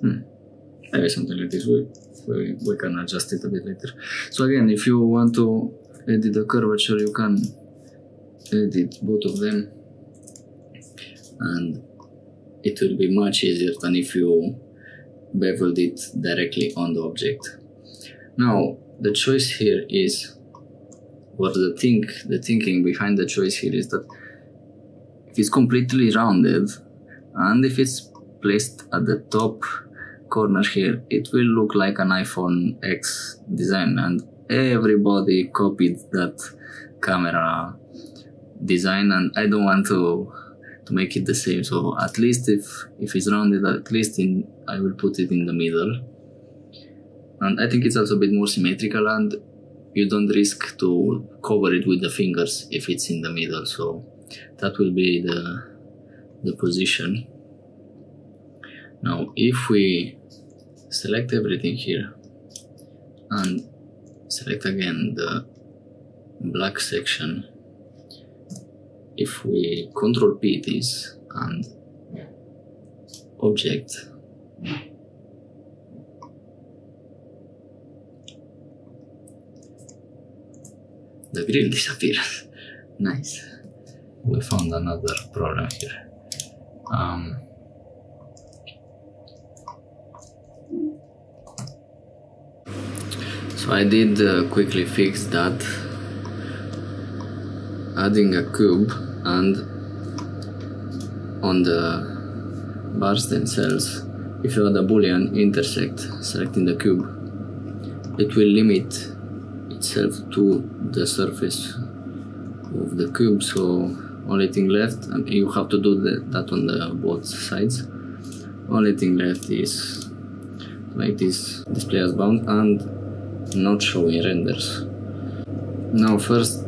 [SPEAKER 1] Hmm. This. way. we, we can adjust it a bit later. So again, if you want to edit the curvature, you can edit both of them. And it will be much easier than if you beveled it directly on the object. Now, the choice here is, what the think, the thinking behind the choice here is that if it's completely rounded and if it's placed at the top corner here, it will look like an iPhone X design and everybody copied that camera design and I don't want to to make it the same. So at least if if it's rounded, at least in I will put it in the middle. And I think it's also a bit more symmetrical and you don't risk to cover it with the fingers if it's in the middle. So that will be the the position. Now if we select everything here and select again the black section. If we control P this and object. The grill <laughs> disappears. Nice. We found another problem here. Um, I did uh, quickly fix that. Adding a cube and on the bars themselves if you add a boolean intersect selecting the cube. It will limit itself to the surface of the cube so only thing left and you have to do that on the both sides. Only thing left is make this display as bound and not showing renders. Now first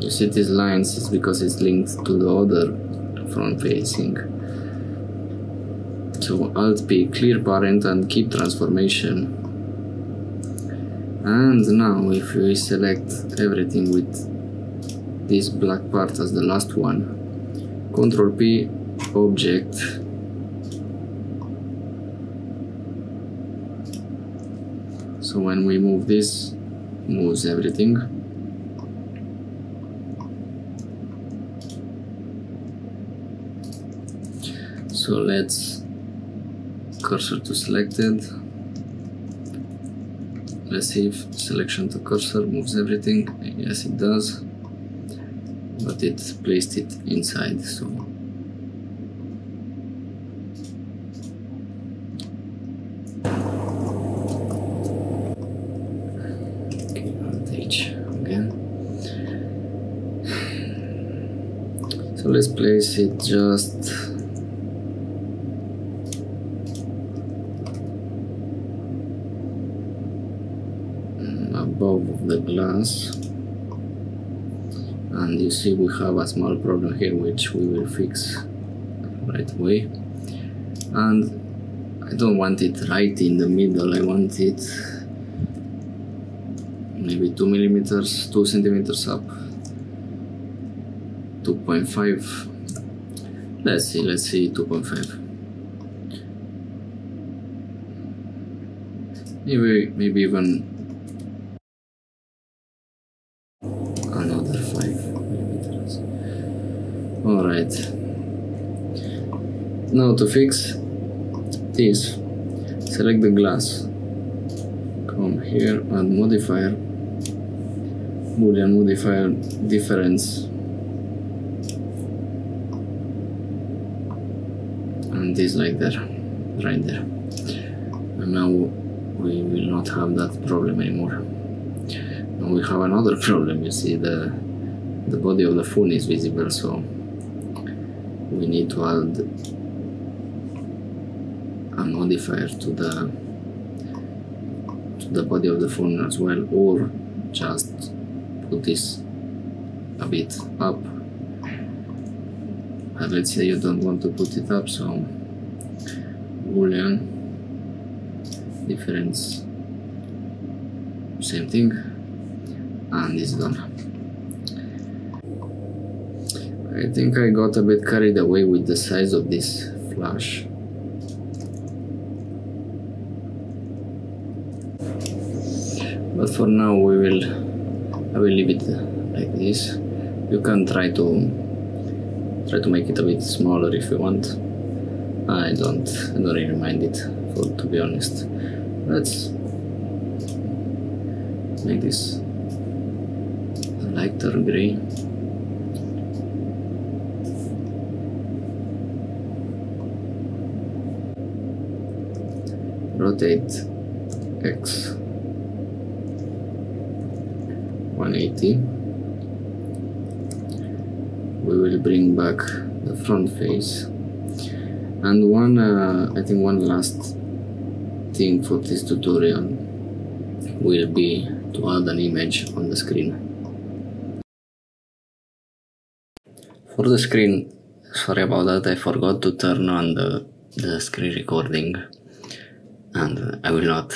[SPEAKER 1] you see these lines is because it's linked to the other front facing. So alt p clear parent and keep transformation. And now if we select everything with this black part as the last one control p object so when we move this moves everything. So let's cursor to selected. Let's see if selection to cursor moves everything. Yes it does. But it placed it inside so okay, H again so let's place it just above the glass. And you see we have a small problem here which we will fix right away. And I don't want it right in the middle. I want it maybe 2 millimeters 2 centimeters up 2.5 let's see let's see 2.5 maybe maybe even another 5 millimeters alright. Now to fix this select the glass. Come here and modifier. Boolean modifier difference and this like there right there. And now we will not have that problem anymore. And we have another <laughs> problem you see. The the body of the phone is visible so we need to add a modifier to the to the body of the phone as well or just put this a bit up. But let's say you don't want to put it up so boolean difference. Same thing. And it's done. I think I got a bit carried away with the size of this flash. But for now we will I will leave it like this. You can try to try to make it a bit smaller if you want I don't I don't really mind it for to be honest. Let's make this a lighter gray. Rotate X 180 we will bring back the front face and one uh, I think one last thing for this tutorial will be to add an image on the screen for the screen sorry about that I forgot to turn on the, the screen recording and I will not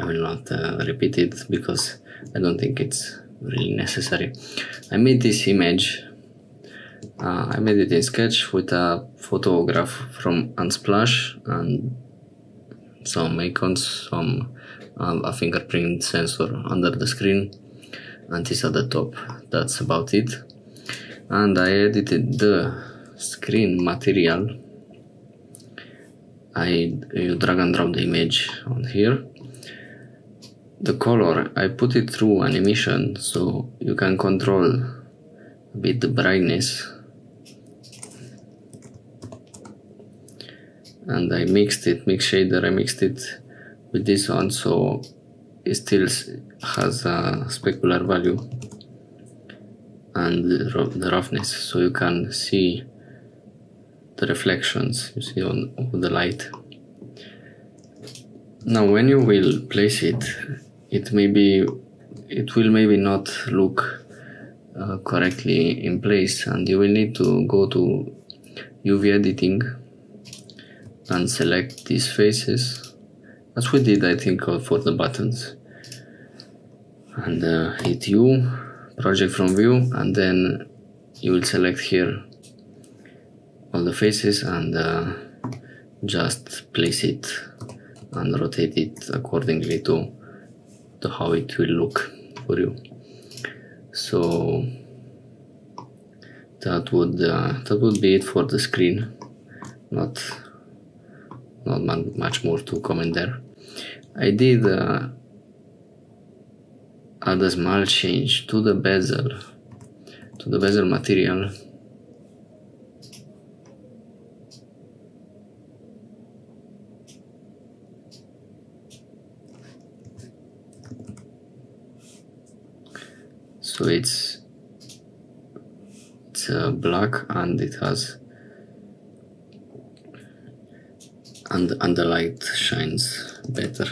[SPEAKER 1] I will not uh, repeat it because I don't think it's really necessary. I made this image. Uh, I made it in Sketch with a photograph from Unsplash and some icons, some uh, a fingerprint sensor under the screen, and this at the top. That's about it. And I edited the screen material. I you drag and drop the image on here the color I put it through an emission so you can control a bit the brightness and I mixed it mix shader I mixed it with this one so it still has a specular value and the roughness. So you can see the reflections you see on, the light. Now when you will place it it may be it will maybe not look uh, correctly in place and you will need to go to UV editing and select these faces. As we did I think uh, for the buttons. And uh, hit U project from view and then you will select here all the faces and uh, just place it and rotate it accordingly to to how it will look for you. So that would uh, that would be it for the screen not not much more to comment there. I did uh, add a small change to the bezel to the bezel material. So it's it's uh, black and it has and and the light shines better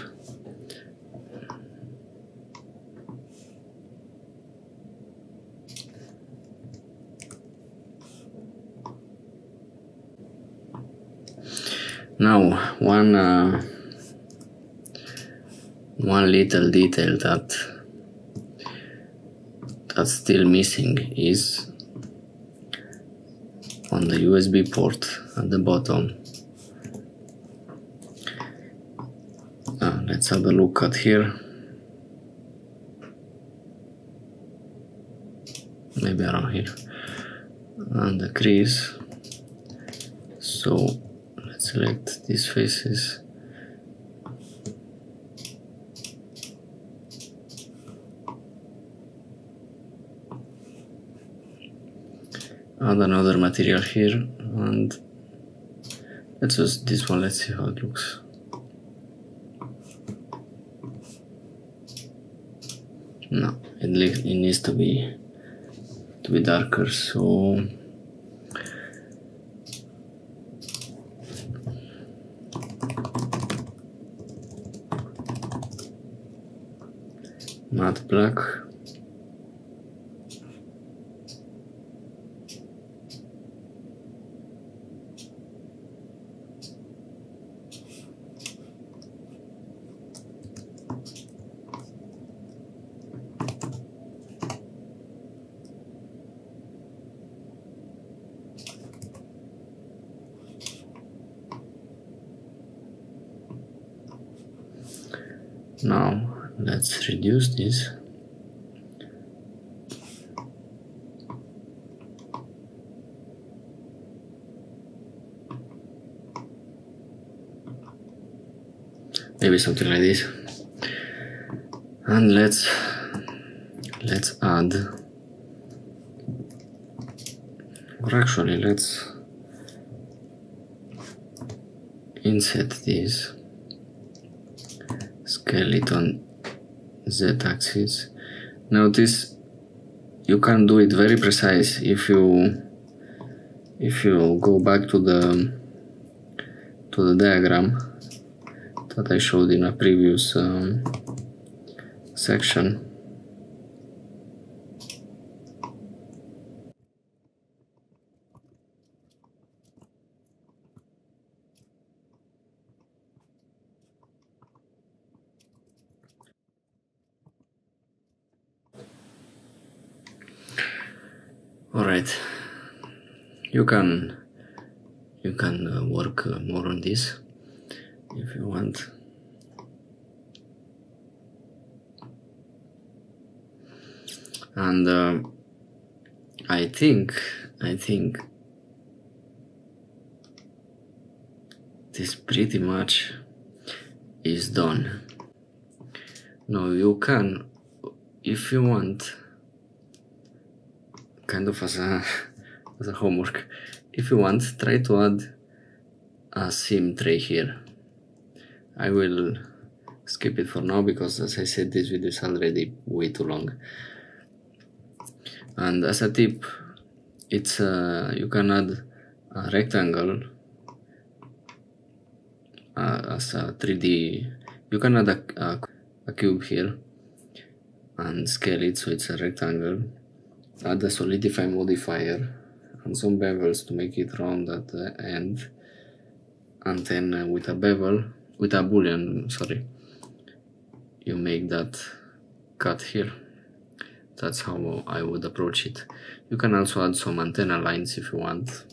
[SPEAKER 1] now one uh, one little detail that that's still missing is on the USB port at the bottom. Uh, let's have a look at here. Maybe around here. And the crease. So let's select these faces add another material here and let's use this one let's see how it looks no it, it needs to be to be darker so matte black this. maybe something like this and let's let's add or actually let's insert this skeleton z-axis notice you can do it very precise if you if you go back to the to the diagram that I showed in a previous um, section all right you can you can uh, work uh, more on this if you want. And uh, I think I think this pretty much is done. Now you can if you want kind of as a <laughs> as a homework. If you want try to add a sim tray here. I will skip it for now because as I said this video is already way too long. And as a tip it's uh, you can add a rectangle uh, as a 3d you can add a, a, a cube here and scale it so it's a rectangle. Add a solidify modifier and some bevels to make it round at the end. And then uh, with a bevel with a boolean sorry you make that cut here. That's how I would approach it. You can also add some antenna lines if you want.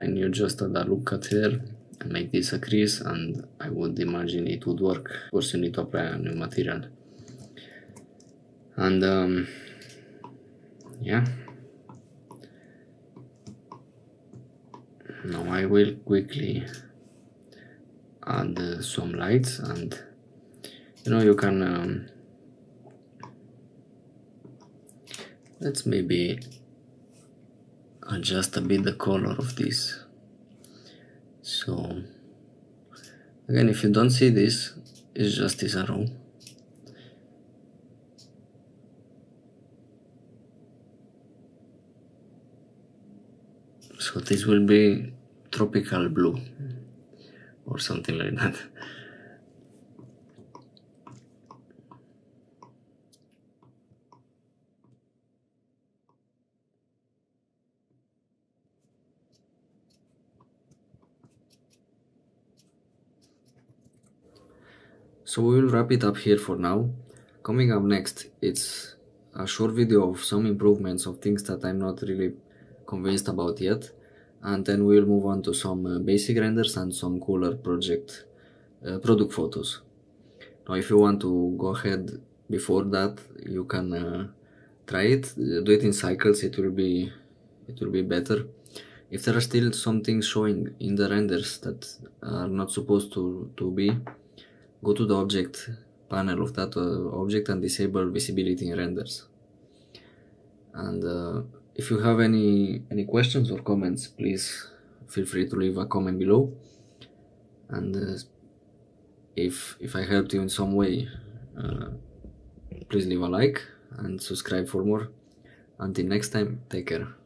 [SPEAKER 1] And you just add a loop cut here and make this a crease and I would imagine it would work. Of course you need to apply a new material. And um, yeah now I will quickly add uh, some lights and you know you can um, let's maybe adjust a bit the color of this. So again if you don't see this it's just this arrow so this will be tropical blue or something like that So we will wrap it up here for now. Coming up next, it's a short video of some improvements of things that I'm not really convinced about yet. And then we'll move on to some uh, basic renders and some cooler project uh, product photos. Now if you want to go ahead before that, you can uh, try it, do it in cycles, it will be it will be better. If there are still some things showing in the renders that are not supposed to, to be, go to the object panel of that uh, object and disable visibility in renders. And uh, if you have any any questions or comments, please feel free to leave a comment below. And uh, if if I helped you in some way, uh, please leave a like and subscribe for more. Until next time, take care.